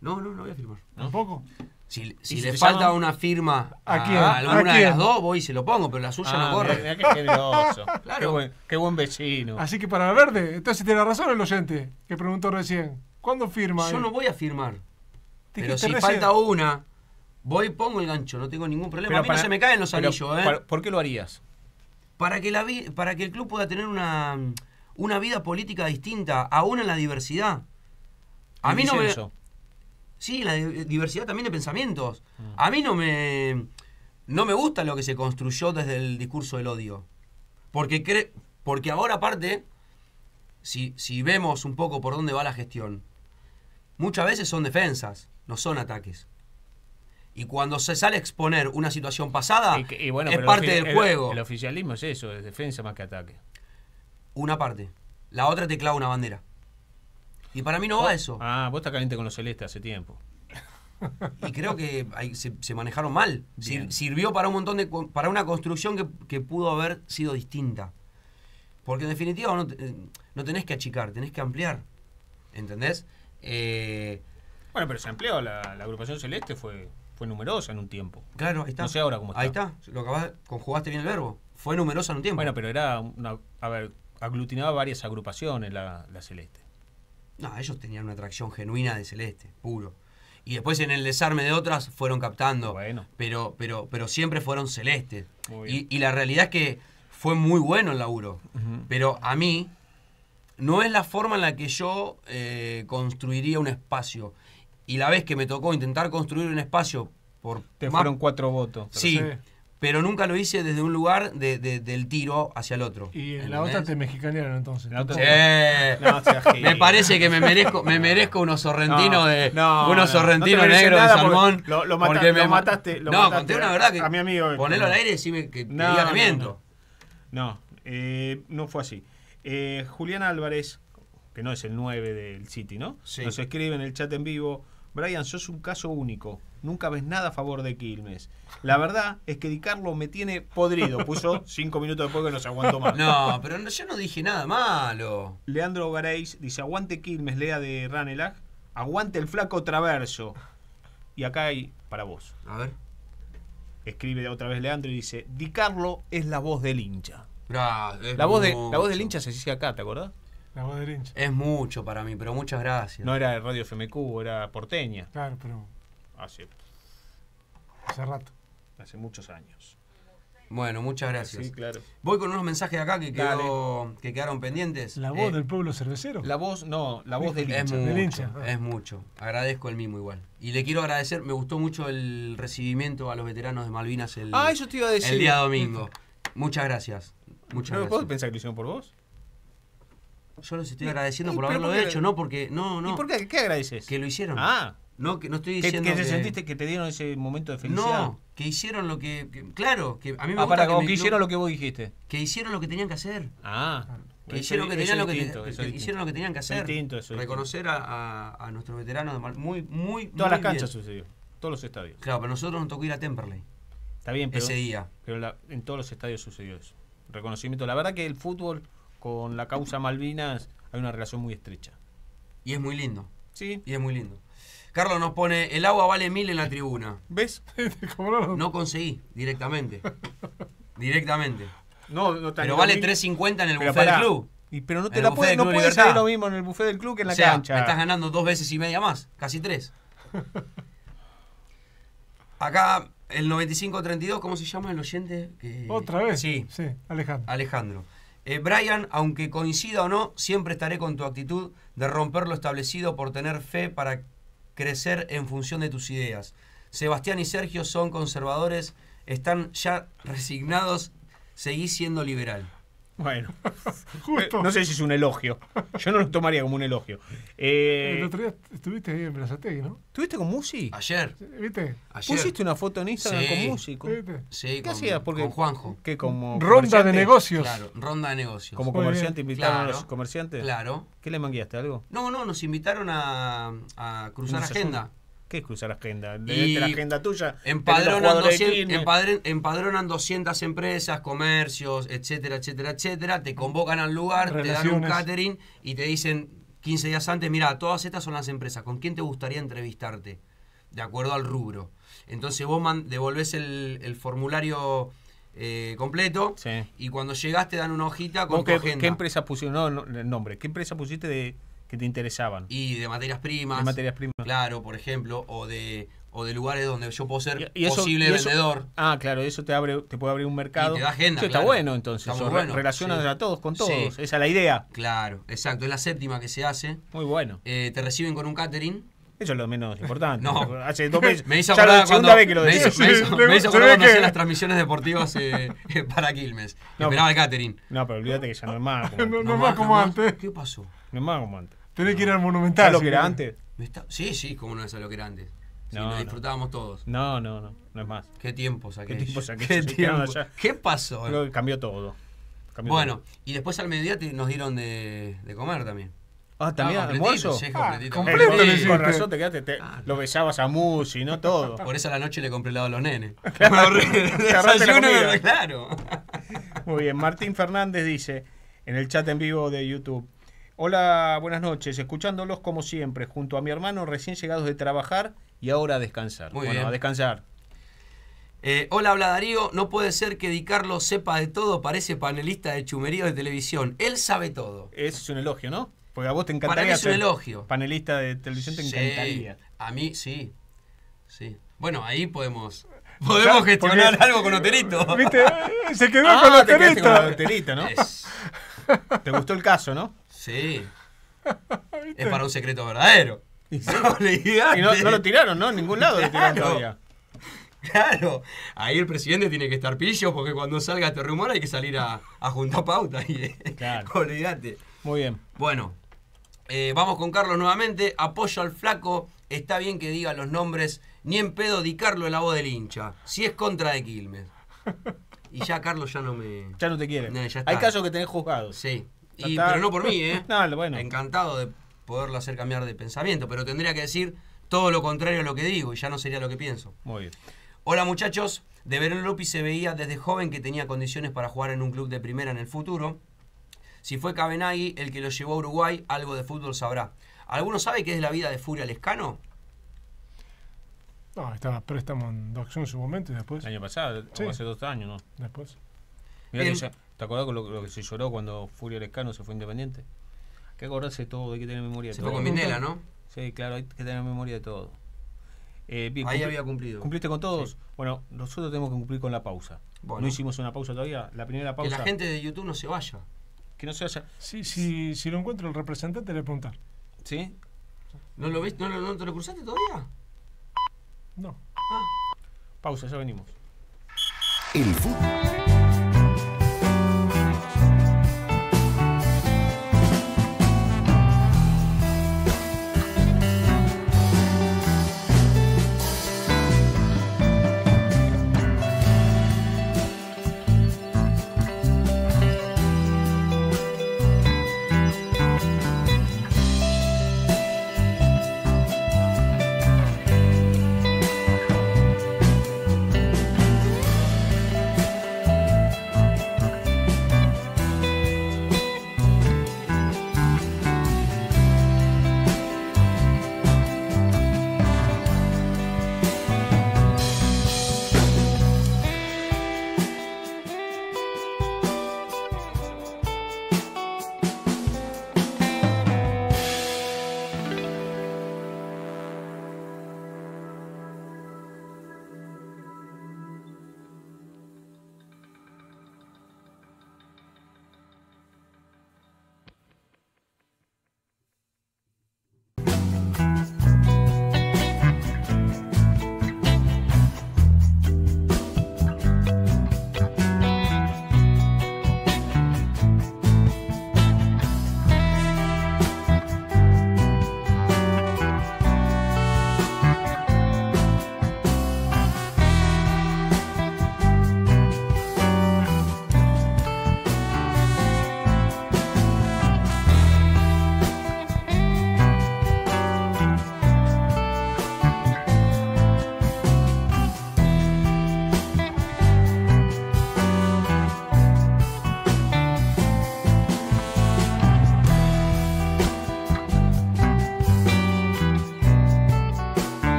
No, no, no voy a firmar. Tampoco. Si, si si le falta una firma a, ¿A quién? alguna ¿A de las dos, voy y se lo pongo, pero la suya Ah, no corre. mira, mira qué generoso. Claro. Qué buen, qué buen vecino. Así que para verde, entonces tiene razón el oyente que preguntó recién. ¿Cuándo firma? Yo no voy a firmar. Pero si recién. falta una, voy y pongo el gancho, no tengo ningún problema. Pero a mí para- no se me caen los pero, anillos, ¿eh? para- ¿Por qué lo harías? Para que, la para que el club pueda tener una, una vida política distinta, aún en la diversidad. A El mí no me. Sí, la di- diversidad también de pensamientos. Mm. A mí no me. No me gusta lo que se construyó desde el discurso del odio. Porque, cre- porque ahora, aparte, si, si vemos un poco por dónde va la gestión, muchas veces son defensas, no son ataques. Y cuando se sale a exponer una situación pasada, Y que- y bueno, es parte del el- juego. El, oficialismo es eso, es defensa más que ataque. Una parte. La otra te clava una bandera. Y para mí no va eso. Ah, vos estás caliente con los celestes hace tiempo. Y creo que se, se manejaron mal. Sir- sirvió para un montón de para una construcción que, que pudo haber sido distinta. Porque en definitiva no, eh, no tenés que achicar, tenés que ampliar. ¿Entendés? Eh, Bueno, pero se amplió, la, la agrupación celeste fue, fue numerosa en un tiempo. claro, ahí está. No sé ahora cómo está. Ahí está. Lo acabas, conjugaste bien el verbo. Fue numerosa en un tiempo. Bueno, pero era una, a ver, aglutinaba varias agrupaciones la, la celeste. No, ellos tenían una atracción genuina de celeste, puro. Y después en el desarme de otras fueron captando. Bueno. Pero, pero, pero siempre fueron celestes. Muy Y, bien. y la realidad es que fue muy bueno el laburo. Pero a mí no es la forma en la que yo eh, construiría un espacio. Y la vez que me tocó intentar construir un espacio por Te más- fueron cuatro votos. Sí, Sí. pero nunca lo hice desde un lugar de- de- del tiro hacia el otro. Y en la otra te mexicanearon entonces. La otra- Sí. No, seas Me parece que me merezco, me merezco unos sorrentinos No, de no, unos no, sorrentinos negros de salmón. lo- lo mata- porque lo mataste- lo no, mataste conté una verdad que a mi amigo. Ponelo al aire y decime que, diga no, que miento. No, eh, no fue así. Eh, Julián Álvarez, que no es el 9 del City, ¿no? Sí. Nos escribe en el chat en vivo. Brian, sos un caso único. Nunca ves nada a favor de Quilmes. La verdad es que Di Carlo me tiene podrido. Puso cinco minutos después que no se aguantó más. No, pero no- yo no dije nada malo. Leandro Gareis dice: Aguante Quilmes, lea de Ranelagh. Aguante el flaco traverso. Y acá hay para vos. A ver. Escribe otra vez Leandro y dice: Di Carlo es la voz del hincha. La voz, de, la voz del hincha se decía acá, ¿te acordás? La voz del hincha. Es mucho para mí, pero muchas gracias. No era de Radio FMQ, era porteña. Claro, pero Hace, hace rato. hace muchos años. Bueno, muchas gracias. Sí, claro. Voy con unos mensajes de acá que, quedó, que quedaron pendientes. La voz Eh, del pueblo cervecero. La voz, no, la voz del Es hincha. mucho, Del hincha. es mucho. Agradezco el mismo igual. Y le quiero agradecer, me gustó mucho el recibimiento a los veteranos de Malvinas el, Ah, eso te iba a decir. el día domingo. Muchas gracias. Muchas ¿No gracias. puedo pensar que lo hicieron por vos? Yo les estoy agradeciendo ¿Y por haberlo por qué? hecho, no porque no, no, ¿Y por qué? ¿Qué agradeces? que lo hicieron. Ah, No, que no estoy diciendo que te que- sentiste que te dieron ese momento de felicidad. No, que hicieron lo que, que- claro, que a mí me Ah, gusta para, que, me- hicieron lo que vos dijiste. que hicieron lo que tenían que hacer. Ah. Que hicieron, que tenían lo que, hicieron lo tenían que hacer. distinto, eso es Reconocer a, a- a nuestros veteranos de Mal- muy, muy, Todas muy las bien. canchas sucedió. Todos los estadios. Claro, pero nosotros nos tocó ir a Temperley Está bien, pero, ese día. pero la- en todos los estadios sucedió eso. Reconocimiento. La verdad que el fútbol con la causa Malvinas hay una relación muy estrecha. Y es muy lindo. Sí. Y es muy lindo. Carlos nos pone, el agua vale mil en la tribuna. ¿Ves? ¿Cómo no? Conseguí, directamente. directamente. No, no Pero vale mismo. 3.50 en el buffet del club. Y, pero no te la puedes, no puedes salir lo mismo en el buffet del club que en la sea, cancha. me estás ganando dos veces y media más, casi tres. Acá, el 9532, ¿cómo se llama el oyente? Que- ¿Otra vez? Sí, Sí, Alejandro. Alejandro. Eh, Brian, aunque coincida o no, siempre estaré con tu actitud de romper lo establecido por tener fe para crecer en función de tus ideas. Sebastián y Sergio son conservadores, están ya resignados, seguí siendo liberal. Bueno, Justo. No sé si es un elogio. Yo no lo tomaría como un elogio. Eh, El otro día estuviste ahí en Brazategui, ¿no? ¿Tuviste con Musi? Ayer, ¿Viste? ayer. ¿Pusiste una foto en Instagram Sí. con Musi? ¿Con- ¿Viste? Sí, ¿Qué con, hacías? Porque, con Juanjo. ¿Qué? Como Ronda de negocios. Claro, ronda de negocios. Como comerciante invitaron a los comerciantes. Claro. ¿Qué le mangueaste? ¿Algo? No, no, nos invitaron a, a cruzar Cruz agenda. ¿Qué es cruzar agenda? Leerte la agenda tuya. Empadronan, tenés los jugadores de 200, Quilmes. empadren- empadronan 200 empresas, comercios, etcétera, etcétera, etcétera. Te convocan al lugar, te dan un catering y te dicen 15 días antes, mira, todas estas son las empresas, ¿con quién te gustaría entrevistarte? De acuerdo al rubro. Entonces vos man- devolvés el, el formulario eh, completo Sí. y cuando llegás te dan una hojita con ¿Vos tu qué, agenda. qué empresa pusieron? No, no, el nombre. ¿Qué empresa pusiste de que te interesaban? Y de materias primas. De materias primas. Claro, por ejemplo, o de, o de lugares donde yo puedo ser Y- y eso- posible y eso- vendedor. Ah, claro, eso te abre, te puede abrir un mercado. Y te da agenda, Eso está claro. bueno entonces. Está bueno, Relacionas sí. a todos con todos. Sí. Esa es la idea. Claro, exacto. Es la séptima que se hace. Muy bueno. Eh, te reciben con un catering. Eso es lo menos importante. No. Hace dos meses. Me hizo ya acordar la segunda cuando, vez que lo hizo, me hizo- Sí, me hizo cuando que- las transmisiones deportivas eh, para Quilmes. No, Esperaba el catering. No, pero olvídate que ya no es más No, no más como antes. ¿Qué pasó? No es más como antes. Tenés que ir al Monumental. ¿Sabes lo que era antes? ¿Me está- Sí, sí, como no es lo que era antes. Sí, No, lo no. disfrutábamos todos. No, no, no, no es más. Qué tiempos ¿Qué aquellos. tiempos aquellos? ¿Qué, allá. ¿Qué pasó? Creo que cambió todo. Cambió Bueno, todo. y después al mediodía te- nos dieron de, de comer también. Ah, también Ah, almuerzo. sí, Ah, completo con razón te quedaste, te- Ah, lo besabas a Musi, no todo. Por eso a la noche le compré helado a los nenes. La Desayuno, claro. Muy bien, Martín Fernández dice en el chat en vivo de YouTube. Hola, buenas noches, escuchándolos como siempre, junto a mi hermano recién llegados de trabajar y ahora a descansar. Muy bueno, bien. a descansar. Eh, hola, habla Darío. No puede ser que Di Carlo sepa de todo, parece panelista de chumerío de televisión. Él sabe todo. Es un elogio, ¿no? Porque a vos te Para encantaría mí es un elogio. panelista de televisión, te Sí, encantaría. A mí sí. Sí. Bueno, ahí podemos podemos gestionar algo con Oterito. ¿Viste? Se quedó Ah, con la te con loterita, ¿no? Es- ¿Te gustó el caso, no? Sí. Es para un secreto verdadero. Y sí. No, olvidate. Y no, no lo tiraron, ¿no? En ningún lado lo tiraron Claro. todavía. Claro, ahí el presidente tiene que estar pillo porque cuando salga este rumor hay que salir a, a juntar pauta. Y, Claro. Olvídate. Muy bien. Bueno, eh, vamos con Carlos nuevamente. Apoyo al flaco. Está bien que diga los nombres. Ni en pedo di Carlos la voz del hincha. Si es contra de Quilmes. Y ya Carlos ya no me. Ya no te quiere. No, ya está. Hay casos que tenés juzgados. Sí. Y, pero no por mí, ¿eh? No, bueno. Encantado de poderlo hacer cambiar de pensamiento. Pero tendría que decir todo lo contrario a lo que digo y ya no sería lo que pienso. Muy bien. Hola muchachos, de Verón López se veía desde joven que tenía condiciones para jugar en un club de primera en el futuro. Si fue Cabenagui el que lo llevó a Uruguay, algo de fútbol sabrá. ¿Alguno sabe qué es la vida de Furia Lescano? No, estaba préstamo en Docción en su momento y después. El año pasado, Sí. o hace dos años, ¿no? Después. Mirá que ya- ¿Te acordás con lo, lo que se lloró cuando Furio Lescano se fue independiente? Hay que acordarse de todo, hay que tener memoria de Se todo. fue con Minela, ¿no? Sí, claro, hay que tener memoria de todo. Eh, bien, Ahí había cumplido. ¿Cumpliste con todos? Bueno, nosotros tenemos que cumplir con la pausa. Bueno. No hicimos una pausa todavía. La primera Que pausa. la gente de YouTube no se vaya. Que no se haya. Sí, sí, si lo encuentro el representante, le preguntar. ¿Sí? ¿No lo viste? ¿No, te lo cruzaste todavía? No. Pausa, ya venimos. El fútbol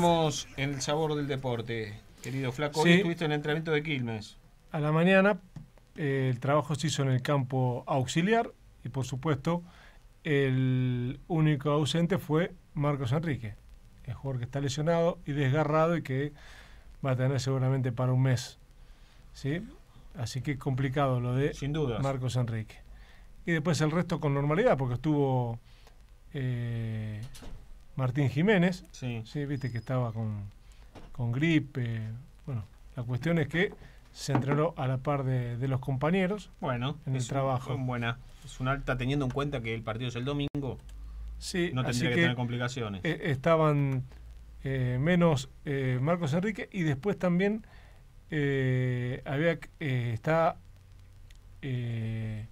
En el sabor del deporte, querido Flaco. Hoy Sí. estuviste en el entrenamiento de Quilmes. A la mañana eh, el trabajo se hizo en el campo auxiliar y por supuesto el único ausente fue Marcos Enrique, el jugador que está lesionado y desgarrado y que va a tener seguramente para un mes. ¿sí? Así que complicado lo de Sin dudas. Marcos Enrique. Y después el resto con normalidad porque estuvo eh, Martín Jiménez, Sí. Sí, viste que estaba con, con gripe. Bueno, la cuestión es que se entrenó a la par de, de los compañeros. Bueno, En el un- trabajo. un buena. Es un alta teniendo en cuenta que el partido es el domingo. Sí, No tendría que, que tener complicaciones. eh, estaban eh, menos eh, Marcos Enrique y después también había está el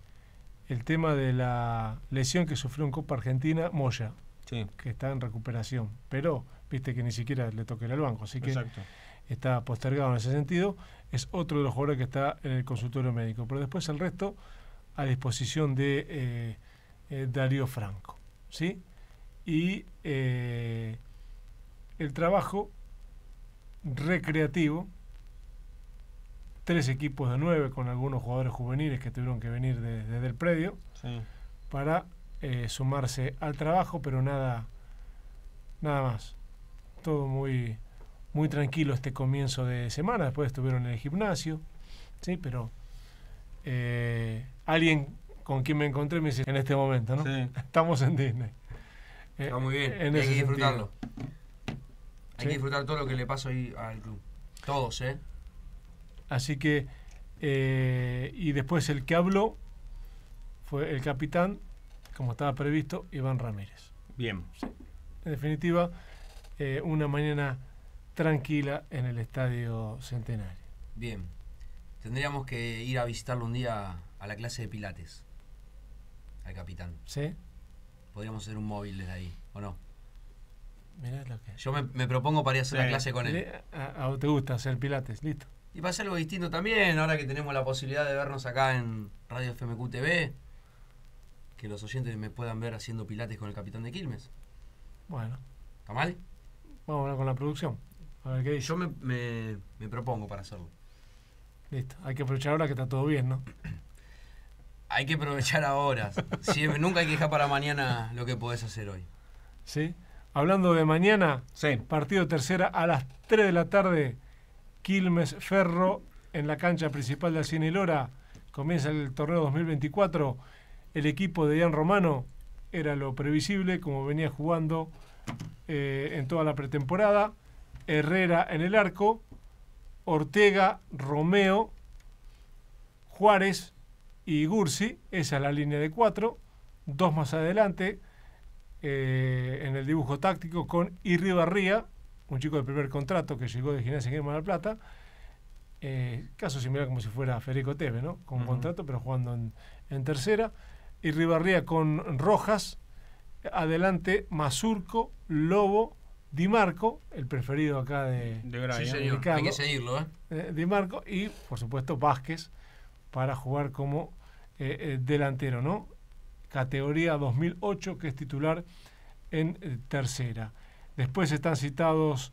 tema de la lesión que sufrió en Copa Argentina Moya, sí, que está en recuperación, pero viste que ni siquiera le toque el banco, así que exacto. está postergado en ese sentido, es otro de los jugadores que está en el consultorio médico. Pero después el resto a disposición de eh, eh, Darío Franco. ¿sí? Y eh, el trabajo recreativo, tres equipos de nueve con algunos jugadores juveniles que tuvieron que venir de- desde el predio Sí. para eh, sumarse al trabajo, pero nada, nada más. Todo muy, muy tranquilo este comienzo de semana. Después estuvieron en el gimnasio, sí, pero eh, alguien con quien me encontré me dice en este momento, ¿no? Sí. Estamos en Disney. Eh, Está muy bien. en hay que disfrutarlo. sentido. Hay Sí. que disfrutar todo lo que le pasa hoy al club. Todos, ¿eh? Así que, eh, y después el que habló fue el capitán, como estaba previsto, Iván Ramírez. Bien. En definitiva, eh, una mañana tranquila en el Estadio Centenario. Bien. Tendríamos que ir a visitarlo un día a la clase de Pilates. Al capitán. ¿Sí? Podríamos hacer un móvil desde ahí, ¿o no? Mirá lo que... Yo me, me propongo para ir a hacer Sí. la clase con él. Le- a, a vos te gusta hacer pilates, listo. Y para hacer algo distinto también, ahora que tenemos la posibilidad de vernos acá en Radio FMQ TV, que los oyentes me puedan ver haciendo pilates con el capitán de Quilmes. Bueno, ¿Está mal? vamos a hablar con la producción. A ver qué dice. Yo me, me- me propongo para hacerlo. Listo. Hay que aprovechar ahora que está todo bien, ¿no? Hay que aprovechar ahora. Siempre, nunca hay que dejar para mañana lo que podés hacer hoy. ¿Sí? Hablando de mañana, Sí. partido tercera a las 3 de la tarde, Quilmes Ferro en la cancha principal de Alcine y Lora. Comienza el torneo 2024. El equipo de Ian Romano era lo previsible, como venía jugando eh, en toda la pretemporada. Herrera en el arco, Ortega, Romeo, Juárez y Gursi. Esa es la línea de cuatro. Dos más adelante, eh, en el dibujo táctico con Irribarría, un chico de primer contrato que llegó de Gimnasia en Mar del Plata. Eh, caso similar como si fuera Federico Teve, ¿no? Con contrato, pero jugando en, en tercera. Irribarría con Rojas. Adelante Mazurco, Lobo, Di Marco, el preferido acá de, De Sí. Hay que seguirlo, ¿eh? eh, Di Marco y, por supuesto, Vázquez para jugar como eh, eh, delantero, ¿no? Categoría 2008, que es titular en eh, tercera. Después están citados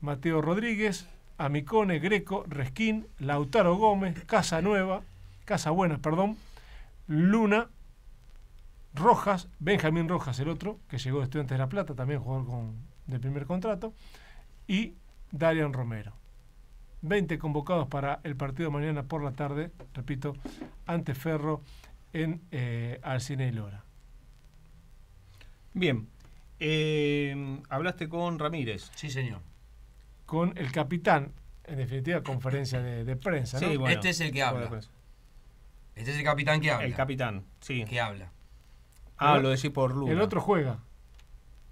Mateo Rodríguez, Amicone, Greco, Resquín, Lautaro Gómez, Casanueva, Casabuena, perdón, Luna, Rojas, Benjamín Rojas, el otro, que llegó de Estudiantes de La Plata, también jugador con, de primer contrato, y Darian Romero. 20 convocados para el partido de mañana por la tarde, repito, ante Ferro en eh, Alcine y Lora. Bien. Eh, hablaste con Ramírez. Sí, señor. Con el capitán, en definitiva, conferencia de, de prensa, ¿no? Sí, bueno. Este es el que habla. Este es el capitán que habla. El capitán, sí. Que habla. Ah, lo decís por Luna. El otro juega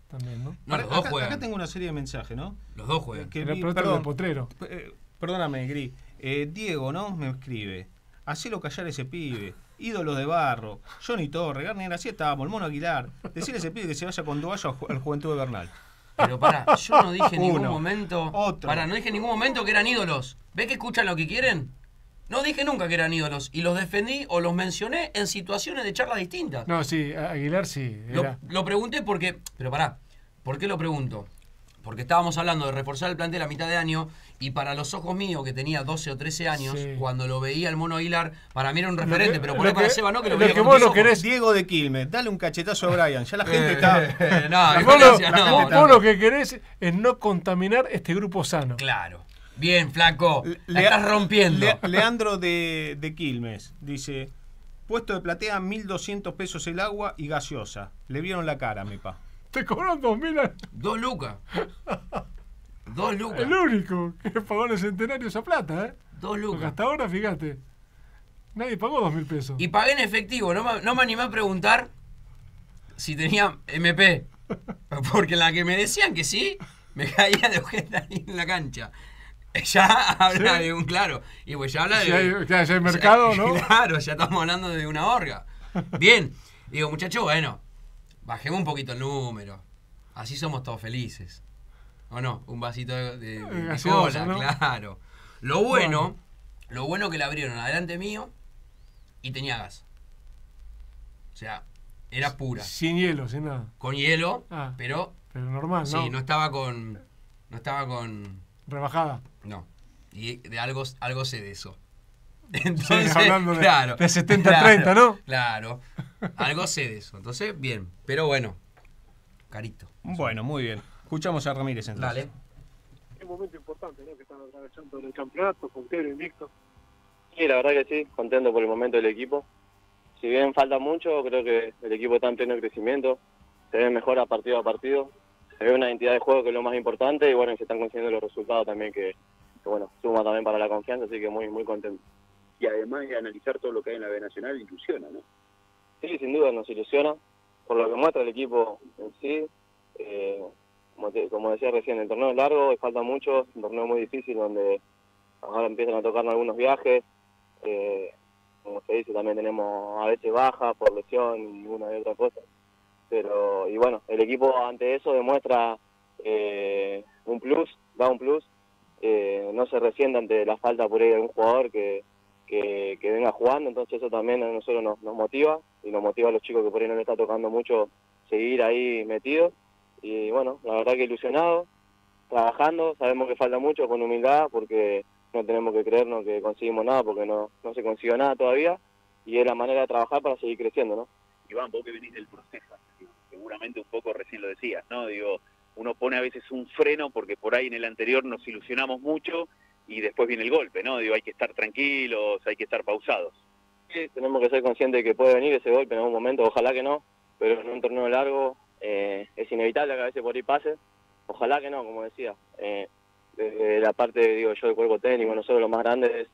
también, ¿no? No, los dos acá, juegan. acá tengo una serie de mensajes, ¿no? Los dos juegan. Que El vi- perdón, de Potrero. eh, perdóname, Gris. Eh, Diego, ¿no? Me escribe. Hacelo callar ese pibe. Ídolos de barro. Johnny Torre, Garnier, así estábamos. El mono Aguilar. Decirle a ese pibe que se vaya con toalla al ju- al Juventud de Bernal. Pero para, yo no dije en ningún Uno. momento. Otro. Para, no dije en ningún momento que eran ídolos. ¿Ves que escuchan lo que quieren? No dije nunca que eran ídolos. Y los defendí o los mencioné en situaciones de charlas distintas. No, sí, Aguilar sí. Lo, Era, lo pregunté porque. Pero pará, ¿por qué lo pregunto? porque estábamos hablando de reforzar el plantel a mitad de año y para los ojos míos, que tenía 12 o 13 años, Sí. cuando lo veía el mono Aguilar, para mí era un Lo referente, que- pero lo por ahí para que- Seba no, que lo, lo veía que con vos ojos. querés- Diego de Quilmes, dale un cachetazo a Brian. Ya la gente está. Eh, no, vos lo, no. vos lo que querés es no contaminar este grupo sano. Claro. Bien, flaco. La Le- estás rompiendo. Le- Leandro de, de Quilmes dice: Puesto de platea, 1200 pesos el agua y gaseosa. Le vieron la cara, mi pa. Te cobran 2000 al- Dos lucas. Dos lucas. El único que pagó en el centenario esa plata, ¿eh? Dos Porque lucas. hasta ahora, fíjate, nadie pagó 2000 pesos. Y pagué en efectivo. No me, no me animé a preguntar si tenía MP. Porque la que me decían que sí, me caía de ojeta ahí en la cancha. Ya habla ¿Sí? de un claro. Y pues ya habla de. Ya, ya hay mercado, ¿no? Claro, ya estamos hablando de una orga. Bien. Digo, muchachos, bueno, bajemos un poquito el número. Así somos todos felices. ¿O no? Un vasito de, de- de Gaseosa, cola, ¿no? claro. Lo bueno, Bueno. lo bueno que la abrieron adelante mío y tenía gas. O sea, era pura. Sin hielo, sin nada. Con hielo, Ah. pero Pero normal, ¿no? sí, no estaba con. No estaba con. Rebajada. No. Y de algo, algo sé de eso. Sí, hablando de- de 70-30, claro, ¿no? Claro. Algo sé de eso. Entonces, bien. Pero bueno. Carito. Bueno, muy bien. Escuchamos a Ramírez entonces. Dale. Es un momento importante, ¿no? Que están atravesando el campeonato, puntero, invicto. Sí, la verdad que sí, contento por el momento del equipo. Si bien falta mucho, creo que el equipo está en pleno crecimiento, se ve mejor a partido a partido, se ve una identidad de juego que es lo más importante y bueno, y se están consiguiendo los resultados también que, que, bueno, suma también para la confianza, así que muy muy contento. Y además de analizar todo lo que hay en la B Nacional, ilusiona, ¿no? Sí, sin duda nos ilusiona por lo que muestra el equipo en sí. Eh, como, te- como decía recién, el torneo es largo y falta mucho, es un torneo muy difícil donde ahora empiezan a tocarnos algunos viajes. Eh, como se dice, también tenemos a veces baja por lesión y una y otra cosa. Pero, y bueno, el equipo ante eso demuestra eh, un plus, da un plus. Eh, no se resiente ante la falta por ahí de algún jugador que, que, que venga jugando, entonces eso también a nosotros nos, nos motiva y nos motiva a los chicos que por ahí no le está tocando mucho seguir ahí metidos. Y bueno, la verdad que ilusionado, trabajando, sabemos que falta mucho con humildad porque no tenemos que creernos que conseguimos nada porque no, no se consiguió nada todavía y es la manera de trabajar para seguir creciendo, ¿no? Iván, vos que venís del proceso, seguramente un poco recién lo decías, ¿no? Digo, uno pone a veces un freno porque por ahí en el anterior nos ilusionamos mucho y después viene el golpe, ¿no? Digo, hay que estar tranquilos, hay que estar pausados. Sí, tenemos que ser conscientes de que puede venir ese golpe en algún momento, ojalá que no, pero en un torneo largo eh, es inevitable que a veces por ahí pase, ojalá que no, como decía. Eh, desde la parte, digo yo, del cuerpo técnico, nosotros lo más grande es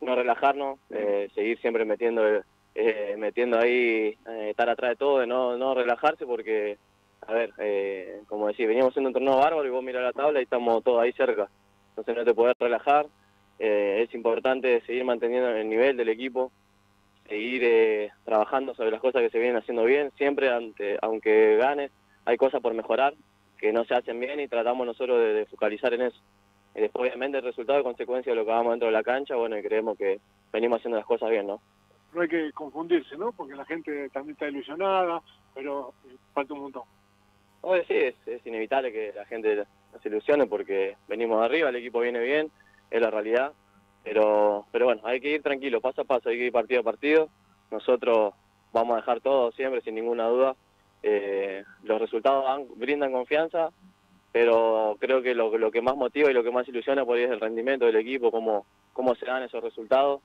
no relajarnos, eh, seguir siempre metiendo eh, metiendo ahí, eh, estar atrás de todo, de no, no relajarse porque, a ver, eh, como decía, veníamos haciendo un torneo bárbaro y vos mirás la tabla y estamos todos ahí cerca, entonces no te podés relajar, eh, es importante seguir manteniendo el nivel del equipo, seguir eh, trabajando sobre las cosas que se vienen haciendo bien, siempre aunque ganes, hay cosas por mejorar que no se hacen bien y tratamos nosotros de, de focalizar en eso. Y después obviamente el resultado es consecuencia de lo que hagamos dentro de la cancha, bueno, y creemos que venimos haciendo las cosas bien, ¿no? No hay que confundirse, ¿no? Porque la gente también está ilusionada, pero eh, falta un montón. Oye, sí, es, es inevitable que la gente se ilusione porque venimos de arriba, el equipo viene bien, es la realidad. Pero, pero bueno, hay que ir tranquilo, paso a paso, hay que ir partido a partido. Nosotros vamos a dejar todo siempre, sin ninguna duda. Eh, los resultados dan- brindan confianza, pero creo que lo, lo que más motiva y lo que más ilusiona por ahí es el rendimiento del equipo, cómo, cómo se dan esos resultados.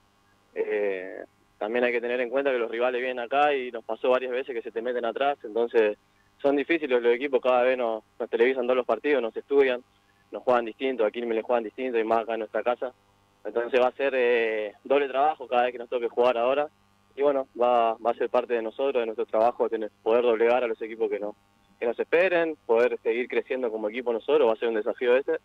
Eh, también hay que tener en cuenta que los rivales vienen acá y nos pasó varias veces que se te meten atrás, entonces son difíciles los equipos, cada vez nos, nos televisan todos los partidos, nos estudian, nos juegan distinto, aquí me le juegan distinto y más acá en nuestra casa. Entonces va a ser eh, doble trabajo cada vez que nos toque jugar ahora. Y bueno, va, va a ser parte de nosotros, de nuestro trabajo, tener, poder doblegar a los equipos que, no, que nos esperen, poder seguir creciendo como equipo nosotros, va a ser un desafío ese.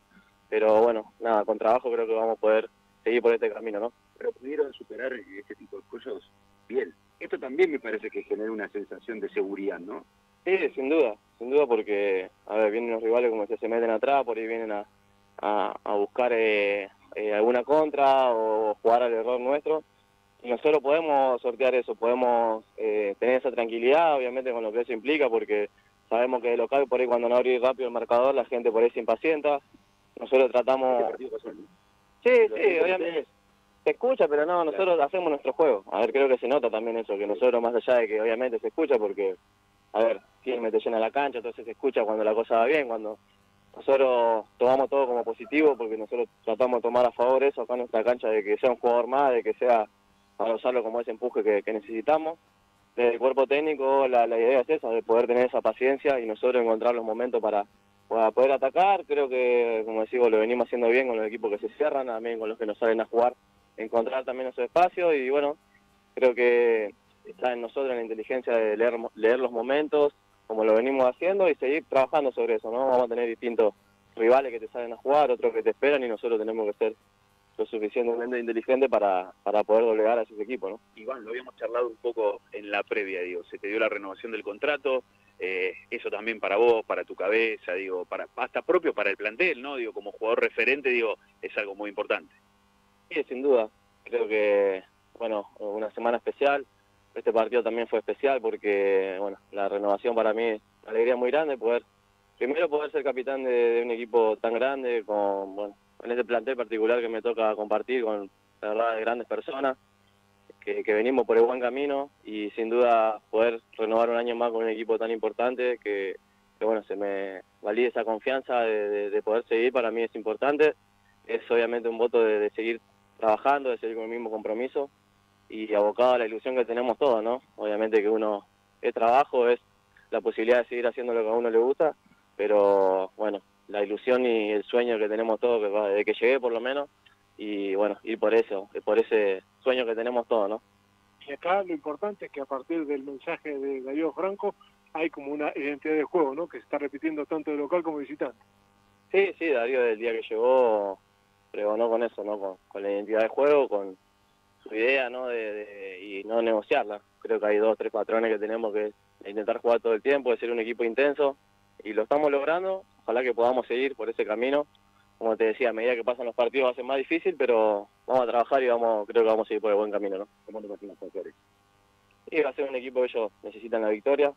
Pero bueno, nada, con trabajo creo que vamos a poder seguir por este camino, ¿no? Pero pudieron superar este tipo de cosas bien. Esto también me parece que genera una sensación de seguridad, ¿no? Sí, sin duda, sin duda porque, a ver, vienen los rivales como que se meten atrás, por ahí vienen a, a, a buscar eh, eh, alguna contra o jugar al error nuestro. Y nosotros podemos sortear eso, podemos eh, tener esa tranquilidad, obviamente con lo que eso implica, porque sabemos que de local por ahí cuando no abrir rápido el marcador la gente por ahí se impacienta. Nosotros tratamos... Sí, sí, obviamente. Se escucha, pero no, nosotros hacemos nuestro juego. A ver, creo que se nota también eso, que nosotros más allá de que obviamente se escucha porque, a ver, me te llena la cancha, entonces se escucha cuando la cosa va bien, cuando nosotros tomamos todo como positivo porque nosotros tratamos de tomar a favor eso acá en nuestra cancha, de que sea un jugador más, de que sea para usarlo como ese empuje que, necesitamos. Desde el cuerpo técnico la, la idea es esa, de poder tener esa paciencia y nosotros encontrar los momentos para, para poder atacar. Creo que, como decimos, lo venimos haciendo bien con los equipos que se cierran, también con los que nos salen a jugar, encontrar también esos espacios y bueno, creo que está en nosotros la inteligencia de leer, leer los momentos, como lo venimos haciendo y seguir trabajando sobre eso, ¿no? Vamos a tener distintos rivales que te salen a jugar, otros que te esperan y nosotros tenemos que ser lo suficientemente inteligentes para, para poder doblegar a esos equipos, ¿no? Iván, lo habíamos charlado un poco en la previa, digo, se te dio la renovación del contrato, eh, eso también para vos, para tu cabeza, digo, para hasta propio para el plantel, ¿no? Digo, como jugador referente, digo, es algo muy importante. Sí, sin duda. Creo que, bueno, una semana especial. Este partido también fue especial porque, bueno, la renovación para mí es una alegría muy grande poder, primero poder ser capitán de, un equipo tan grande, con, bueno, en este plantel particular que me toca compartir con, la verdad, grandes personas, que, venimos por el buen camino y sin duda poder renovar un año más con un equipo tan importante que, bueno, se me valide esa confianza de, de- de poder seguir, para mí es importante. Es obviamente un voto de seguir trabajando, de seguir con el mismo compromiso y abocado a la ilusión que tenemos todos, ¿no? Obviamente que uno es trabajo, es la posibilidad de seguir haciendo lo que a uno le gusta, pero bueno, la ilusión y el sueño que tenemos todos, que va- desde que llegué por lo menos, y bueno, ir por eso, por ese sueño que tenemos todos, ¿no? Y acá lo importante es que a partir del mensaje de Darío Franco hay como una identidad de juego, ¿no? Que se está repitiendo tanto de local como visitante. Sí, sí, Darío del día que llegó pregonó con eso, ¿no? Con, con la identidad de juego, con su idea, ¿no? De, de- y no negociarla. Creo que hay dos, tres patrones que tenemos que intentar jugar todo el tiempo, de ser un equipo intenso y lo estamos logrando. Ojalá que podamos seguir por ese camino. Como te decía, a medida que pasan los partidos va a ser más difícil, pero vamos a trabajar y vamos, creo que vamos a seguir por el buen camino, ¿no? ¿Cómo te imaginas Y va a ser un equipo que ellos necesitan la victoria.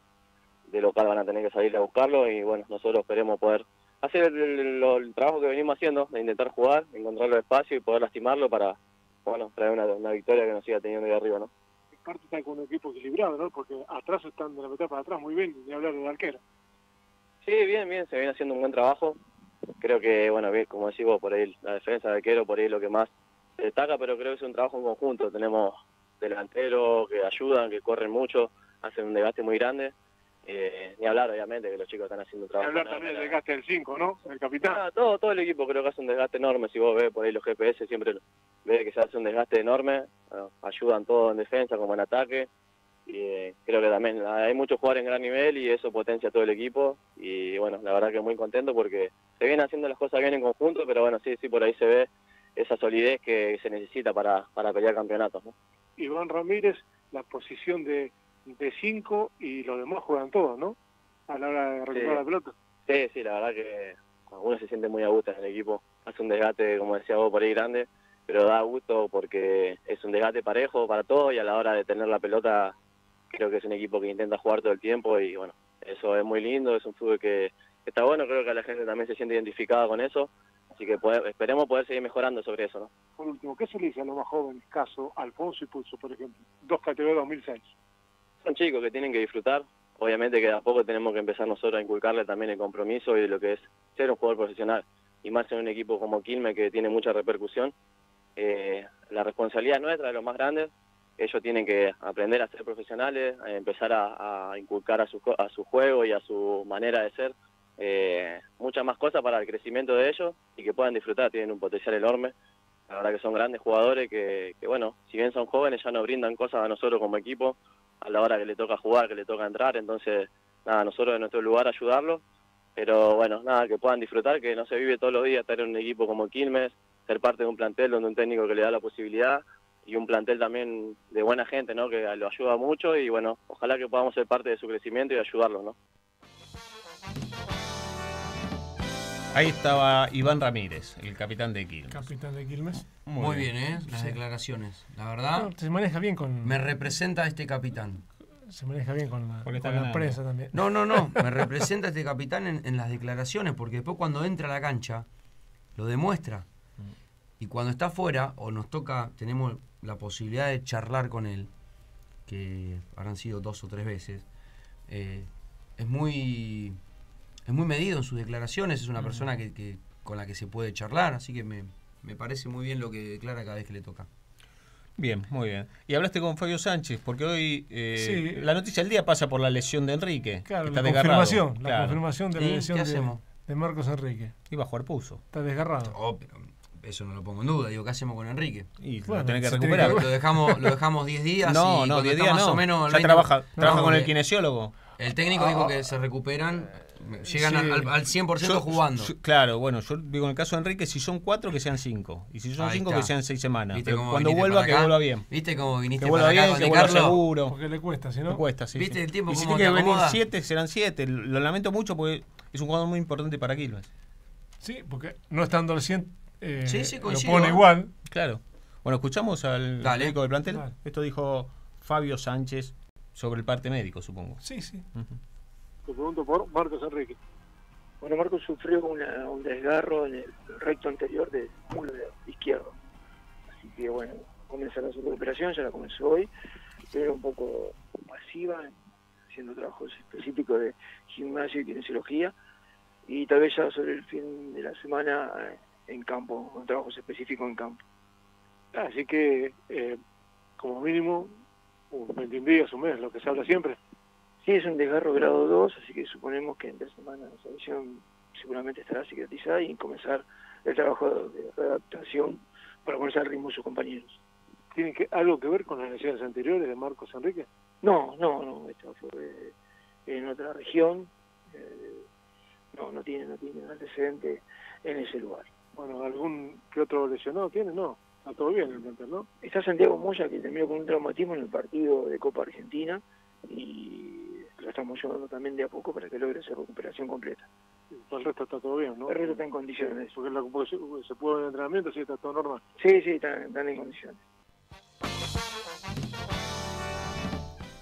De local van a tener que salir a buscarlo y bueno, nosotros esperemos poder hacer el, el- el trabajo que venimos haciendo, de intentar jugar, encontrar los espacios y poder lastimarlo para, bueno, traer una, una victoria que nos siga teniendo ahí arriba, ¿no? Aparte está con un equipo equilibrado, ¿no? Porque atrás están de la mitad para atrás muy bien, ni hablar del arquero. Sí, bien, bien, se viene haciendo un buen trabajo. Creo que, bueno, bien, como decís vos, por ahí la defensa de arquero, por ahí lo que más se destaca, pero creo que es un trabajo en conjunto. Tenemos delanteros que ayudan, que corren mucho, hacen un desgaste muy grande. Eh, ni hablar, obviamente, que los chicos están haciendo un Ni trabajo. hablar enorme, también del desgaste del 5, ¿no? El capitán. Ah, todo, todo el equipo creo que hace un desgaste enorme. Si vos ves por ahí los GPS, siempre ves que se hace un desgaste enorme. Bueno, ayudan todo en defensa como en ataque. Y eh, creo que también hay muchos jugadores en gran nivel y eso potencia todo el equipo. Y bueno, la verdad que muy contento porque se vienen haciendo las cosas bien en conjunto, pero bueno, sí, sí, por ahí se ve esa solidez que se necesita para, para pelear campeonatos. ¿no? Iván Ramírez, la posición de 5 y los demás juegan todos, ¿no? A la hora de recuperar Sí. la pelota. Sí, sí, la verdad que uno se siente muy a gusto en el equipo. Hace un desgaste, como decía vos, por ahí grande, pero da gusto porque es un desgaste parejo para todos y a la hora de tener la pelota creo que es un equipo que intenta jugar todo el tiempo y bueno, eso es muy lindo, es un fútbol que que está bueno, creo que la gente también se siente identificada con eso, así que poder- esperemos poder seguir mejorando sobre eso, ¿no? Por último, ¿qué se le dice a los más jóvenes? Caso Alfonso y Pulso, por ejemplo. Dos categorías 2006. Son chicos que tienen que disfrutar. Obviamente que de a poco tenemos que empezar nosotros a inculcarle también el compromiso y lo que es ser un jugador profesional. Y más en un equipo como Quilmes que tiene mucha repercusión. Eh, la responsabilidad nuestra de los más grandes. Ellos tienen que aprender a ser profesionales, empezar a, inculcar a su, a su juego y a su manera de ser eh, muchas más cosas para el crecimiento de ellos y que puedan disfrutar. Tienen un potencial enorme. La verdad que son grandes jugadores que, que, bueno, si bien son jóvenes ya nos brindan cosas a nosotros como equipo a la hora que le toca jugar, que le toca entrar, entonces, nada, nosotros en nuestro lugar ayudarlos, pero bueno, nada, que puedan disfrutar, que no se vive todos los días estar en un equipo como Quilmes, ser parte de un plantel donde un técnico que le da la posibilidad y un plantel también de buena gente, ¿no? Que lo ayuda mucho y bueno, ojalá que podamos ser parte de su crecimiento y ayudarlos, ¿no? Ahí estaba Iván Ramírez, el capitán de Quilmes. Capitán de Quilmes. Muy, bien, ¿eh? Las Sí. declaraciones. La verdad, No, se maneja bien con. me representa este capitán. se maneja bien con la, Porque está con la prensa también. No, no, no. Me representa este capitán en, en las declaraciones, porque después cuando entra a la cancha, lo demuestra. Y cuando está afuera, o nos toca, tenemos la posibilidad de charlar con él, que habrán sido dos o tres veces, eh, es muy es muy medido en sus declaraciones, es una persona que, que- con la que se puede charlar, así que me, me parece muy bien lo que declara cada vez que le toca. Bien, muy bien. Y hablaste con Fabio Sánchez, porque hoy eh, Sí. la noticia del día pasa por la lesión de Enrique. Claro, está la desgarrado. confirmación, la confirmación de la ¿Y lesión qué de, hacemos? de Marcos Enrique. Iba a jugar Puso. Está desgarrado. Oh, pero eso no lo pongo en duda, digo, ¿qué hacemos con Enrique? Y lo tenés que tiene recuperar. que- Lo dejamos, lo dejamos 10 días No, y no, cuando 10 está días más no. o menos ya 20 trabaja, trabaja No, con el porque kinesiólogo. El técnico dijo que se recuperan, llegan Sí. al, al 100% jugando. yo- claro, bueno, yo digo en el caso de Enrique, si son cuatro, que sean cinco. Y si son Ahí cinco, está. que sean seis semanas. ¿Viste Pero cómo cuando vuelva, que vuelva bien. ¿Viste cómo viniste Que vuelva para acá bien, con que vuelva seguro. Porque le cuesta, si no. cuesta, sí. ¿Viste sí. el tiempo y si tiene que venir siete, serán siete. Lo lamento mucho porque es un jugador muy importante para Quilmes. Sí, porque no estando al 100, eh, Sí, sí, lo pone igual. Claro. Bueno, escuchamos al Dale. médico del plantel. Dale. Esto dijo Fabio Sánchez sobre el parte médico, supongo. Sí, sí. Te pregunto por Marcos Enrique. Bueno, Marcos sufrió una- un desgarro en el recto anterior del muslo izquierdo. Así que bueno, comenzará su recuperación, ya la comenzó hoy, pero un poco pasiva, haciendo trabajos específicos de gimnasio y kinesiología. Y tal vez ya sobre el fin de la semana eh, en campo, con trabajos específicos en campo. Así que, eh, como mínimo, un 21 días, un mes, lo que se habla siempre. Sí, es un desgarro grado 2, así que suponemos que en tres semanas esa lesión seguramente estará cicatrizada y comenzar el trabajo de readaptación para ponerse al ritmo de sus compañeros. ¿Tiene que, algo que ver con las lesiones anteriores de Marcos Enrique? No, no, no, esto fue en otra región, eh, no, no tiene, no tiene antecedente en ese lugar. Bueno, ¿algún que otro lesionado tiene? No, está todo bien en el plantel, ¿no? Está Santiago Moya que terminó con un traumatismo en el partido de Copa Argentina y lo estamos llevando también de a poco para que logre su recuperación completa. Por el resto está todo bien, ¿no? El resto está en condiciones. Porque, la- porque se, puede en entrenamiento, sí, está todo normal. Sí, sí, están, están en condiciones.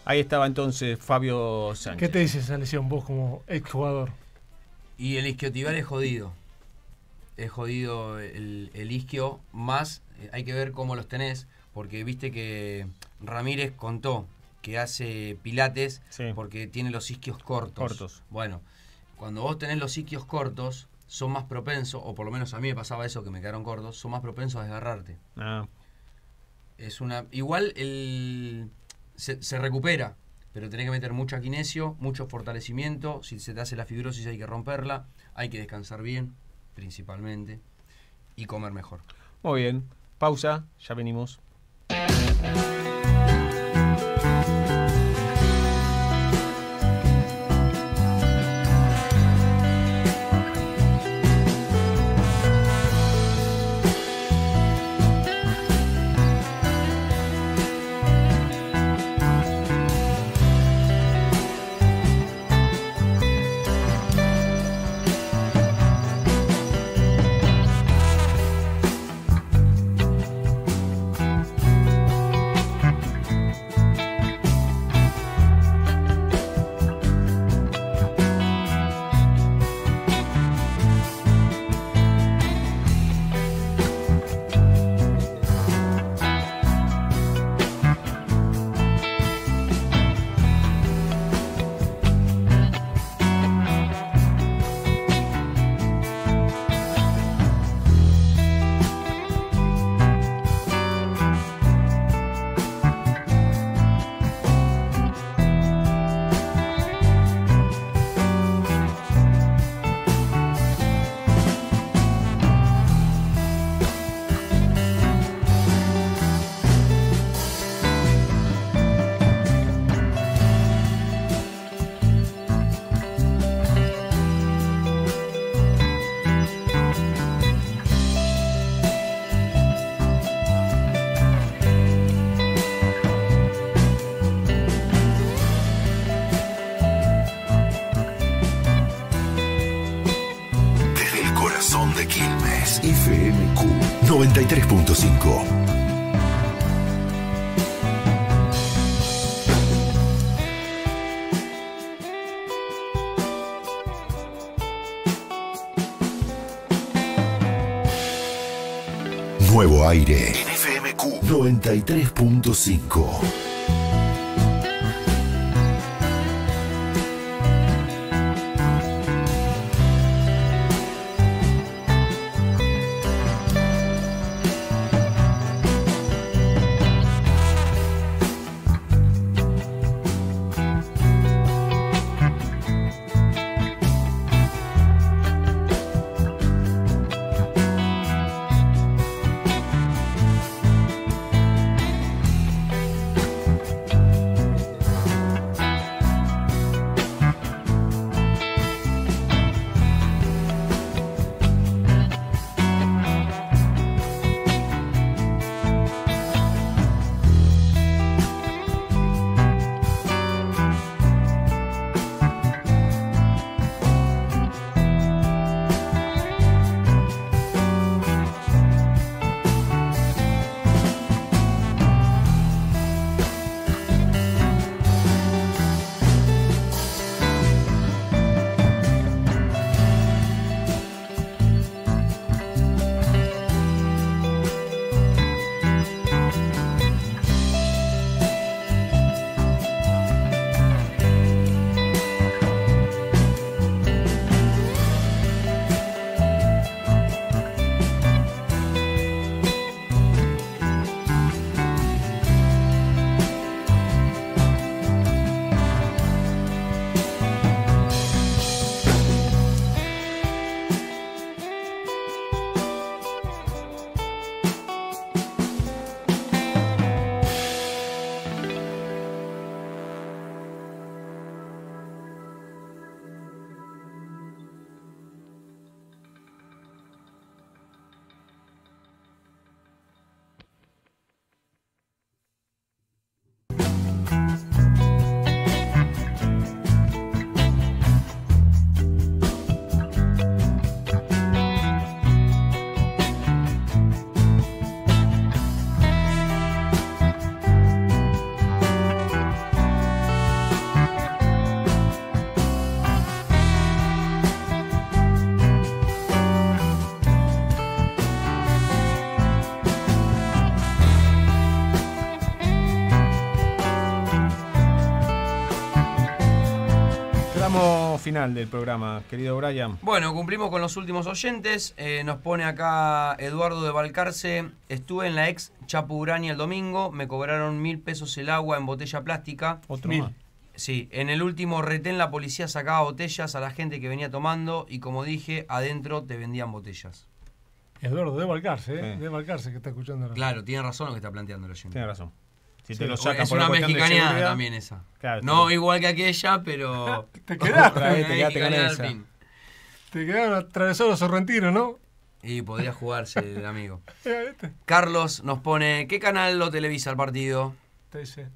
Ahí estaba entonces Fabio Sánchez. ¿Qué te dice esa lesión vos como exjugador? Y el isquiotibial es jodido. Es jodido el, el isquio, más eh, hay que ver cómo los tenés, porque viste que Ramírez contó que hace pilates Sí. porque tiene los isquios cortos. Cortos. Bueno, cuando vos tenés los isquios cortos, son más propensos, o por lo menos a mí me pasaba eso, que me quedaron cortos, son más propensos a desgarrarte. Ah, Es una. Igual el. Se, se recupera, pero tenés que meter mucho kinesio, mucho fortalecimiento. Si se te hace la fibrosis hay que romperla. Hay que descansar bien, principalmente. Y comer mejor. muy bien. Pausa, ya venimos. 93.5. final del programa, querido Brian. Bueno, cumplimos con los últimos oyentes. Eh, nos pone acá Eduardo de Balcarce. Estuve en la ex Chapurani el domingo. Me cobraron mil pesos el agua en botella plástica. Otro Mil. más. Sí, en el último retén la policía sacaba botellas a la gente que venía tomando y como dije, adentro te vendían botellas. Eduardo, de Balcarce, ¿eh? Sí. De Balcarce que está escuchando. ahora. Claro, tiene razón lo que está planteando el oyente. Tienes razón. Si Sí. te lo sacan es por una mexicaneada seguridad, también esa. Claro, no sí. igual que aquella, pero... Te quedaste, Otra vez te quedaste con esa. fin. te quedaron atravesados los sorrentinos, ¿no? Y podría jugarse el amigo. ¿viste? Carlos nos pone, ¿qué canal lo televisa el partido? Te dice.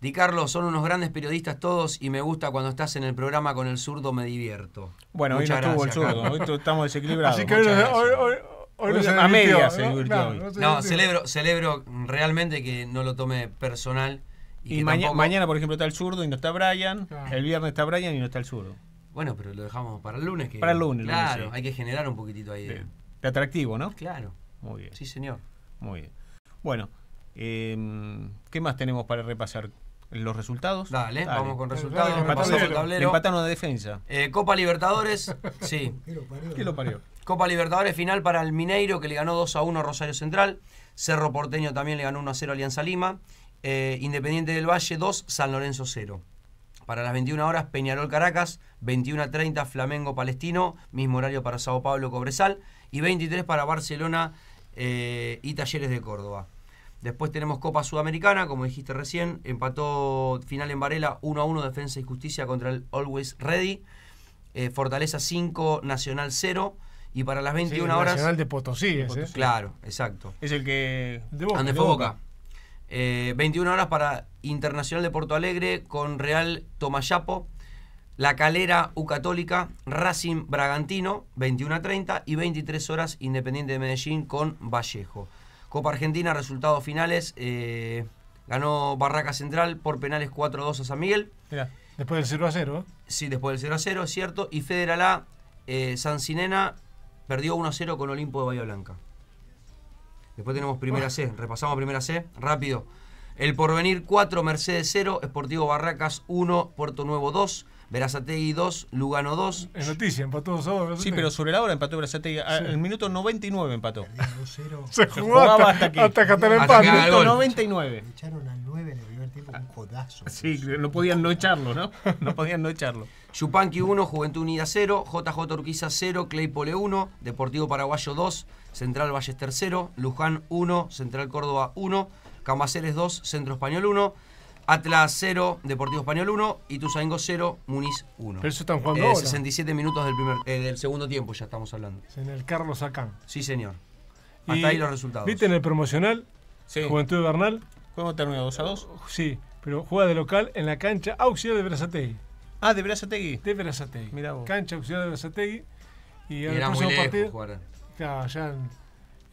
Di Carlos, son unos grandes periodistas todos y me gusta cuando estás en el programa con el zurdo, me divierto. Bueno, Muchas hoy no estuvo el zurdo, Carlos. hoy estamos desequilibrados. Así que hoy, hoy no Hoy se a media se ¿no? divirtió Claro, hoy. se No, celebro, celebro realmente que no lo tome personal. Y, Y que maña- tampoco- mañana, por ejemplo, está el zurdo y no está Brian. Claro. El viernes está Brian y no está el zurdo. Bueno, pero lo dejamos para el lunes. Que, Para el lunes, lunes, Claro, sí. hay que generar un poquitito ahí. de- atractivo, ¿no? Claro, Muy bien, sí señor. muy bien. Bueno, eh, ¿qué más tenemos para repasar? ¿Los resultados? Dale, vamos con resultados. Le tablero. empataron de defensa. Eh, Copa Libertadores, sí. ¿Qué lo parió? Copa Libertadores final para el Mineiro que le ganó 2 a 1 a Rosario Central. Cerro Porteño también le ganó 1 a 0 a Alianza Lima. Eh, Independiente del Valle 2, San Lorenzo 0. Para las 21 horas, Peñarol Caracas, 21 a 30 Flamengo Palestino, mismo horario para Sao Paulo Cobresal, y 23 para Barcelona eh, y Talleres de Córdoba. Después tenemos Copa Sudamericana, como dijiste recién, empató final en Varela 1 a 1 Defensa y Justicia contra el Always Ready. Eh, Fortaleza 5, Nacional 0. Y para las 21 Sí, horas. Nacional de Potosí, ese, ¿eh? Claro, exacto. Es el que. De Boca, Ande de Boca. Boca. Eh, 21 horas para Internacional de Porto Alegre con Real Tomayapo. La Calera U Católica, Racing Bragantino, 21 a 30 y 23 horas Independiente de Medellín con Vallejo. Copa Argentina, resultados finales. eh, ganó Barraca Central por penales 4 a 2 a San Miguel. Mirá, Después del 0 a 0. ¿eh? Sí, después del 0 a 0, es cierto. Y Federal A, eh, San Sinena perdió 1 a 0 con Olimpo de Bahía Blanca. Después tenemos primera C. Repasamos primera C. Rápido. El Porvenir 4, Mercedes 0, Esportivo Barracas 1, Puerto Nuevo 2, Verazategui 2, Lugano 2. En noticia, empató 2 a 2. Sí, pero sobre la hora empató Berazategui. Al el minuto 99 empató. Se jugó hasta, hasta, que, hasta que hasta el empate. el gol. 99. Echaron al 9 en el primer tiempo con un codazo. Sí, no podían no echarlo, ¿no? No podían no echarlo. Yupanqui 1, Juventud Unida 0, JJ Urquiza 0, Claypole 1, Deportivo Paraguayo 2, Central Ballester 0, Luján 1, Central Córdoba 1, Cambaceres 2, Centro Español 1, Atlas 0, Deportivo Español 1, Ituzaingo 0, Muniz 1. Pero eso están jugando Eh, ahora. 67 minutos del, primer, eh, del segundo tiempo ya estamos hablando. En el Carlos Acán. Sí, señor. Y, Hasta ahí los resultados. ¿Viste en el promocional? Sí. Juventud de Bernal. ¿Cómo terminó? ¿2 a 2? Sí, pero juega de local en la cancha auxiliar de Berazategui. Ah, de Berazategui. De Berazategui. Mirá vos. Cancha auxiliar de Berazategui. Y, Y el era muy próximo lejos partido. jugar. Claro, ya,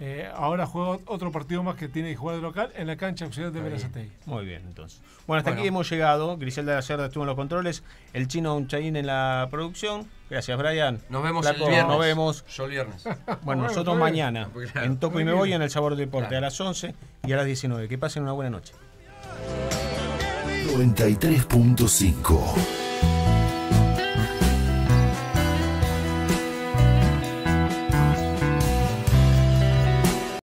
eh, ahora juega otro partido más que tiene que jugar de local en la cancha auxiliar de. Berazategui. Muy bien, entonces. Bueno, hasta Bueno. aquí hemos llegado. Griselda de la Cerda estuvo en los controles. El chino Unchaín en la producción. Gracias, Brian. Nos vemos el viernes. Nos vemos. Yo el viernes. Bueno, Bueno, nosotros mañana. Claro. En Toco y Me bien. Voy en el Sabor del Deporte. Claro. A las 11 y a las 19. Que pasen una buena noche. 93.5